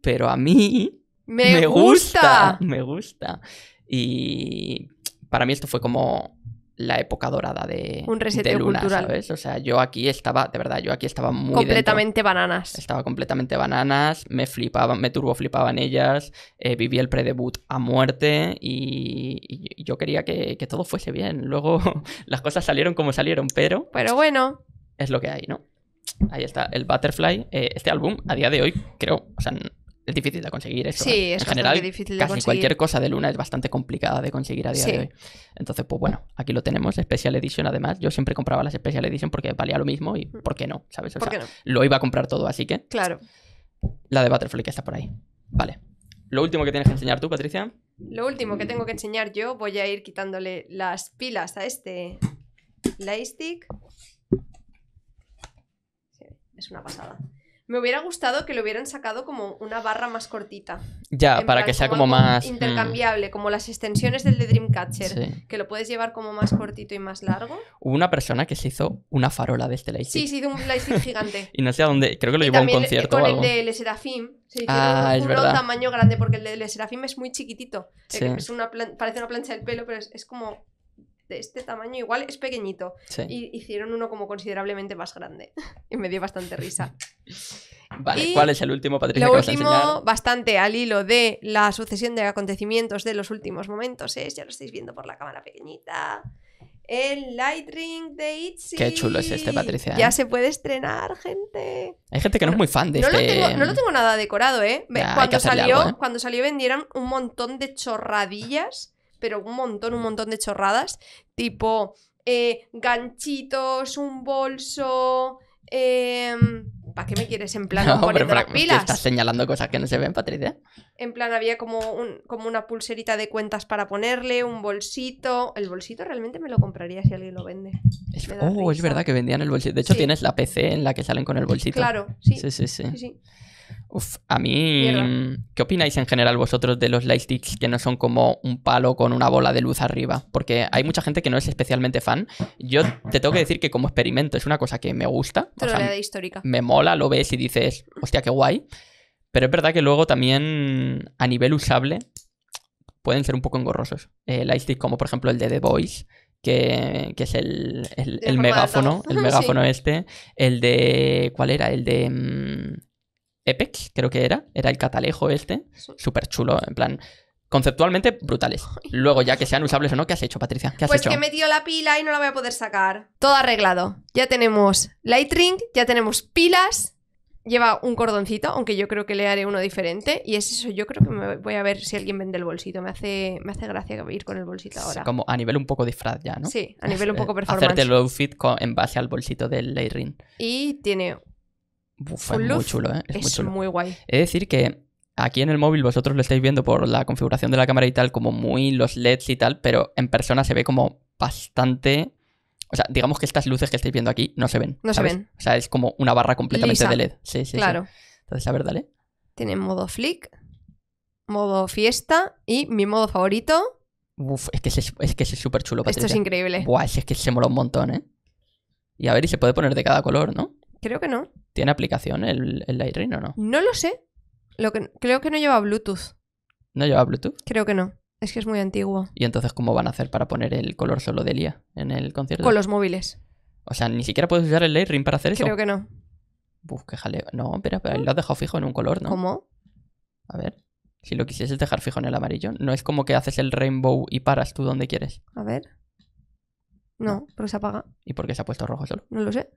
pero a mí ¡Me, gusta. gusta! Me gusta. Y para mí esto fue como la época dorada de, Un reseteo de Luna, cultural. ¿sabes? O sea, yo aquí estaba, de verdad, yo aquí estaba muy dentro. Completamente bananas. Estaba completamente bananas, me flipaban, me turbo flipaban ellas, eh, viví el predebut a muerte y, y yo quería que, que todo fuese bien. Luego las cosas salieron como salieron, pero Pero bueno, es lo que hay, ¿no? Ahí está el Butterfly. Eh, este álbum, a día de hoy, creo, o sea, es difícil de conseguir eso. sí, ¿eh? es en general, difícil de casi conseguir. cualquier cosa de Luna es bastante complicada de conseguir a día Sí. de hoy. Entonces, pues bueno, aquí lo tenemos, Special Edition además. Yo siempre compraba las Special Edition porque valía lo mismo y ¿por qué no? ¿Sabes? O ¿Por sea, qué no? lo iba a comprar todo, así que Claro. la de Butterfly que está por ahí. Vale. Lo último que tienes que enseñar tú, Patricia. Lo último que tengo que enseñar yo, voy a ir quitándole las pilas a este lightstick. Sí, es una pasada. Me hubiera gustado que le hubieran sacado como una barra más cortita. Ya, para plan, que sea como más. mm, Intercambiable, como las extensiones del de Dreamcatcher. sí. Que lo puedes llevar como más cortito y más largo. Hubo una persona que se hizo una farola de este lightstick. Sí, sí, de un lightstick gigante. Y no sé a dónde, creo que lo Y llevó a un concierto con o el de Le Serafim. Se Ah, es verdad. tamaño grande porque el de Le Serafim es muy chiquitito. Sí. Es una parece una plancha del pelo, pero es, es como de este tamaño. Igual es pequeñito. Sí. Y hicieron uno como considerablemente más grande. y me dio bastante risa. Vale, y ¿cuál es el último, Patricia, Lo que vas a último, enseñar? bastante al hilo de la sucesión de acontecimientos de los últimos momentos, es, ya lo estáis viendo por la cámara pequeñita, el Light Ring de Itzy. Qué chulo es este, Patricia, Ya ¿eh? se puede estrenar, gente. Hay gente que no es muy fan de No, este. lo tengo, no lo tengo nada decorado, ¿eh? Cuando, salió, algo, ¿eh? cuando salió vendieron un montón de chorradillas, pero un montón, un montón de chorradas, tipo eh, ganchitos, un bolso... ¿Para qué me quieres en plan No, poniendo las pero que pilas? estás señalando cosas que no se ven, Patricia. En plan, había como, un, como una pulserita de cuentas para ponerle, un bolsito. El bolsito realmente me lo compraría si alguien lo vende. Es- oh, es verdad que vendían el bolsito. De hecho, Sí. tienes la PC en la que salen con el bolsito. Claro, sí, sí. sí, sí. Uf, a mí. Mierda. ¿Qué opináis en general vosotros de los lightsticks que no son como un palo con una bola de luz arriba? Porque hay mucha gente que no es especialmente fan. Yo te tengo que decir que como experimento es una cosa que me gusta. o sea, histórica. me mola, lo ves y dices, hostia, qué guay. Pero es verdad que luego también a nivel usable pueden ser un poco engorrosos. Eh, lightstick como por ejemplo el de The Voice, que, que es el, el- el megáfono, el Sí. megáfono este. El de... ¿Cuál era? El de... Epex, creo que era. Era el catalejo este. Súper chulo, en plan... Conceptualmente brutales. Luego, ya que sean usables o no, ¿qué has hecho, Patricia? ¿Qué has Pues hecho? que he metido la pila y no la voy a poder sacar. Todo arreglado. Ya tenemos Light Ring, ya tenemos pilas. Lleva un cordoncito, aunque yo creo que le haré uno diferente. Y es eso, yo creo que me voy a ver si alguien vende el bolsito. Me hace, me hace gracia ir con el bolsito ahora. Como a nivel un poco disfraz ya, ¿no? Sí, a nivel un poco performance. Hacerte el outfit con- en base al bolsito del Ring. Y tiene Uf, Full es muy chulo, ¿eh? Es, muy Es chulo. muy guay. He de decir que aquí en el móvil vosotros lo estáis viendo por la configuración de la cámara y tal, como muy los LEDs y tal, pero en persona se ve como bastante... O sea, digamos que estas luces que estáis viendo aquí no se ven. No se ven. O sea, es como una barra completamente Lisa. de LED. Sí, sí, sí. claro. Entonces, a ver, dale. Tiene modo flick, modo fiesta y mi modo favorito. Uf, es que es, es que es súper chulo, Esto es Patricia. increíble. Buah, es que se mola un montón, ¿eh? Y a ver, y se puede poner de cada color, ¿no? Creo que no. ¿Tiene aplicación el, el Light Ring o no? No lo sé. Lo que, creo que no lleva Bluetooth. ¿No lleva Bluetooth? Creo que no. Es que es muy antiguo. ¿Y entonces cómo van a hacer para poner el color solo de Elia en el concierto? Con los móviles. O sea, ni siquiera puedes usar el Light Ring para hacer eso. Creo que no. Uf, qué jaleo. No, espera, pero ahí lo has dejado fijo en un color, ¿no? ¿Cómo? A ver. Si lo quisieses dejar fijo en el amarillo, no es como que haces el rainbow y paras tú donde quieres. A ver. No, porque se apaga. ¿Y por qué se ha puesto rojo solo? No lo sé.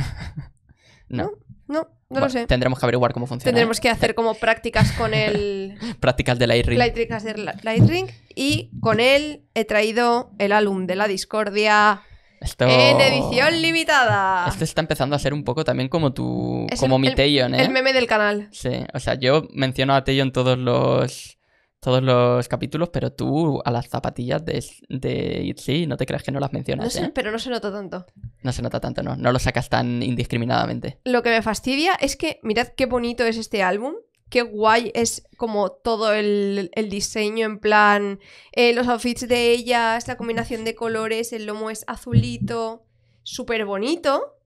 No. No, no Bueno, lo sé. Tendremos que averiguar cómo funciona. Tendremos ¿eh? que hacer como prácticas con el Prácticas de Light Ring. Light hacer la- Light Ring y con él he traído el álbum de la discordia Esto... en edición limitada. Esto está empezando a ser un poco también como tu... Es como el- mi Taeyeon, ¿eh? El meme del canal. Sí, o sea, yo menciono a Taeyeon en todos los todos los capítulos, pero tú a las zapatillas de, de ITZY no te creas que no las No mencionas, sé, ¿eh? pero no se nota tanto. No se nota tanto, ¿no? No lo sacas tan indiscriminadamente. Lo que me fastidia es que mirad qué bonito es este álbum. Qué guay es como todo el, el diseño en plan, eh, los outfits de ellas, la combinación de colores, el lomo es azulito, súper bonito.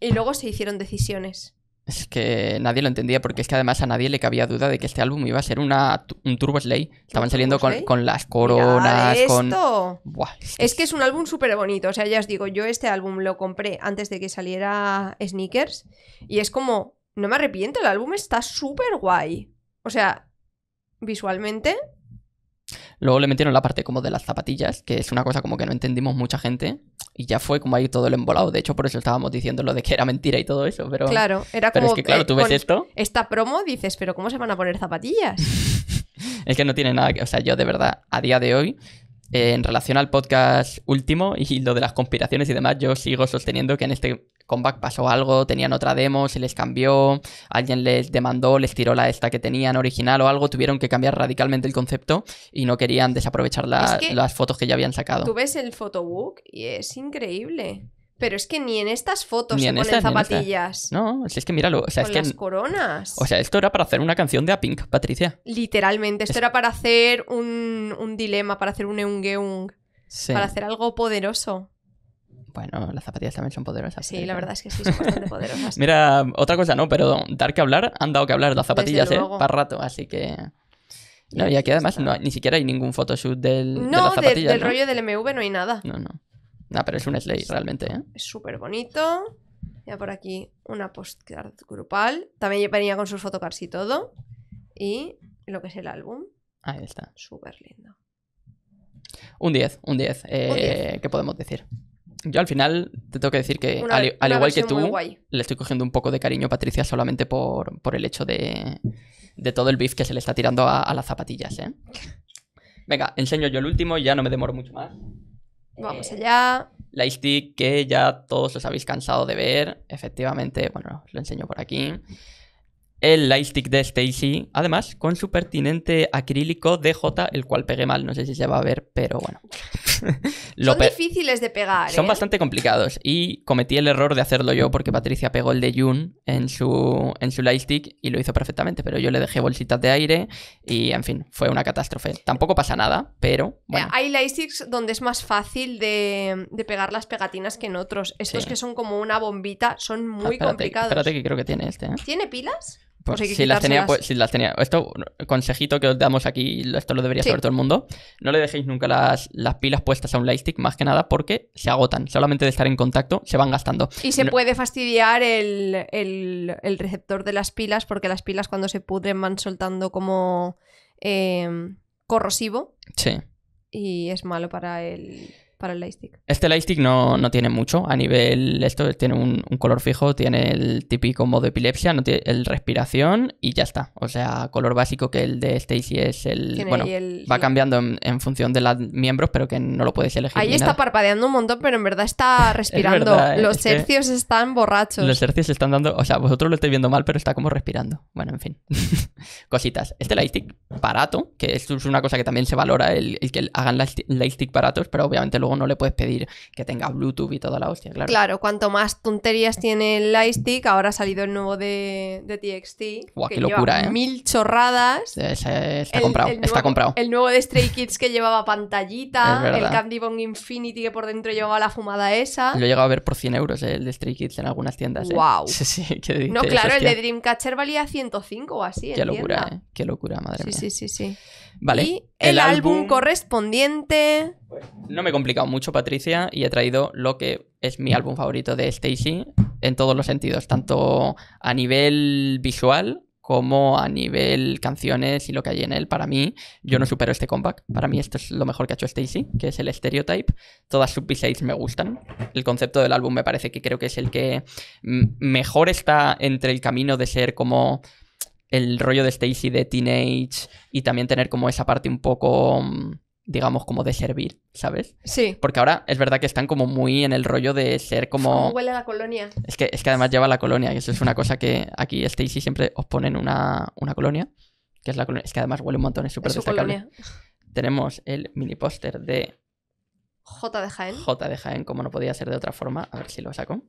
Y luego se hicieron decisiones. Es que nadie lo entendía porque es que además a nadie le cabía duda de que este álbum iba a ser una, un Turbo Slay. Estaban ¿Un saliendo con, con las coronas, con... Buah, Es que es un álbum súper bonito. O sea, ya os digo, yo este álbum lo compré antes de que saliera Sneakers. Y es como, no me arrepiento, el álbum está súper guay. O sea, visualmente, Luego le metieron la parte como de las zapatillas, que es una cosa como que no entendimos mucha gente. Y ya fue como ahí todo el embolado. De hecho, por eso estábamos diciendo lo de que era mentira y todo eso. Pero, claro, era pero como. es que claro, tú ves esto. Esta promo dices, pero ¿cómo se van a poner zapatillas? Es que no tiene nada que. O sea, yo de verdad, a día de hoy, eh, en relación al podcast último y lo de las conspiraciones y demás, yo sigo sosteniendo que en este comeback pasó algo, tenían otra demo, se les cambió, alguien les demandó, les tiró la esta que tenían original o algo, tuvieron que cambiar radicalmente el concepto y no querían desaprovechar la- Es que las fotos que ya habían sacado. Tú ves el photobook y es increíble. Pero es que ni en estas fotos Ni se en ponen estas, zapatillas. No, si es que míralo, o sea, con es que. las coronas. O sea, esto era para hacer una canción de Apink, Patricia. Literalmente, esto Es- era para hacer un, un dilema, para hacer un eungeung, Sí. para hacer algo poderoso. Bueno, las zapatillas también son poderosas. Sí, la verdad es que sí, son bastante poderosas. Mira, otra cosa no, pero dar que hablar, han dado que hablar las zapatillas, ¿eh? Para rato, así que... No, y aquí además no, ni siquiera hay ningún photoshoot del, de No, las de- zapatillas, del ¿no? rollo del MV no hay nada. No, no. No, pero es un Slay realmente, ¿eh? Es súper bonito. Ya por aquí una postcard grupal. También venía con sus photocards y todo. Y lo que es el álbum, Ahí está. súper lindo. Un 10, un 10. eh, Un 10. ¿Qué podemos decir? Yo al final te tengo que decir que, Una- al, igual que tú, le estoy cogiendo un poco de cariño a Patricia solamente por, por el hecho de, de todo el beef que se le está tirando a, a las zapatillas, ¿eh? Venga, enseño yo el último y ya no me demoro mucho más. Vamos Eh, allá. La stick que ya todos os habéis cansado de ver. Efectivamente, bueno, lo enseño por aquí. El lightstick de Stacy, además con su pertinente acrílico DJ, el cual pegué mal, no sé si se va a ver, pero bueno. Lo Son difíciles de pegar. son ¿eh? bastante complicados y cometí el error de hacerlo yo porque Patricia pegó el de Jun en su, en su lightstick y lo hizo perfectamente, pero yo le dejé bolsitas de aire y en fin, fue una catástrofe. Tampoco pasa nada, pero bueno. Hay lightsticks donde es más fácil de, de pegar las pegatinas que en otros. Estos Sí. que son como una bombita son Ah, muy espérate, complicados. Espérate que creo que tiene este, ¿eh? ¿Tiene pilas? Pues Pues si las tenía, pues, si las tenía. Esto, consejito que os damos aquí, esto lo debería Sí. saber todo el mundo. No le dejéis nunca las, las pilas puestas a un lightstick, más que nada porque se agotan. Solamente de estar en contacto se van gastando. Y se No- puede fastidiar el, el- el receptor de las pilas porque las pilas cuando se pudren van soltando como eh, corrosivo Sí. y es malo para el, para el lightstick. Este lightstick no, no tiene mucho a nivel. Esto tiene un, un color fijo, tiene el típico modo epilepsia, no tiene el respiración y ya está. O sea, color básico que el de Stacy es el. Bueno, el- va cambiando en, en función de los miembros, pero que no lo puedes elegir. Ahí está nada. parpadeando un montón, pero en verdad está respirando. verdad. Los Es que están borrachos. Los hercios se están dando, o sea, vosotros lo estáis viendo mal, pero está como respirando. Bueno, en fin. Cositas. Este lightstick barato, que esto es una cosa que también se valora, el, el que hagan light- lightstick baratos, pero obviamente luego no le puedes pedir que tenga Bluetooth y toda la hostia, claro. Claro, cuanto más tonterías tiene el Lightstick, ahora ha salido el nuevo de, de TXT. Que qué locura, lleva ¿eh? Mil chorradas. Está El- comprado, el está nuevo- comprado. El nuevo de Stray Kids que llevaba pantallita. El Candy Bone Infinity que por dentro llevaba la fumada esa. Lo he llegado a ver por 100 euros el de Stray Kids en algunas tiendas. ¿eh? Guau. Sí, sí, No, dices, claro, el de Dreamcatcher valía 105 o así. Qué locura. ¿eh? Qué locura, madre Sí, mía. sí, sí, sí. Vale. Y el, álbum correspondiente. No me he complicado mucho, Patricia, y he traído lo que es mi álbum favorito de Stacy en todos los sentidos, tanto a nivel visual como a nivel canciones y lo que hay en él. Para mí, yo no supero este comeback. Para mí esto es lo mejor que ha hecho Stacy, que es el Stereotype. Todas sus B-sides me gustan. El concepto del álbum me parece que creo que es el que mejor está entre el camino de ser como el rollo de Stacy de teenage y también tener como esa parte un poco, mm, digamos, como de servir, ¿sabes? Sí. Porque ahora es verdad que están como muy en el rollo de ser ¿Cómo como... huele a la colonia? Es que, es que además lleva la colonia, y eso es una cosa que aquí Stacy siempre os ponen una, una colonia, que es la colonia. Es que además huele un montón, es súper destacable. colonia. Tenemos el mini póster de J de Jaén. J de Jaén, como no podía ser de otra forma. A ver si lo saco.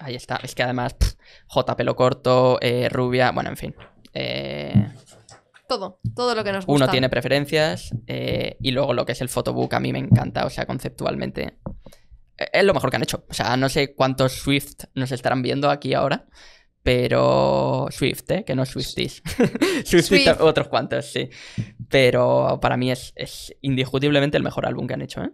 Ahí está. Es que además, pff, J pelo corto, eh, rubia, bueno, en fin. Eh, Todo. Todo lo que nos gusta. uno tiene preferencias eh, y luego lo que es el photobook a mí me encanta, o sea, conceptualmente es lo mejor que han hecho. O sea, no sé cuántos Swift nos estarán viendo aquí ahora, pero Swift, ¿eh? Que no Swifties. Swifties Swift. otros cuantos, sí. Pero para mí es, es indiscutiblemente el mejor álbum que han hecho, ¿eh?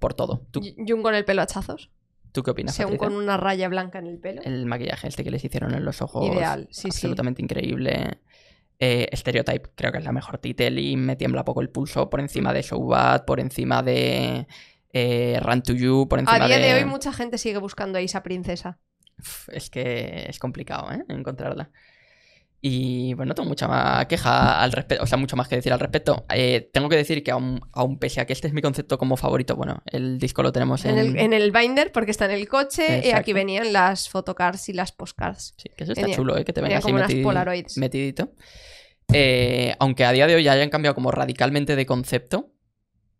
Por todo. ¿Tú, Y- con el pelo a hachazos. Tú qué opinas, Según Patricia? con una raya blanca en el pelo. El maquillaje este que les hicieron en los ojos. Ideal, sí, sí. absolutamente increíble. Eh, Stereotype creo que es la mejor title y me tiembla poco el pulso por encima de So Bad, por encima de eh, Run to You, por encima A día de... de hoy mucha gente sigue buscando a esa princesa. Es que es complicado, ¿eh? Encontrarla. Y bueno, tengo mucha más queja al respecto, o sea, mucho más que decir al respecto. Eh, tengo que decir que aún, aún pese a que este es mi concepto como favorito, bueno, el disco lo tenemos en... En el, en el binder, porque está en el coche, y aquí venían las photocards y las postcards. Sí, que eso está Venía- chulo, ¿eh? Que te venga así Polaroids. metidito. Eh, aunque a día de hoy ya hayan cambiado como radicalmente de concepto,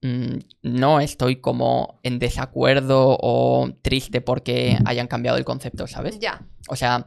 mm, no estoy como en desacuerdo o triste porque hayan cambiado el concepto, ¿sabes? Ya, O sea,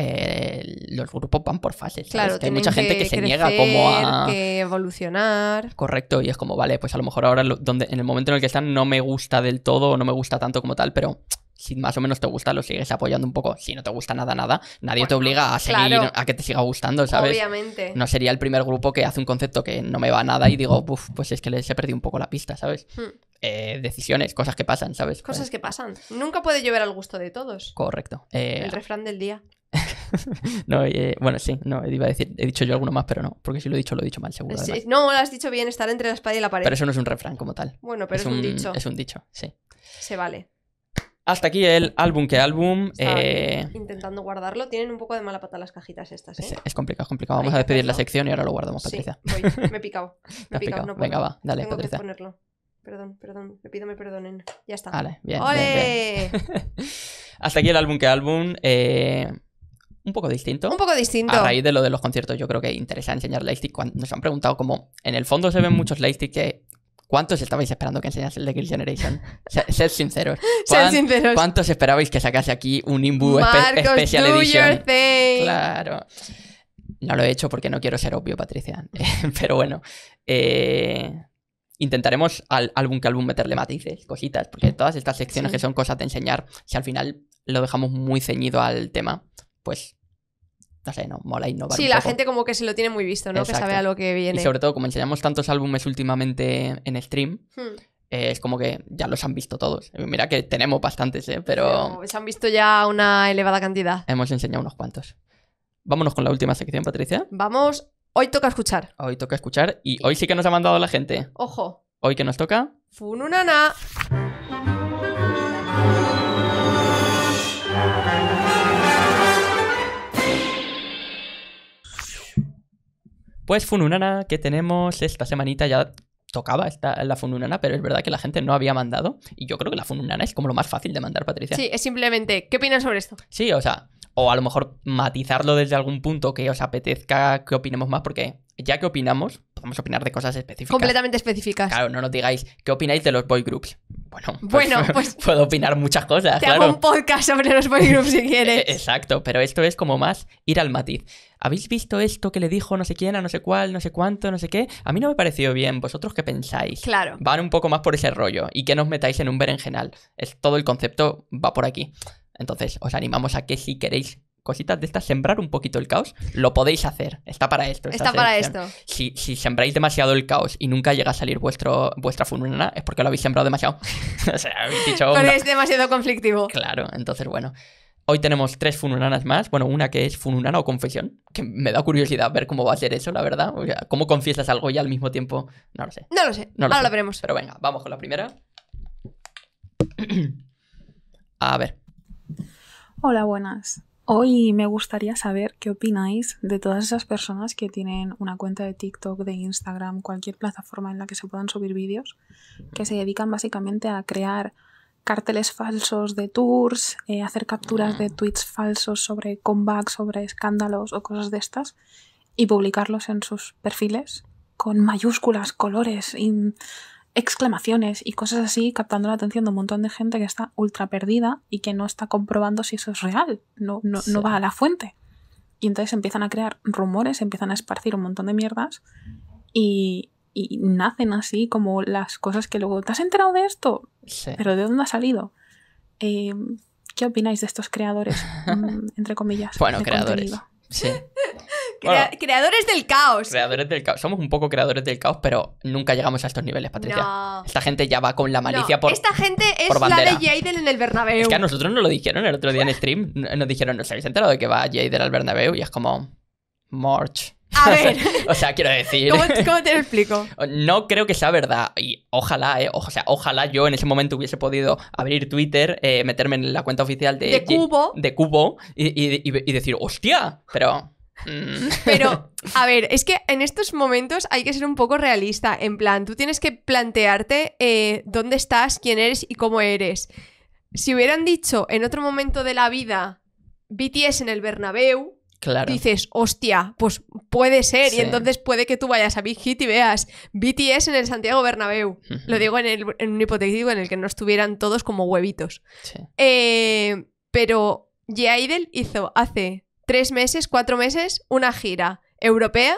eh, los grupos van por fases, ¿sabes? claro. Que hay mucha gente que, se crecer, niega como a... que evolucionar. Correcto, y es como, vale, pues a lo mejor ahora lo- donde, en el momento en el que están no me gusta del todo, no me gusta tanto como tal, pero si más o menos te gusta, lo sigues apoyando un poco. Si no te gusta nada, nada, nadie te obliga a seguir, claro. a que te siga gustando, ¿sabes? Obviamente. No sería el primer grupo que hace un concepto que no me va a nada y digo, "Buf, pues es que les he perdido un poco la pista, ¿sabes? Hmm. Eh, decisiones, cosas que pasan, ¿sabes? Cosas que pasan. Nunca puede llover al gusto de todos. Correcto. Eh, El refrán del día. no, eh, bueno, sí, no, iba a decir, he dicho yo alguno más, pero no, porque si lo he dicho, lo he dicho mal, seguro. Sí, no, lo has dicho bien, estar entre la espada y la pared. Pero eso no es un refrán como tal. Bueno, pero es, un, dicho. Es un dicho, sí. Se vale. Hasta aquí el álbum que álbum. Eh, Intentando guardarlo. Tienen un poco de mala pata las cajitas estas, es, ¿eh? es complicado, es complicado. Vamos a despedir la sección y ahora lo guardamos, Sí, Patricia. voy. Me he picado. Me he picado, picado. no puedo. Venga, va, dale, Tengo Patricia. que ponerlo. Perdón, perdón. Le pido me perdonen. Ya está. Vale, bien. bien, bien. ¡Ole! Hasta aquí el álbum que álbum. eh, un poco distinto. Un poco distinto. A raíz de lo de los conciertos, yo creo que interesa enseñar lightstick. Cuando nos han preguntado como en el fondo se ven muchos lightstick que ¿cuántos estabais esperando que enseñase el de Kill Generation? Se- Sed sinceros. Sed ¿Cuán- sinceros. ¿Cuántos esperabais que sacase aquí un Imbu espe- Special do Edition? your thing. Claro. No lo he hecho porque no quiero ser obvio, Patricia. Pero bueno. eh, intentaremos al álbum que álbum meterle matices, cositas, porque todas estas secciones Sí. que son cosas de enseñar, si al final lo dejamos muy ceñido al tema, pues no sé, no mola innovar Sí, un la poco. gente como que se lo tiene muy visto, ¿no? Que sabe a lo que viene. Y sobre todo, como enseñamos tantos álbumes últimamente en stream, Hmm. eh, es como que ya los han visto todos. Mira que tenemos bastantes, ¿eh? pero Pero se han visto ya una elevada cantidad. hemos enseñado unos cuantos. Vámonos con la última sección, Patricia. Vamos, hoy toca escuchar. Hoy toca escuchar y hoy sí que nos ha mandado la gente. Ojo, Hoy que nos toca. Fununana. Pues Fununana que tenemos esta semanita ya tocaba esta, la Fununana, pero es verdad que la gente no había mandado. Y yo creo que la Fununana es como lo más fácil de mandar, Patricia. Sí, es simplemente, ¿qué opinan sobre esto? Sí, o sea, o a lo mejor matizarlo desde algún punto que os apetezca que opinemos más, porque ya que opinamos, podemos opinar de cosas específicas. Completamente específicas. Claro, no nos digáis, ¿qué opináis de los boy groups? Bueno, pues, Bueno, pues- puedo opinar muchas cosas, Te claro. hago un podcast sobre los boygroups si Eh, quieres. Exacto, pero esto es como más ir al matiz. ¿Habéis visto esto que le dijo no sé quién a no sé cuál, no sé cuánto, no sé qué? A mí no me pareció bien. ¿Vosotros qué pensáis? Claro. Van un poco más por ese rollo y que nos metáis en un berenjenal. Es todo el concepto va por aquí. Entonces, os animamos a que si queréis cositas de estas, sembrar un poquito el caos, lo podéis hacer. Está para esto. Está para esto. Si, si sembráis demasiado el caos y nunca llega a salir vuestro, vuestra fununana, es porque lo habéis sembrado demasiado. o sea, habéis dicho... "No". es demasiado conflictivo. Claro, entonces bueno. Hoy tenemos tres fununanas más. Bueno, una que es fununana o confesión, que me da curiosidad ver cómo va a ser eso, la verdad. O sea, cómo confiesas algo y al mismo tiempo... No lo sé. No lo sé. No lo Ahora sé. lo veremos. Pero venga, vamos con la primera. A ver. Hola, buenas. Hoy me gustaría saber qué opináis de todas esas personas que tienen una cuenta de TikTok, de Instagram, cualquier plataforma en la que se puedan subir vídeos, que se dedican básicamente a crear carteles falsos de tours, eh, hacer capturas de tweets falsos sobre comebacks, sobre escándalos o cosas de estas, y publicarlos en sus perfiles con mayúsculas, colores, in- exclamaciones y cosas así, captando la atención de un montón de gente que está ultra perdida y que no está comprobando si eso es real, no, no, Sí. no va a la fuente. Y entonces empiezan a crear rumores, empiezan a esparcir un montón de mierdas y, y nacen así como las cosas que luego, ¿te has enterado de esto? Sí. ¿Pero de dónde ha salido? Eh, ¿Qué opináis de estos creadores? Mm, entre comillas. Bueno, creadores. contenido? Sí. Crea- Bueno. Creadores del caos. Creadores del caos. Somos un poco creadores del caos, pero nunca llegamos a estos niveles, Patricia. No. Esta gente ya va con la malicia No, por... Esta gente es la de Jaden en el Bernabéu. Es que a nosotros nos lo dijeron el otro día en stream. Nos dijeron, ¿nos habéis enterado de que va Jader al Bernabéu? Y es como... March. A ver, O sea, quiero decir... ¿cómo, cómo te lo explico? No creo que sea verdad. Y ojalá, ¿eh? O sea, ojalá yo en ese momento hubiese podido abrir Twitter, eh, meterme en la cuenta oficial de... De Cubo. De Cubo y, y- y- y decir, ¡hostia! Pero... mm, Pero, a ver, es que en estos momentos hay que ser un poco realista. En plan, tú tienes que plantearte eh, dónde estás, quién eres y cómo eres. Si hubieran dicho en otro momento de la vida BTS en el Bernabéu, claro. dices, hostia, pues puede ser. Sí. Y entonces puede que tú vayas a Big Hit y veas BTS en el Santiago Bernabéu. Lo digo en, el- en un hipotético en el que no estuvieran todos como huevitos. Sí. Eh, pero J-Idol hizo hace tres meses, cuatro meses, una gira europea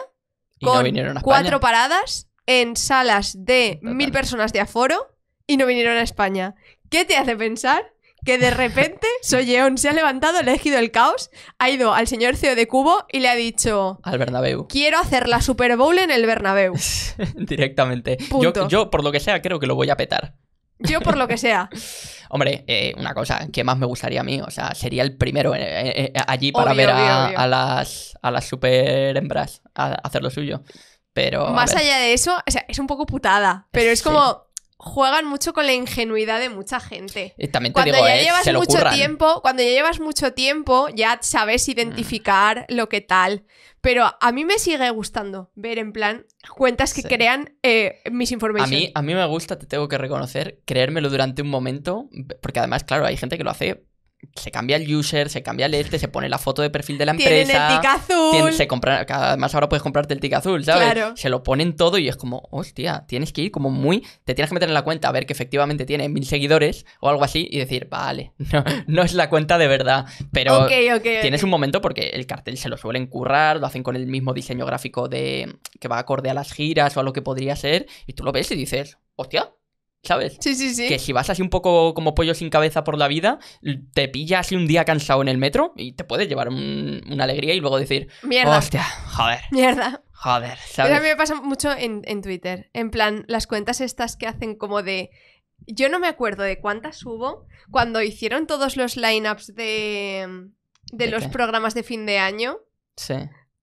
Y no con vinieron a España. cuatro paradas en salas de Total. mil personas de aforo y no vinieron a España. ¿Qué te hace pensar que de repente Soyeon se ha levantado, ha elegido el caos, ha ido al señor CEO de Cubo y le ha dicho Al Bernabéu. quiero hacer la Super Bowl en el Bernabéu? Directamente. Yo, yo, por lo que sea, creo que lo voy a petar. Yo por lo que sea. Hombre, eh, una cosa que más me gustaría a mí, o sea, sería el primero eh, eh, allí para Obvio, ver a, obvio, obvio. a las, a las super hembras a, hacer lo suyo. Pero. Más allá de eso, o sea, es un poco putada, pero es Sí. como juegan mucho con la ingenuidad de mucha gente. eh, También te Cuando digo, ya eh, llevas se lo mucho curran. tiempo, cuando ya llevas mucho tiempo, ya sabes identificar lo que tal. Pero a mí me sigue gustando ver en plan cuentas que Sí. crean eh, A misinformation. mí, a mí me gusta, te tengo que reconocer, creérmelo durante un momento, porque además, claro, hay gente que lo hace, se cambia el user, se cambia el este, se pone la foto de perfil de la Tienen empresa. el tic azul. Se compra, además ahora puedes comprarte el tic azul, ¿sabes? Claro. Se lo ponen todo y es como, hostia, tienes que ir como muy. Te tienes que meter en la cuenta a ver que efectivamente tiene mil seguidores o algo así y decir, vale, no, no es la cuenta de verdad. Pero tienes un momento porque el cartel se lo suelen currar, lo hacen con el mismo diseño gráfico de que va acorde a las giras o a lo que podría ser, y tú lo ves y dices, hostia, ¿sabes? Sí, sí, sí. Que si vas así un poco como pollo sin cabeza por la vida, te pilla así un día cansado en el metro y te puedes llevar un- una alegría y luego decir, Mierda. hostia, joder, Mierda. joder, ¿sabes? a mí me pasa mucho en, en Twitter. En plan, las cuentas estas que hacen como de. Yo no me acuerdo de cuántas hubo cuando hicieron todos los lineups de, de, ¿De los qué? programas de fin de año. Sí.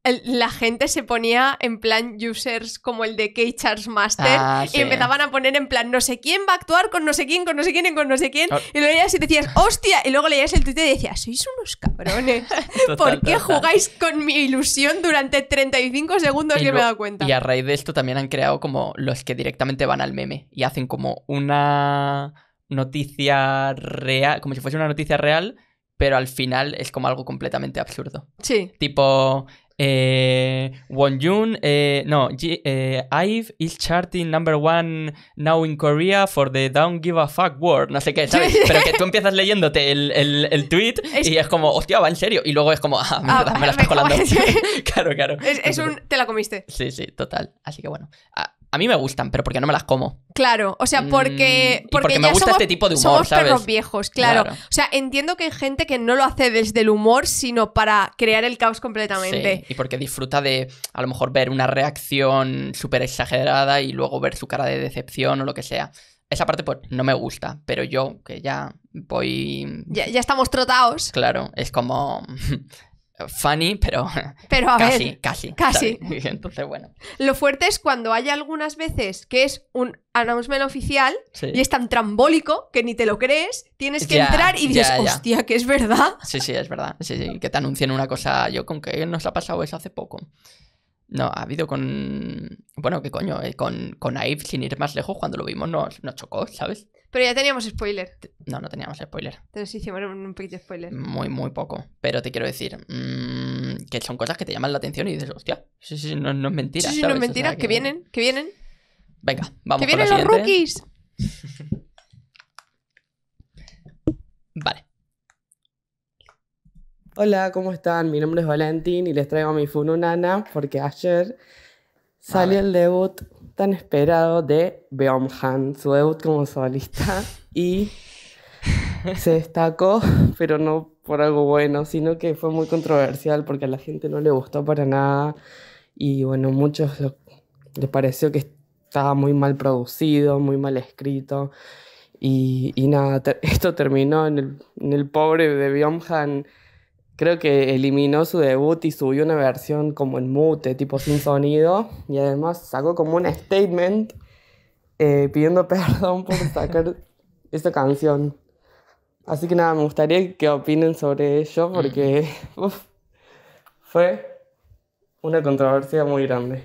La gente se ponía en plan users como el de K-Charles Master Ah, y empezaban a poner en plan no sé quién va a actuar con no sé quién, con no sé quién con no sé quién. Ah. Y lo leías y decías, hostia. Y luego leías el Twitter y decías, sois unos cabrones. Total, ¿Por qué total. jugáis con mi ilusión durante 35 segundos Y que me he dado cuenta? Y a raíz de esto también han creado como los que directamente van al meme y hacen como una noticia real, como si fuese una noticia real pero al final es como algo completamente absurdo. Sí. Tipo, eh, Wonjun, eh, no, G- eh, IVE is charting number one now in Korea for the Don't Give a Fuck Word. No sé qué, ¿sabes? Pero que tú empiezas leyéndote el, el, el tweet Es- y es como, hostia, va en serio. Y luego es como, ah, mierda, me la estás me colando. claro, claro. Es, un. Te la comiste. Sí, sí, total. Así que bueno. A, a mí me gustan, pero porque no me las como. Claro, o sea, porque. Mm, y porque me ya gusta somos- este tipo de humor, Somos ¿sabes? perros viejos, claro. Claro. O sea, entiendo que hay gente que no lo hace desde el humor, sino para crear el caos completamente. Sí, y porque disfruta de a lo mejor ver una reacción súper exagerada y luego ver su cara de decepción o lo que sea. Esa parte pues no me gusta, pero yo que ya voy... Ya, ya estamos trotados, Claro, es como... funny, pero pero a casi, ver. casi. casi. ¿sabes? Entonces, bueno. Lo fuerte es cuando hay algunas veces que es un announcement oficial Sí. y es tan trambólico que ni te lo crees, tienes que Ya, entrar y dices, ya, ya. hostia, que es verdad. Sí, sí, es verdad. Sí, sí, que te anuncien una cosa. Yo con que nos ha pasado eso hace poco. No, ha habido con. Bueno, ¿qué coño? Eh, con, con sin ir más lejos, cuando lo vimos nos, nos chocó, ¿sabes? Pero ya teníamos spoiler. No, no teníamos spoiler. Entonces hicimos un un pequeño spoiler. Muy, muy poco. Pero te quiero decir mm, que son cosas que te llaman la atención y dices, hostia, sí, sí, no, no es mentira. sí, sí, no es O mentira, sea que... vienen, que vienen. Venga, vamos que con la vienen los siguiente. rookies. Vale. Hola, ¿cómo están? Mi nombre es Valentín y les traigo mi Fununana porque ayer salió el debut tan esperado de Beomhan, su debut como solista, y se destacó, pero no por algo bueno, sino que fue muy controversial porque a la gente no le gustó para nada y bueno, muchos lo- les pareció que estaba muy mal producido, muy mal escrito. Y, nada, esto terminó en el, en el pobre de Byung-han. Creo que eliminó su debut y subió una versión como en mute, tipo sin sonido. Y además sacó como un statement eh, pidiendo perdón por sacar esa canción. Así que nada, me gustaría que opinen sobre ello porque uf, fue una controversia muy grande.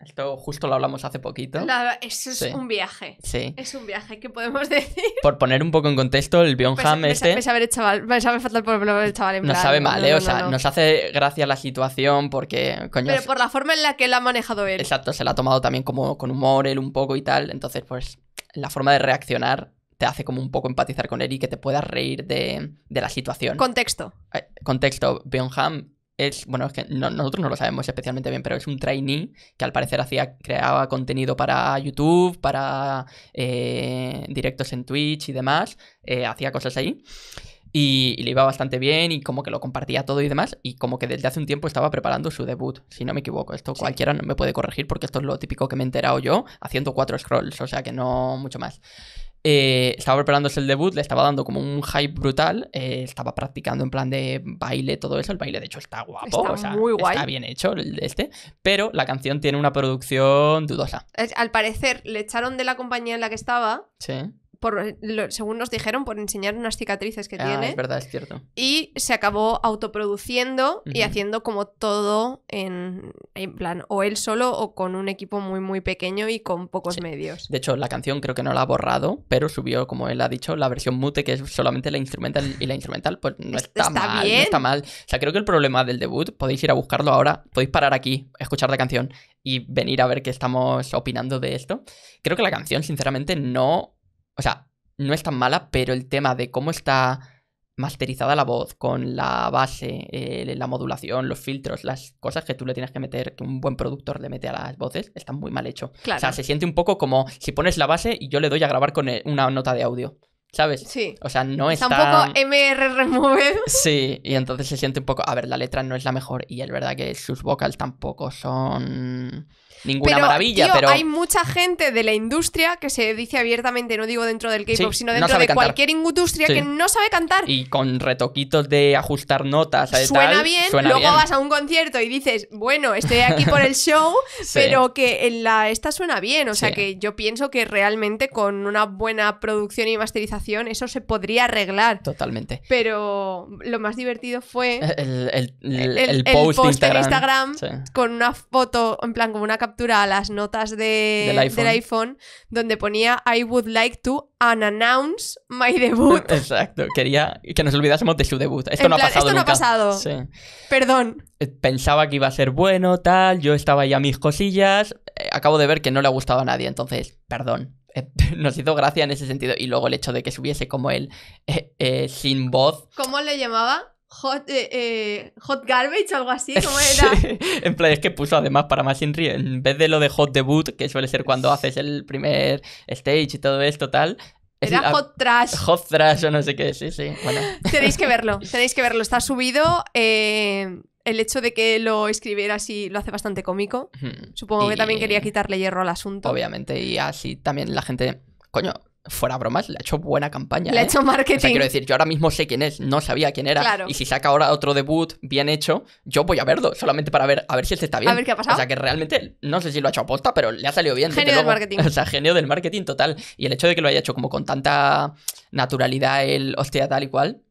Esto justo lo hablamos hace poquito. La- eso es Sí. un viaje. Sí. Es un viaje, ¿qué podemos decir? Por poner un poco en contexto, el Bionham me, este me sabe el chaval, me sabe fatal por el chaval en nos plan, sabe mal, no, ¿eh? no, O sea, no. nos hace gracia la situación porque, coño, Pero por la forma en la que lo ha manejado él. Exacto, se la ha tomado también como con humor él un poco y tal. Entonces, pues, la forma de reaccionar te hace como un poco empatizar con él y que te puedas reír de, de la situación. Contexto. Eh, Contexto, Bionham es, bueno, es que no- nosotros no lo sabemos especialmente bien, pero es un trainee que al parecer hacía, creaba contenido para YouTube, para eh, directos en Twitch y demás, eh, hacía cosas ahí. Y, y le iba bastante bien y como que lo compartía todo y demás. Y como que desde hace un tiempo estaba preparando su debut, si no me equivoco. Esto Sí. cualquiera me puede corregir porque esto es lo típico que me he enterado yo haciendo cuatro scrolls, o sea que no mucho más. Eh, estaba preparándose el debut, le estaba dando como un hype brutal. eh, estaba practicando en plan de baile, todo eso. El baile, de hecho, está guapo. Está o sea, muy guay. Está bien hecho el este. Pero la canción tiene una producción dudosa. Es- Al parecer le echaron de la compañía en la que estaba, Sí. Por, lo- según nos dijeron, por enseñar unas cicatrices que Ah, tiene. es verdad, es cierto. Y se acabó autoproduciendo y haciendo como todo en, en plan, o él solo o con un equipo muy, muy pequeño y con pocos Sí. medios. De hecho, la canción creo que no la ha borrado, pero subió, como él ha dicho, la versión mute, que es solamente la instrumental. Y la instrumental, pues no Es- está, está mal. bien. No está mal. O sea, creo que el problema del debut, podéis ir a buscarlo ahora, podéis parar aquí, escuchar la canción y venir a ver qué estamos opinando de esto. Creo que la canción, sinceramente, no. O sea, no es tan mala, pero el tema de cómo está masterizada la voz, con la base, eh, la modulación, los filtros, las cosas que tú le tienes que meter, que un buen productor le mete a las voces, está muy mal hecho. Claro. O sea, se siente un poco como si pones la base y yo le doy a grabar con eh, una nota de audio. ¿Sabes? Sí. O sea, no Está está. un poco MR Removed. Sí, y entonces se siente un poco. A ver, la letra no es la mejor. Y es verdad que sus vocals tampoco son ninguna Pero, maravilla, tío, pero. hay mucha gente de la industria que se dice abiertamente, no digo dentro del K-pop, Sí, sino no dentro de cantar. cualquier industria Sí. que no sabe cantar. Y con retoquitos de ajustar notas. y Suena tal, bien, suena luego bien. vas a un concierto y dices, bueno, estoy aquí por el show, Sí. pero que en la esta suena bien. O sea que yo pienso que realmente con una buena producción y masterización eso se podría arreglar. Totalmente. Pero lo más divertido fue El, el- el- post, post en Instagram. Con una foto, en plan, como una captura a las notas de- Del iPhone. iPhone, donde ponía I would like to unannounce my debut. Exacto. Quería que nos olvidásemos de su debut. Esto En no plan, ha pasado esto no ha nunca. pasado. Sí. Perdón. Eh, Pensaba que iba a ser bueno, tal. Yo estaba ahí a mis cosillas. eh, acabo de ver que no le ha gustado a nadie. Entonces, perdón. Eh, nos hizo gracia en ese sentido. Y luego el hecho de que subiese como él eh, eh, sin voz. ¿Cómo le llamaba? Hot, eh, eh, hot garbage o algo así, ¿cómo era? Sí, en plan, es que puso además para más Inri, en vez de lo de hot debut, que suele ser cuando haces el primer stage y todo esto, tal. es Era la- hot trash. Hot thrash o no sé qué, sí, sí. Bueno, Tenéis que verlo, tenéis que verlo. Está subido. eh, el hecho de que lo escribiera así lo hace bastante cómico. hmm, Supongo que también quería quitarle hierro al asunto. Obviamente, y así también la gente, coño, fuera bromas, le ha hecho buena campaña. Le ha ¿eh? hecho O sea, marketing. quiero decir, yo ahora mismo sé quién es, no sabía quién era. Claro. Y si saca ahora otro debut bien hecho, yo voy a verlo, solamente para ver, a ver si este está bien. A ver qué ha pasado. O sea, que realmente, no sé si lo ha hecho a posta, pero le ha salido bien. Genio del luego. marketing. O sea, genio del marketing total. Y el hecho de que lo haya hecho como con tanta naturalidad, el hostia tal y cual,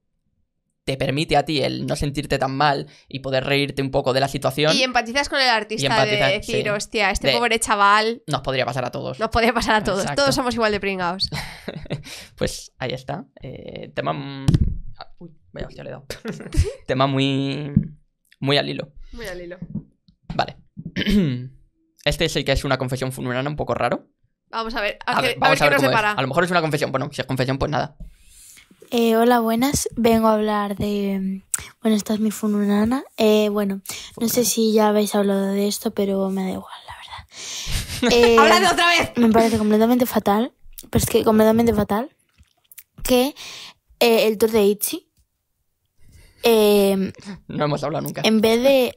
te permite a ti el no sentirte tan mal y poder reírte un poco de la situación. Y empatizas con el artista de decir, sí. hostia, este De- pobre chaval Nos podría pasar a todos. nos podía pasar a todos. Exacto. Todos somos igual de pringados. Pues ahí está. Eh, tema. ah, Uy, vaya, hostia, le he dado. tema muy. Muy al hilo. Muy al hilo. Vale. Este es el que es una confesión funurana un poco raro. Vamos a ver, a, A ver, a vamos ver a qué ver nos cómo es. separa. A lo mejor es una confesión. Bueno, si es confesión, pues nada. Eh, hola, buenas. Vengo a hablar de... Bueno, esta es mi fununana. Eh, bueno, no sé si ya habéis hablado de esto, pero me da igual, la verdad. Eh, ¡Háblate otra vez! me parece completamente fatal, pero es que completamente fatal, que eh, el tour de Itchy, eh, No hemos hablado nunca. en vez de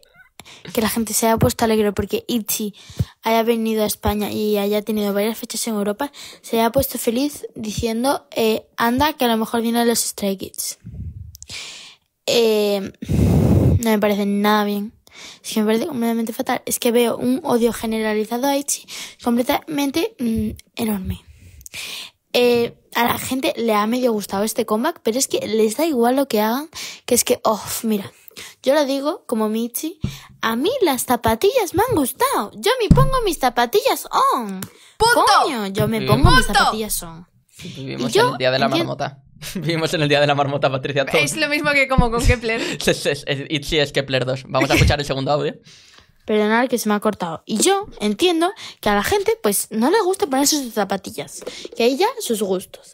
que la gente se haya puesto alegre porque Itchy haya venido a España y haya tenido varias fechas en Europa, se haya puesto feliz diciendo, eh, anda, que a lo mejor vienen los Stray Kids. Eh, no me parece nada bien. Es que me parece completamente fatal. Es que veo un odio generalizado a Itchy completamente mm, enorme. Eh, a la gente le ha medio gustado este comeback, pero es que les da igual lo que hagan, que es que, oh, mira, yo lo digo como Michi, a mí las zapatillas me han gustado. Yo me pongo mis zapatillas on. ¡Punto! Coño, yo me Sí. pongo mis zapatillas on. Vivimos yo en el día de la marmota. Vivimos en el día de la marmota, Patricia. Es lo mismo que como con Kepler. Es, es, es- Kepler 2. Vamos a escuchar el segundo audio. Perdonad que se me ha cortado. Y yo entiendo que a la gente pues no le gusta ponerse sus zapatillas, que hay ya sus gustos.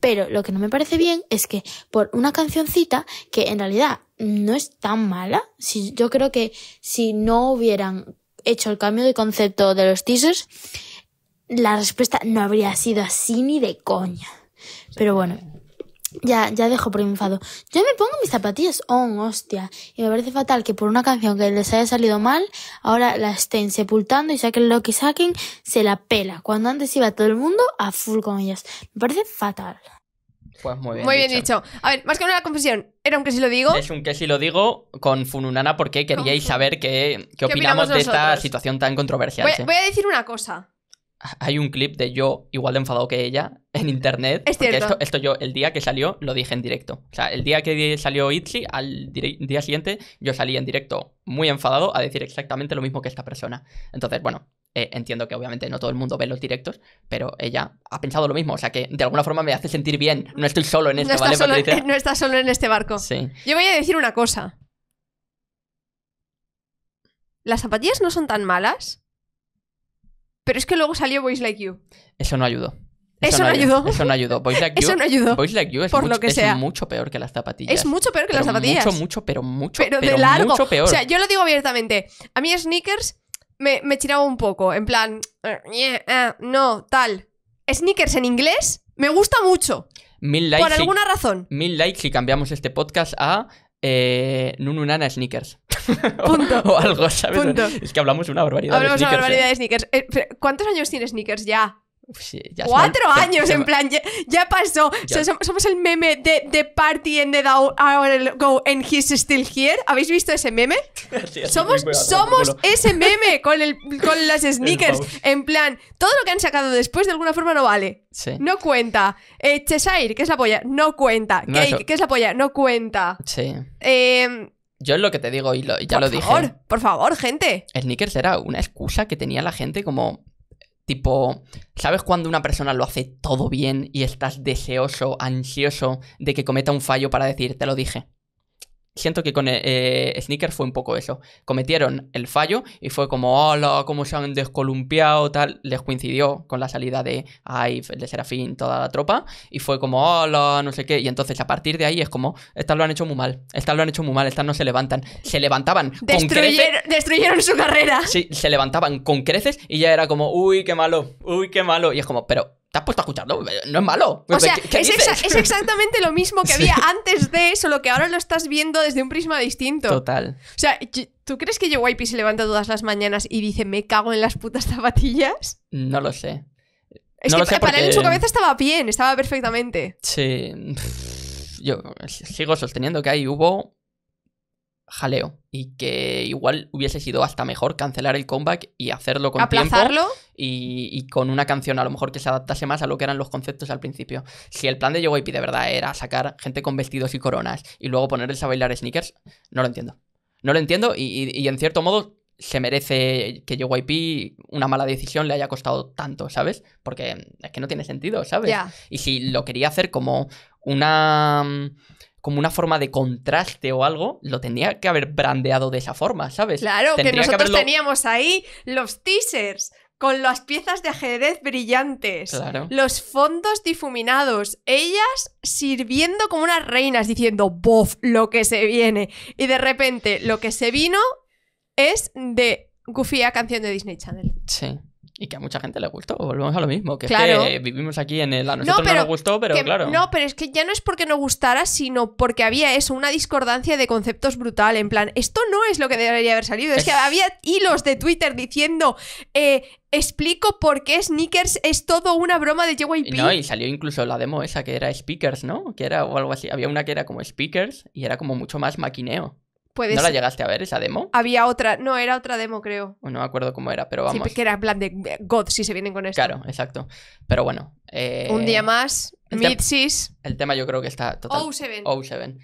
Pero lo que no me parece bien es que por una cancioncita que en realidad no es tan mala, si, yo creo que si no hubieran hecho el cambio de concepto de los teasers, la respuesta no habría sido así ni de coña. Pero bueno, ya, ya dejo por enfado. Yo me pongo mis zapatillas on, hostia. Y me parece fatal que por una canción que les haya salido mal, ahora la estén sepultando y saquen lo que saquen, se la pela. Cuando antes iba todo el mundo a full con ellas. Me parece fatal. Pues muy bien. Muy bien dicho. A ver, más que una confesión, era un que si lo digo. Es un que si lo digo con Fununana porque queríais saber qué, qué ¿Qué opinamos opinamos de esta situación tan controversial. Voy, sí. voy a decir una cosa. Hay un clip de yo igual de enfadado que ella en internet. Es cierto. Esto, esto yo, el día que salió, lo dije en directo. O sea, el día que salió Itzy, al día siguiente, yo salí en directo muy enfadado a decir exactamente lo mismo que esta persona. Entonces, bueno, eh, entiendo que obviamente no todo el mundo ve los directos, pero ella ha pensado lo mismo. O sea, que de alguna forma me hace sentir bien. No estoy solo en esto, no, ¿vale, estás solo, Patricia? no estás solo en este barco. Sí. Yo voy a decir una cosa. Las zapatillas no son tan malas. Pero es que luego salió Boys Like You. Eso no ayudó. Eso no ayudó. Eso no ayudó. Boys Like You, Eso no ayudó. Boys Like You es, Por mucho, lo que es sea. mucho peor que las zapatillas. Es mucho peor que Pero las zapatillas. Mucho, mucho, pero mucho, pero, de largo. mucho peor. O sea, yo lo digo abiertamente. A mí Sneakers me, me chiraba un poco. En plan, no, tal. Sneakers en inglés me gusta mucho. mil likes por si- alguna razón. mil likes y cambiamos este podcast a eh, Nununana Sneakers. Punto. o, o algo, ¿sabes? Punto. Es que hablamos una barbaridad Hablamos de una sneakers. barbaridad ¿eh? de Sneakers. Eh, ¿Cuántos años tiene Sneakers ya? Uf, sí, ya se me- Cuatro años, se en plan, ya, ya pasó. Ya. O sea, som- somos el meme de, de Party ended out hour ago and he's still here. ¿Habéis visto ese meme? Sí, Somos, ese meme con, el, con las sneakers. En plan, todo lo que han sacado después de alguna forma no vale. No cuenta. Eh, Cheshire, ¿qué es la polla? No cuenta. No, Cake, eso- ¿qué es la polla? No cuenta. Sí. Eh, Yo es lo que te digo y, lo- y ya por lo dije. favor, por favor, gente. Sneakers era una excusa que tenía la gente como tipo, ¿sabes cuando una persona lo hace todo bien y estás deseoso, ansioso de que cometa un fallo para decir, te lo dije? Siento que con eh, eh, Sneakers fue un poco eso. Cometieron el fallo y fue como, hola, cómo se han descolumpiado, tal. Les coincidió con la salida de Ive, el de Serafín, toda la tropa. Y fue como, hola, no sé qué. Y entonces a partir de ahí es como, estas lo han hecho muy mal. Estas lo han hecho muy mal, estas no se levantan. Se levantaban con creces. Destruyeron su carrera. Sí, se levantaban con creces y ya era como, uy, qué malo, uy, qué malo. Y es como, pero, ¿te has puesto a escucharlo? No es malo. O sea, ¿Qué- qué es, dices? exa- es exactamente lo mismo que Sí. había antes de, solo que ahora lo estás viendo desde un prisma distinto. Total. O sea, ¿tú crees que JYP se levanta todas las mañanas y dice, me cago en las putas zapatillas? No lo sé. Es No que lo sé para él en su cabeza estaba bien, estaba perfectamente. Sí. Yo sigo sosteniendo que ahí hubo jaleo y que igual hubiese sido hasta mejor cancelar el comeback y hacerlo con tiempo y, y con una canción a lo mejor que se adaptase más a lo que eran los conceptos al principio. Si el plan de JYP de verdad era sacar gente con vestidos y coronas y luego ponerles a bailar sneakers, no lo entiendo. No lo entiendo y, y- y en cierto modo se merece que JYP una mala decisión le haya costado tanto, ¿sabes? Porque es que no tiene sentido, ¿sabes? Y si lo quería hacer como una como una forma de contraste o algo, lo tendría que haber brandeado de esa forma, ¿sabes? Claro, que Tendría que nosotros haberlo- teníamos ahí los teasers con las piezas de ajedrez brillantes. Claro. Los fondos difuminados, ellas sirviendo como unas reinas diciendo, bof, lo que se viene. Y de repente lo que se vino es de Goofy a canción de Disney Channel. Sí. Y que a mucha gente le gustó. Volvemos a lo mismo. Que Claro. es que vivimos aquí en el. A nosotros no, pero nos gustó, pero Que- claro. No, pero es que ya no es porque no gustara, sino porque había eso, una discordancia de conceptos brutal. En plan, esto no es lo que debería haber salido. Es, Es- que había hilos de Twitter diciendo, eh, explico por qué Sneakers es todo una broma de Y JYP. No, y salió incluso la demo esa que era Speakers, ¿no? Que era o algo así. Había una que era como Speakers y era como mucho más maquineo. Puede ¿No la llegaste a ver esa demo? Había otra, no, era otra demo, creo. No me acuerdo cómo era, pero Sí, vamos. que era en plan de God si se vienen con esto. Claro, exacto. Pero bueno. eh, Un día más, el Midsis, El tema yo creo que está total. O7. O7.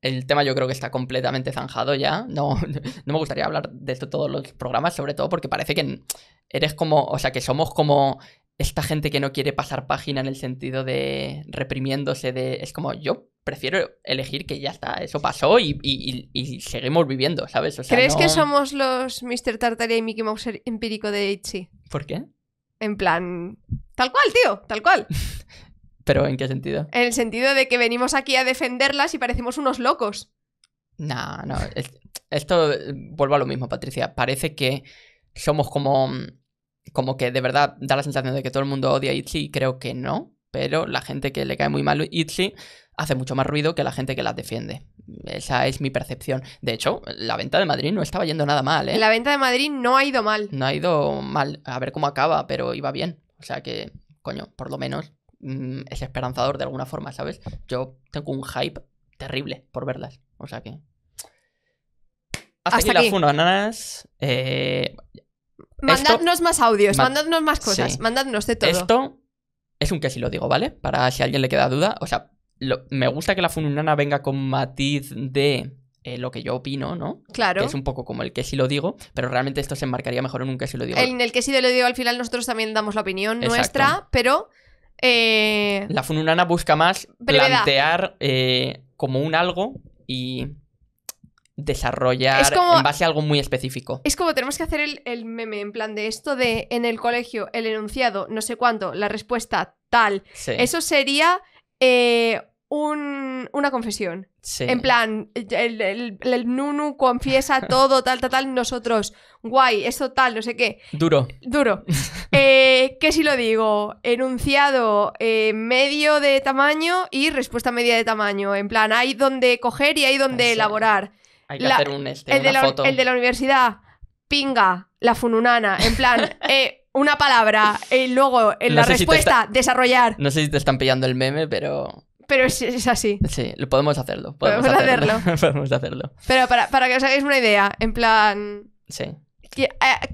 El tema yo creo que está completamente zanjado ya. No, no me gustaría hablar de esto todos los programas, sobre todo porque parece que eres como, o sea, que somos como esta gente que no quiere pasar página en el sentido de reprimiéndose de... Es como yo prefiero elegir que ya está, eso pasó y, y- y- y seguimos viviendo, ¿sabes? O sea, ¿Crees que somos los Mr. Tartaria y Mickey Mouse empírico de Itchy? ¿Por qué? En plan, tal cual, tío, tal cual. ¿Pero en qué sentido? En el sentido de que venimos aquí a defenderlas y parecemos unos locos. No, no. es- esto eh, vuelvo a lo mismo, Patricia. Parece que somos como. Como que de verdad da la sensación de que todo el mundo odia a Itzy y creo que no. Pero la gente que le cae muy mal Itzy hace mucho más ruido que la gente que las defiende. Esa es mi percepción. De hecho, la venta de Madrid no estaba yendo nada mal, ¿eh? La venta de Madrid no ha ido mal. No ha ido mal. A ver cómo acaba, pero iba bien. O sea que, coño, por lo menos mm, es esperanzador de alguna forma, ¿sabes? Yo tengo un hype terrible por verlas. O sea que. Hasta, Hasta aquí, aquí. las. Eh, Mandadnos más audios, Ma- mandadnos más cosas, Sí. mandadnos de todo. esto es un que si lo digo, ¿vale? Para si a alguien le queda duda. O sea, lo- me gusta que la fununana venga con matiz de eh, lo que yo opino, ¿no? Claro. Que es un poco como el que si lo digo, pero realmente esto se enmarcaría mejor en un que si lo digo. En el que sí lo digo al final nosotros también damos la opinión Exacto. nuestra, pero... eh, La fununana busca más Brevedad. plantear eh, como un algo y desarrollar Es como- en base a algo muy específico. Es como tenemos que hacer el, el meme en plan de esto de en el colegio, el enunciado, no sé cuánto, la respuesta tal. Sí, Eso sería eh, un- una confesión. sí. En plan, el, el- el Nunu confiesa todo, tal, tal, tal, nosotros, guay, esto tal, no sé qué. Duro. Duro. Eh, ¿Qué si lo digo? Enunciado eh, medio de tamaño y respuesta media de tamaño. En plan, hay donde coger y hay donde Sí. elaborar. Hay que La- hacer un este, El de, la, foto. el de la universidad, pinga, la fununana. En plan, eh, una palabra y luego en No la si respuesta desarrollar. No sé si te están pillando el meme, pero Pero es, es así. sí, lo podemos hacerlo. Podemos hacerlo. podemos hacerlo. Pero para, para que os hagáis una idea, en plan. Sí.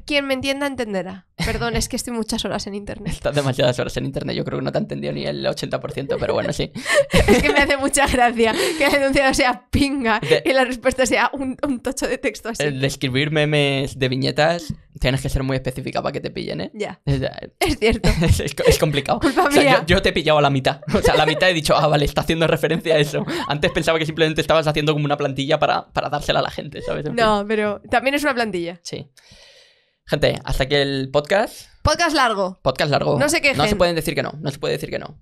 Quien me entienda entenderá. Perdón, es que estoy muchas horas en internet. Estás demasiadas horas en internet. Yo creo que no te ha entendido ni el 80%, pero bueno, sí. Es que me hace mucha gracia que el enunciado sea pinga De- y la respuesta sea un, un tocho de texto así. El de escribir memes de viñetas tienes que ser muy específica para que te pillen, ¿eh? Ya, Es, es cierto. es- es complicado. Culpa O sea, mía. yo, yo te he pillado a la mitad. O sea, a la mitad he dicho, ah, vale, está haciendo referencia a eso. Antes pensaba que simplemente estabas haciendo como una plantilla para, para dársela a la gente, ¿sabes? En fin. No, pero también es una plantilla. Sí. Gente, hasta aquí el podcast. Podcast largo. Podcast largo. No se quejen. No se pueden decir que no. No se puede decir que no.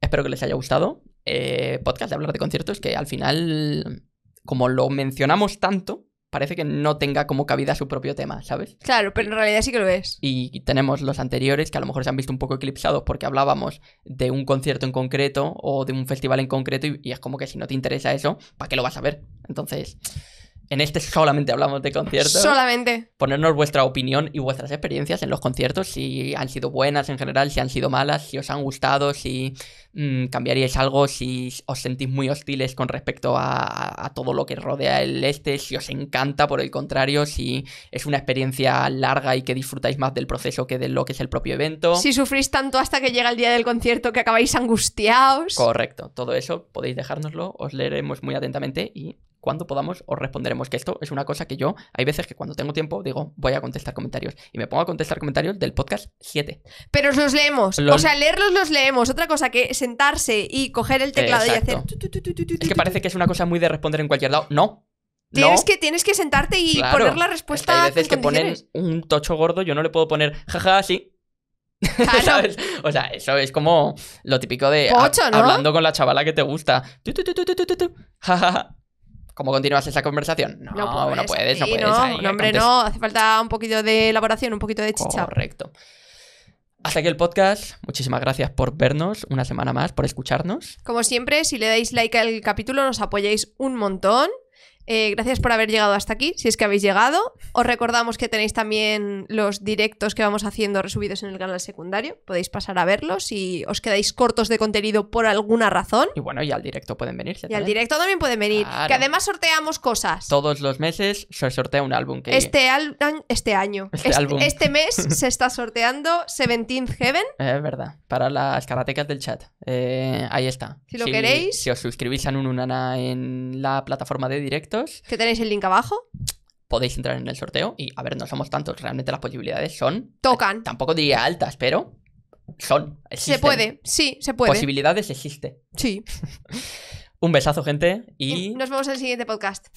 Espero que les haya gustado. Eh, podcast de hablar de conciertos que al final, como lo mencionamos tanto, parece que no tenga como cabida su propio tema, ¿sabes? Claro, pero en realidad sí que lo es. Y tenemos los anteriores que a lo mejor se han visto un poco eclipsados porque hablábamos de un concierto en concreto o de un festival en concreto y, y es como que si no te interesa eso, ¿para qué lo vas a ver? Entonces, en este solamente hablamos de conciertos. Solamente. Ponernos vuestra opinión y vuestras experiencias en los conciertos, si han sido buenas en general, si han sido malas, si os han gustado, si mm, cambiaríais algo, si os sentís muy hostiles con respecto a, a todo lo que rodea el este, si os encanta, por el contrario, si es una experiencia larga y que disfrutáis más del proceso que de lo que es el propio evento. Si sufrís tanto hasta que llega el día del concierto que acabáis angustiados. Correcto, todo eso podéis dejárnoslo, os leeremos muy atentamente y cuando podamos os responderemos que esto es una cosa que yo, hay veces que cuando tengo tiempo digo, voy a contestar comentarios y me pongo a contestar comentarios del podcast 7. Pero os los leemos. Los- O sea, leerlos los leemos. Otra cosa que sentarse y coger el teclado Exacto. y hacer. tu, tu, tu, Es que parece que es una cosa muy de responder en cualquier lado. No. Tienes, no. que, tienes que sentarte y Claro. poner la Es que respuesta hay veces que en ponen un tocho gordo, yo no le puedo poner jaja sí. Claro. ¿Sabes? O sea, eso es como lo típico de ha- Pocho, ¿no? hablando con la chavala que te gusta. Tu, tu, tu, ¿Cómo continúas esa conversación? No, no puedes, no puedes. No, ahí, no, hombre, no. Hace falta un poquito de elaboración, un poquito de chicha. Correcto. Hasta aquí el podcast. Muchísimas gracias por vernos una semana más, por escucharnos. Como siempre, si le dais like al capítulo, nos apoyáis un montón. Eh, gracias por haber llegado hasta aquí, si es que habéis llegado. Os recordamos que tenéis también los directos que vamos haciendo resubidos en el canal secundario. Podéis pasar a verlos si os quedáis cortos de contenido por alguna razón. Y bueno, y al directo pueden venirse. Y al directo también pueden venir. Claro. Que además sorteamos cosas. Todos los meses se sortea un álbum que... Este, al- este año. Este Este, álbum. este mes se está sorteando Seventeenth Heaven. Es verdad, para las karatecas del chat. Eh, ahí está. Si lo queréis. Si os suscribís a Nununana en la plataforma de directos, Que tenéis el link abajo. podéis entrar en el sorteo. Y a ver, no somos tantos, realmente las posibilidades son. Tocan. Tampoco diría altas, pero son. Se puede. Sí, se puede. Posibilidades existe. Sí. Un besazo, gente, Y y nos vemos en el siguiente podcast.